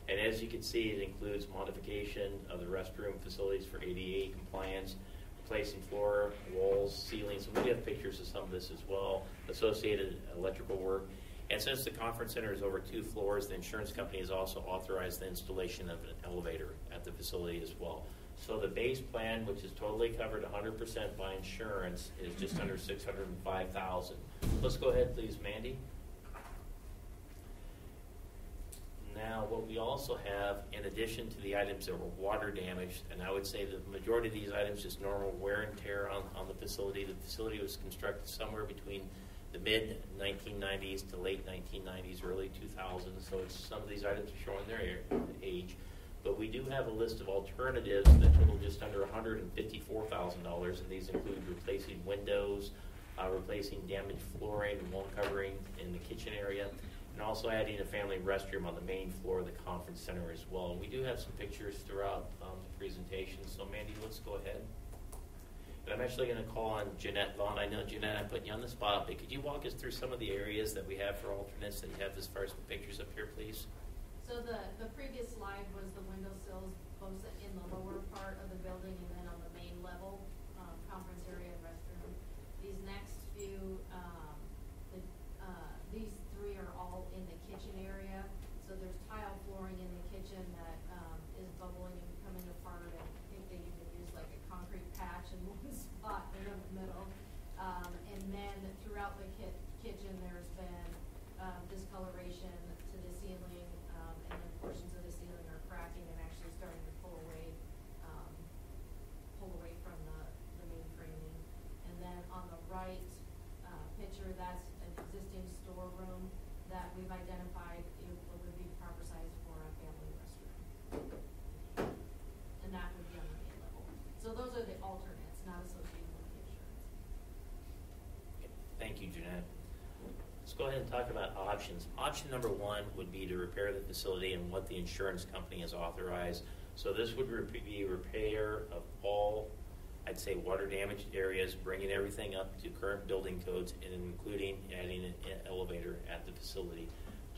and as you can see, it includes modification of the restroom facilities for ADA compliance, replacing floor, walls, ceilings, and we have pictures of some of this as well, associated electrical work. And since the conference center is over two floors, the insurance company has also authorized the installation of an elevator at the facility as well. So the base plan, which is totally covered 100% by insurance, is just under 605,000. Let's go ahead, please, Mandy. Now, what we also have, in addition to the items that were water damaged, and I would say the majority of these items just normal wear and tear on, on the facility. The facility was constructed somewhere between the mid 1990s to late 1990s, early 2000s. So some of these items are showing their age. But we do have a list of alternatives that total just under $154,000, and these include replacing windows, uh, replacing damaged flooring and wall covering in the kitchen area, and also adding a family restroom on the main floor of the conference center as well. And we do have some pictures throughout um, the presentation, so Mandy, let's go ahead. I'm actually going to call on Jeanette Vaughn. I know, Jeanette, I'm putting you on the spot, but could you walk us through some of the areas that we have for alternates that you have as far as the pictures up here, please? So the, the previous slide was the window sills both in the lower part of the building and throughout the ki- kitchen, there's been um, discoloration to the ceiling, um, and then portions of the ceiling are cracking and actually starting to pull away, um, pull away from the, the main framing. And then on the right, uh, picture, that's an existing storeroom that we've identified Go ahead and talk about options. Option number one would be to repair the facility and what the insurance company has authorized. So this would be repair of all, I'd say, water damaged areas, bringing everything up to current building codes, and including adding an elevator at the facility.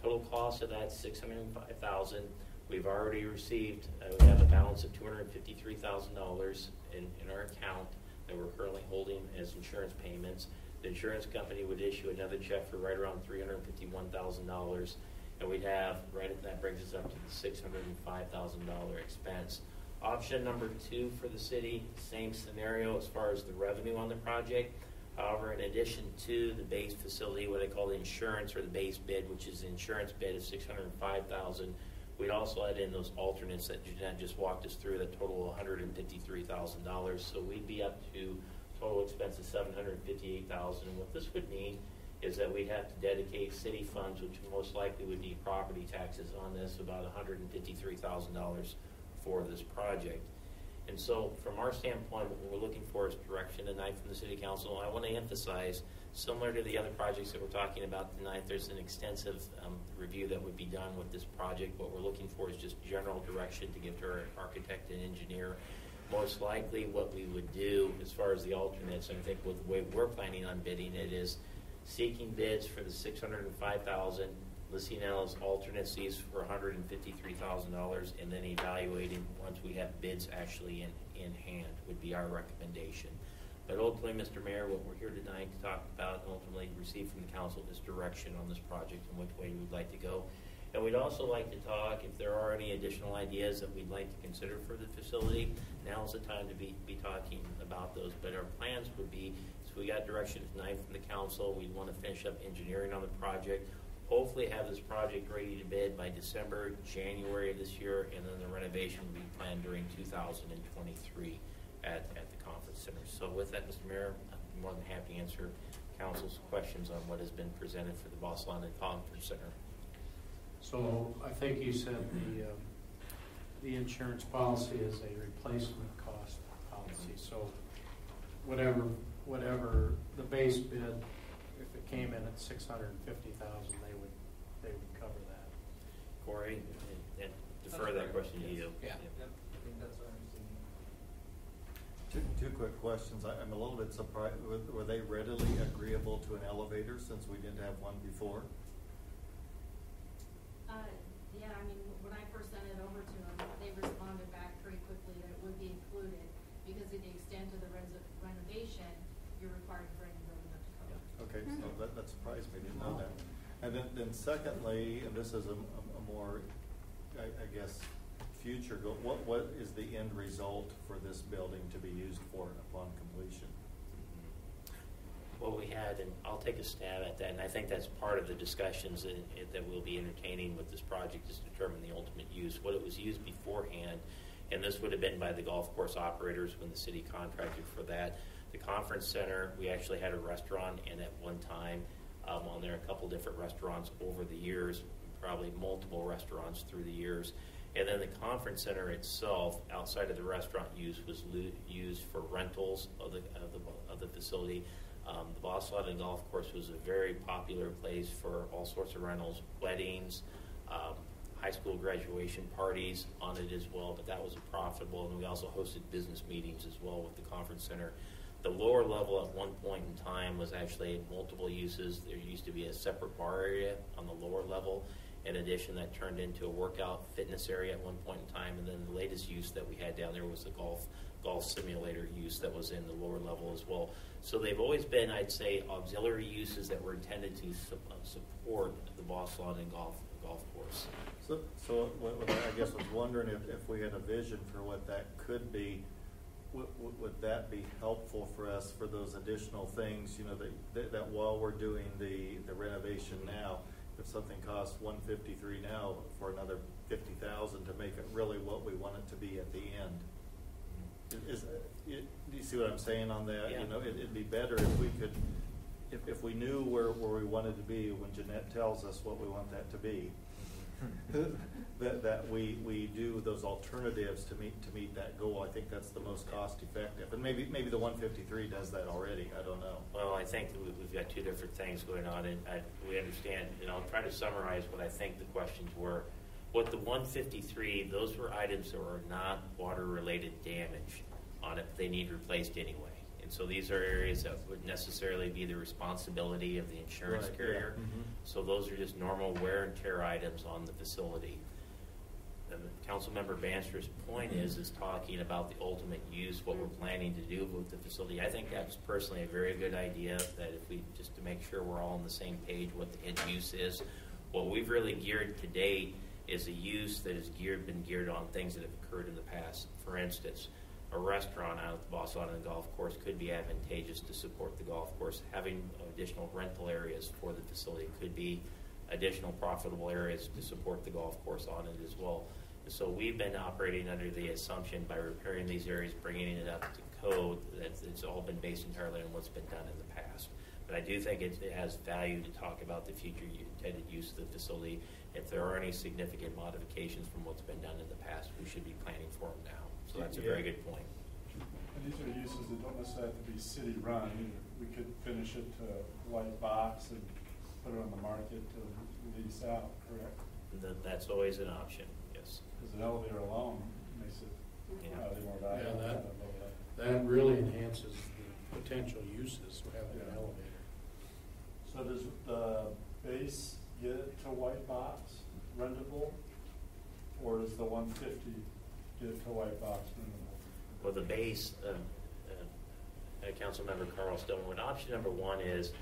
Total cost of that six hundred and five thousand. We've already received, uh, we have a balance of two hundred and fifty-three thousand dollars in, in our account that we're currently holding as insurance payments. The insurance company would issue another check for right around three hundred and fifty-one thousand dollars. And we'd have, right, at that brings us up to the six hundred and five thousand dollar expense. Option number two for the city, same scenario as far as the revenue on the project. However, in addition to the base facility, what I call the insurance or the base bid, which is the insurance bid of six hundred five thousand, we'd also add in those alternates that Jeanette just walked us through that total one hundred and fifty-three thousand dollars. So we'd be up to total expense of seven hundred fifty-eight thousand. And what this would mean is that we'd have to dedicate city funds, which most likely would be property taxes on this, about hundred and fifty-three thousand dollars for this project. And so, from our standpoint, what we're looking for is direction tonight from the city council. And I want to emphasize, similar to the other projects that we're talking about tonight, there's an extensive um, review that would be done with this project. What we're looking for is just general direction to give to our architect and engineer. Most likely, what we would do as far as the alternates, and I think with the way we're planning on bidding it, is seeking bids for the six hundred and five thousand, listing out as alternates for hundred and fifty-three thousand dollars, and then evaluating once we have bids actually in, in hand would be our recommendation. But ultimately, Mr. Mayor, what we're here tonight to talk about and ultimately receive from the council is direction on this project and which way we'd like to go. And we'd also like to talk, if there are any additional ideas that we'd like to consider for the facility, now's the time to be, be talking about those. But our plans would be, so we got direction tonight from the council, we'd want to finish up engineering on the project, hopefully have this project ready to bid by December, January of this year, and then the renovation will be planned during 2023 at, at the conference center. So with that, Mr. Mayor, I'm more than happy to answer council's questions on what has been presented for the Landen Conference Center. So I think you said the, um, the insurance policy is a replacement cost policy. So whatever, whatever the base bid, if it came in at six hundred and fifty thousand, they would, they would cover that. Corey, and- and defer that question to you. Yeah. Two, two quick questions. I, I'm a little bit surprised, were, were they readily agreeable to an elevator since we didn't have one before? Uh, yeah, I mean, when I first sent it over to them, they responded back pretty quickly that it would be included, because to the extent of the res- renovation, you're required to bring the building up to code. Okay, so that, that surprised me, didn't know that. And then, then secondly, and this is a, a a more, I, I guess, future goal, what, what is the end result for this building to be used for upon completion? What we had, and I'll take a stab at that, and I think that's part of the discussions that, that we'll be entertaining with this project is determine the ultimate use. What it was used beforehand, and this would have been by the golf course operators when the city contracted for that. The conference center, we actually had a restaurant, and at one time, um, on there, a couple different restaurants over the years, probably multiple restaurants through the years. And then the conference center itself, outside of the restaurant use, was lu- used for rentals of the, of the, of the facility. Um, the Bos Landen Golf Course was a very popular place for all sorts of rentals, weddings, um, high school graduation parties on it as well, but that was profitable. And we also hosted business meetings as well with the conference center. The lower level at one point in time was actually multiple uses. There used to be a separate bar area on the lower level. In addition, that turned into a workout fitness area at one point in time. And then the latest use that we had down there was the golf golf simulator use that was in the lower level as well. So they've always been, I'd say, auxiliary uses that were intended to su- uh, support the Bos Landen golf golf course. So, so what, what I guess was wondering if, if we had a vision for what that could be, would, would- that be helpful for us for those additional things, you know, that, that, while we're doing the, the renovation now, if something costs one fifty-three now for another fifty thousand to make it really what we want it to be at the end. Is, you, do you see what I'm saying on that? Yeah. You know, it, it'd be better if we could, if, if we knew where, where we wanted to be when Jeanette tells us what we want that to be. Mm-hmm. That, that we, we do those alternatives to meet, to meet that goal. I think that's the most cost effective. And maybe, maybe the one fifty-three does that already. I don't know. Well, I think we've got two different things going on, and I, we understand, and I'll try to summarize what I think the questions were. What the one fifty-three, those were items that were not water-related damage on it, they need replaced anyway. And so these are areas that would necessarily be the responsibility of the insurance Right, yeah. carrier. Mhm. So those are just normal wear and tear items on the facility. And Councilmember Bandstra's point is, is talking about the ultimate use, what we're planning to do with the facility. I think that's personally a very good idea, that if we, just to make sure we're all on the same page, what the end use is. What we've really geared to date is a use that is geared, been geared on things that have occurred in the past. For instance, a restaurant out at the Bos Landen Golf Course could be advantageous to support the golf course. Having additional rental areas for the facility could be additional profitable areas to support the golf course on it as well. So we've been operating under the assumption by repairing these areas, bringing it up to code, that it's all been based entirely on what's been done in the past. But I do think it, it has value to talk about the future intended use of the facility. If there are any significant modifications from what's been done in the past, we should be planning for them now. So that's a very good point. And these are uses that don't necessarily have to be city-run. We could finish it to white box and put it on the market to lease out, correct? That, that's always an option, yes. Because an elevator alone makes it Yeah. highly more Yeah, that, than a low level. that really enhances the potential uses of having an elevator. So does the base get it to white box rentable? Or does the one fifty get it to white box rentable? Well, the base, um, uh, uh, Councilmember Carl Stonewood, option number one is,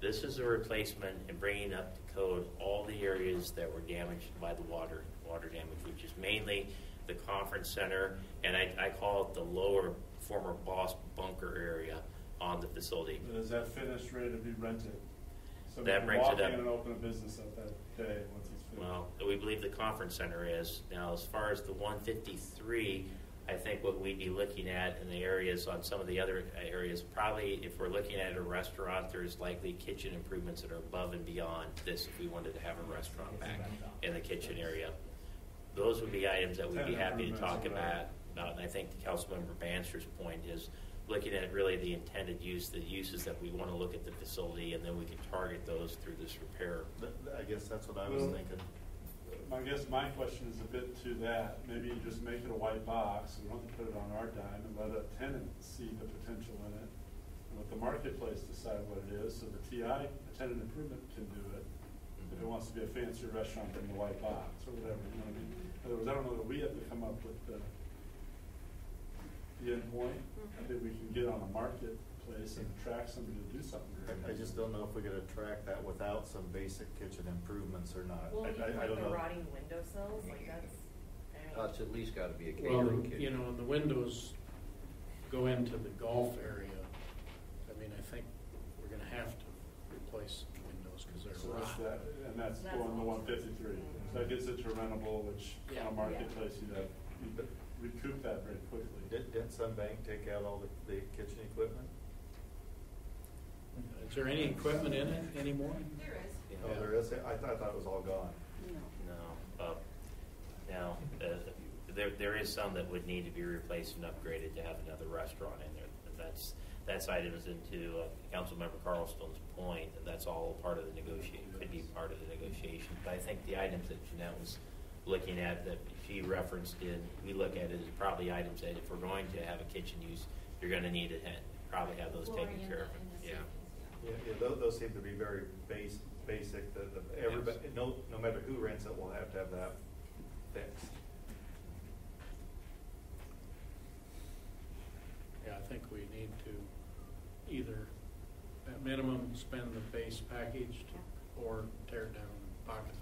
this is a replacement and bringing up to code all the areas that were damaged by the water, water damage, which is mainly the conference center, and I, I call it the lower former boss bunker area on the facility. But is that finished, ready to be rented? So That we brings it up. and open a business up that day once it's finished? Well, we believe the conference center is. Now, as far as the one fifty-three, I think what we'd be looking at in the areas, on some of the other areas, probably if we're looking at a restaurant, there's likely kitchen improvements that are above and beyond this if we wanted to have a restaurant back in the kitchen area. Those would be items that we'd be happy to talk about. about, And I think Councilmember Bandstra's point is looking at really the intended use, the uses that we want to look at the facility, and then we can target those through this repair. Th- th- I guess that's what I was Well, thinking. I guess my question is a bit to that, maybe you just make it a white box, we don't to put it on our dime, and let a tenant see the potential in it. And let the marketplace decide what it is, so the TI, a tenant improvement can do it. If it mm-hmm. wants to be a fancier restaurant than the white box, or whatever, you know what I mean? In other words, I don't know that we have to come up with the, the end point. I think we can get on a marketplace and attract somebody to do something. I, I just don't know if we could attract that without some basic kitchen improvements or not. Well, I, even I, I like don't the know. rotting windowsills, like that's, I mean. Uh, it's at least gotta be a Well, catering the- kitchen. you know, and the windows go into the golf area. I mean, I think we're gonna have to replace the windows because they're So that's rot. that, and that's That's going to awesome. one fifty-three. So that gets it to rentable, which Yeah. on a marketplace, you'd have, you'd recoup that very quickly. Did, did Sunbank take out all the, the kitchen equipment? Is there any equipment in it anymore? There is. Oh, there is? I thought, I thought it was all gone. No, uh, now, uh, there, there is some that would need to be replaced and upgraded to have another restaurant in there. And that's, that's items into uh, Councilmember Carlston's point, that that's all part of the negotiation, could be part of the negotiation. But I think the items that Jeanette was looking at, that she referenced in, we look at it as probably items that if we're going to have a kitchen use, you're gonna need to ha- probably have those taken care of. Yeah. Yeah, yeah, those, those seem to be very base, basic, the, the, everybody, no, no matter who rents it, we'll have to have that fixed. Yeah, I think we need to either, at minimum, spend the base package or tear it down and pocket the money.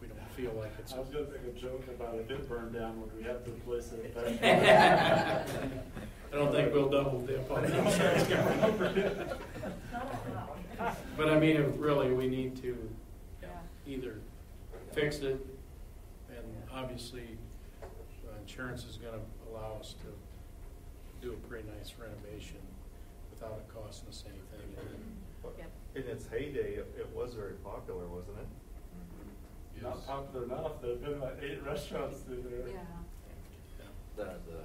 We don't feel like it's. I was gonna make a joke about if it burned down, would we have to replace it? I don't think we'll double dip on the insurance company. But I mean, if really, we need to Yeah. either fix it, and obviously, uh, insurance is gonna allow us to do a pretty nice renovation without it costing us anything. And then In its heyday, it, it was very popular, wasn't it? Not popular enough, there've been like eight restaurants through there. Yeah. The, the,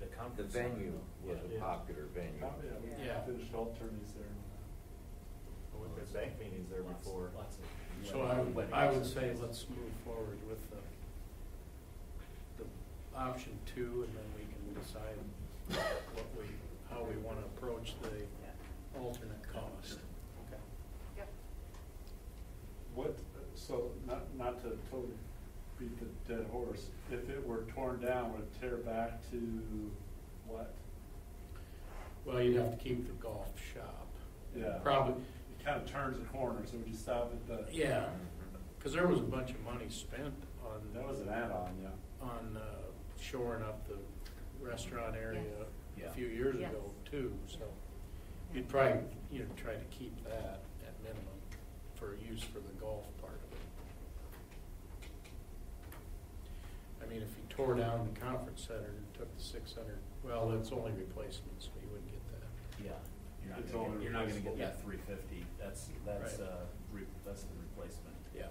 The the venue was a Yeah. popular venue. Oh, Yeah, we Yeah. finished all tourneys there. We've had bank meetings there Lots- before. Lots of. So I would, weddings. I would say let's move forward with the, the option two, and then we can decide what we, how we wanna approach the alternate cost. Okay. Yep. What, so, not, not to totally beat the dead horse, if it were torn down, would it tear back to what? Well, you'd have to keep the golf shop. Yeah. Probably, It kind of turns a corner, so would you stop at the? yeah, cause there was a bunch of money spent on. That was an add-on, yeah. On, uh, shoring up the restaurant area Yes. a few years Yes. ago too, so. You'd probably, you know, try to keep that at minimum for use for the golf part of it. I mean, if you tore down the conference center and took the six hundred, well, that's only replacement, so you wouldn't get that. Yeah, you're not It's gonna, only get- you're not gonna get that three fifty, that's, that's, Right. uh, re, that's the replacement Yeah.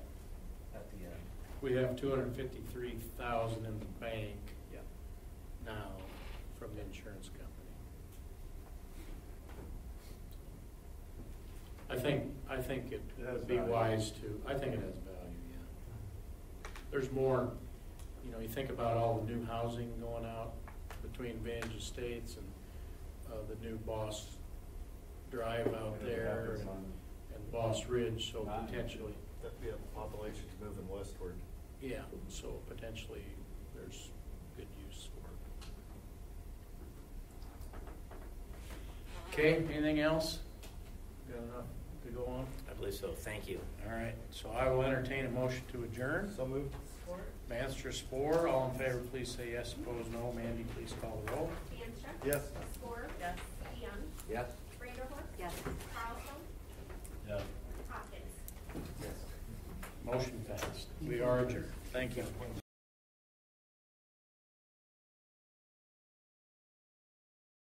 at the end. We have two hundred and fifty-three thousand in the bank Yeah. now from the insurance company. I think, I think it It has would be value. wise to, I think it has value, yeah. There's more, you know, you think about all the new housing going out between Vantage Estates and, uh, the new Boss Drive out there and, and Boss Ridge, so Nine. potentially, That, yeah, the population's moving westward. yeah, so potentially there's good use for it. Okay, anything else? Got enough to go on? I believe so, thank you. All right, so I will entertain a motion to adjourn. So moved. Bandstra, Spore, all in favor, please say yes, opposed no. Mandy, please call the roll. Bandstra? Yes. Spore? Yes. DeYoung? Yes? Branderhorst? Yes. Carlstone? Yeah. Hopkins? Motion passed. We are adjourned. Thank you.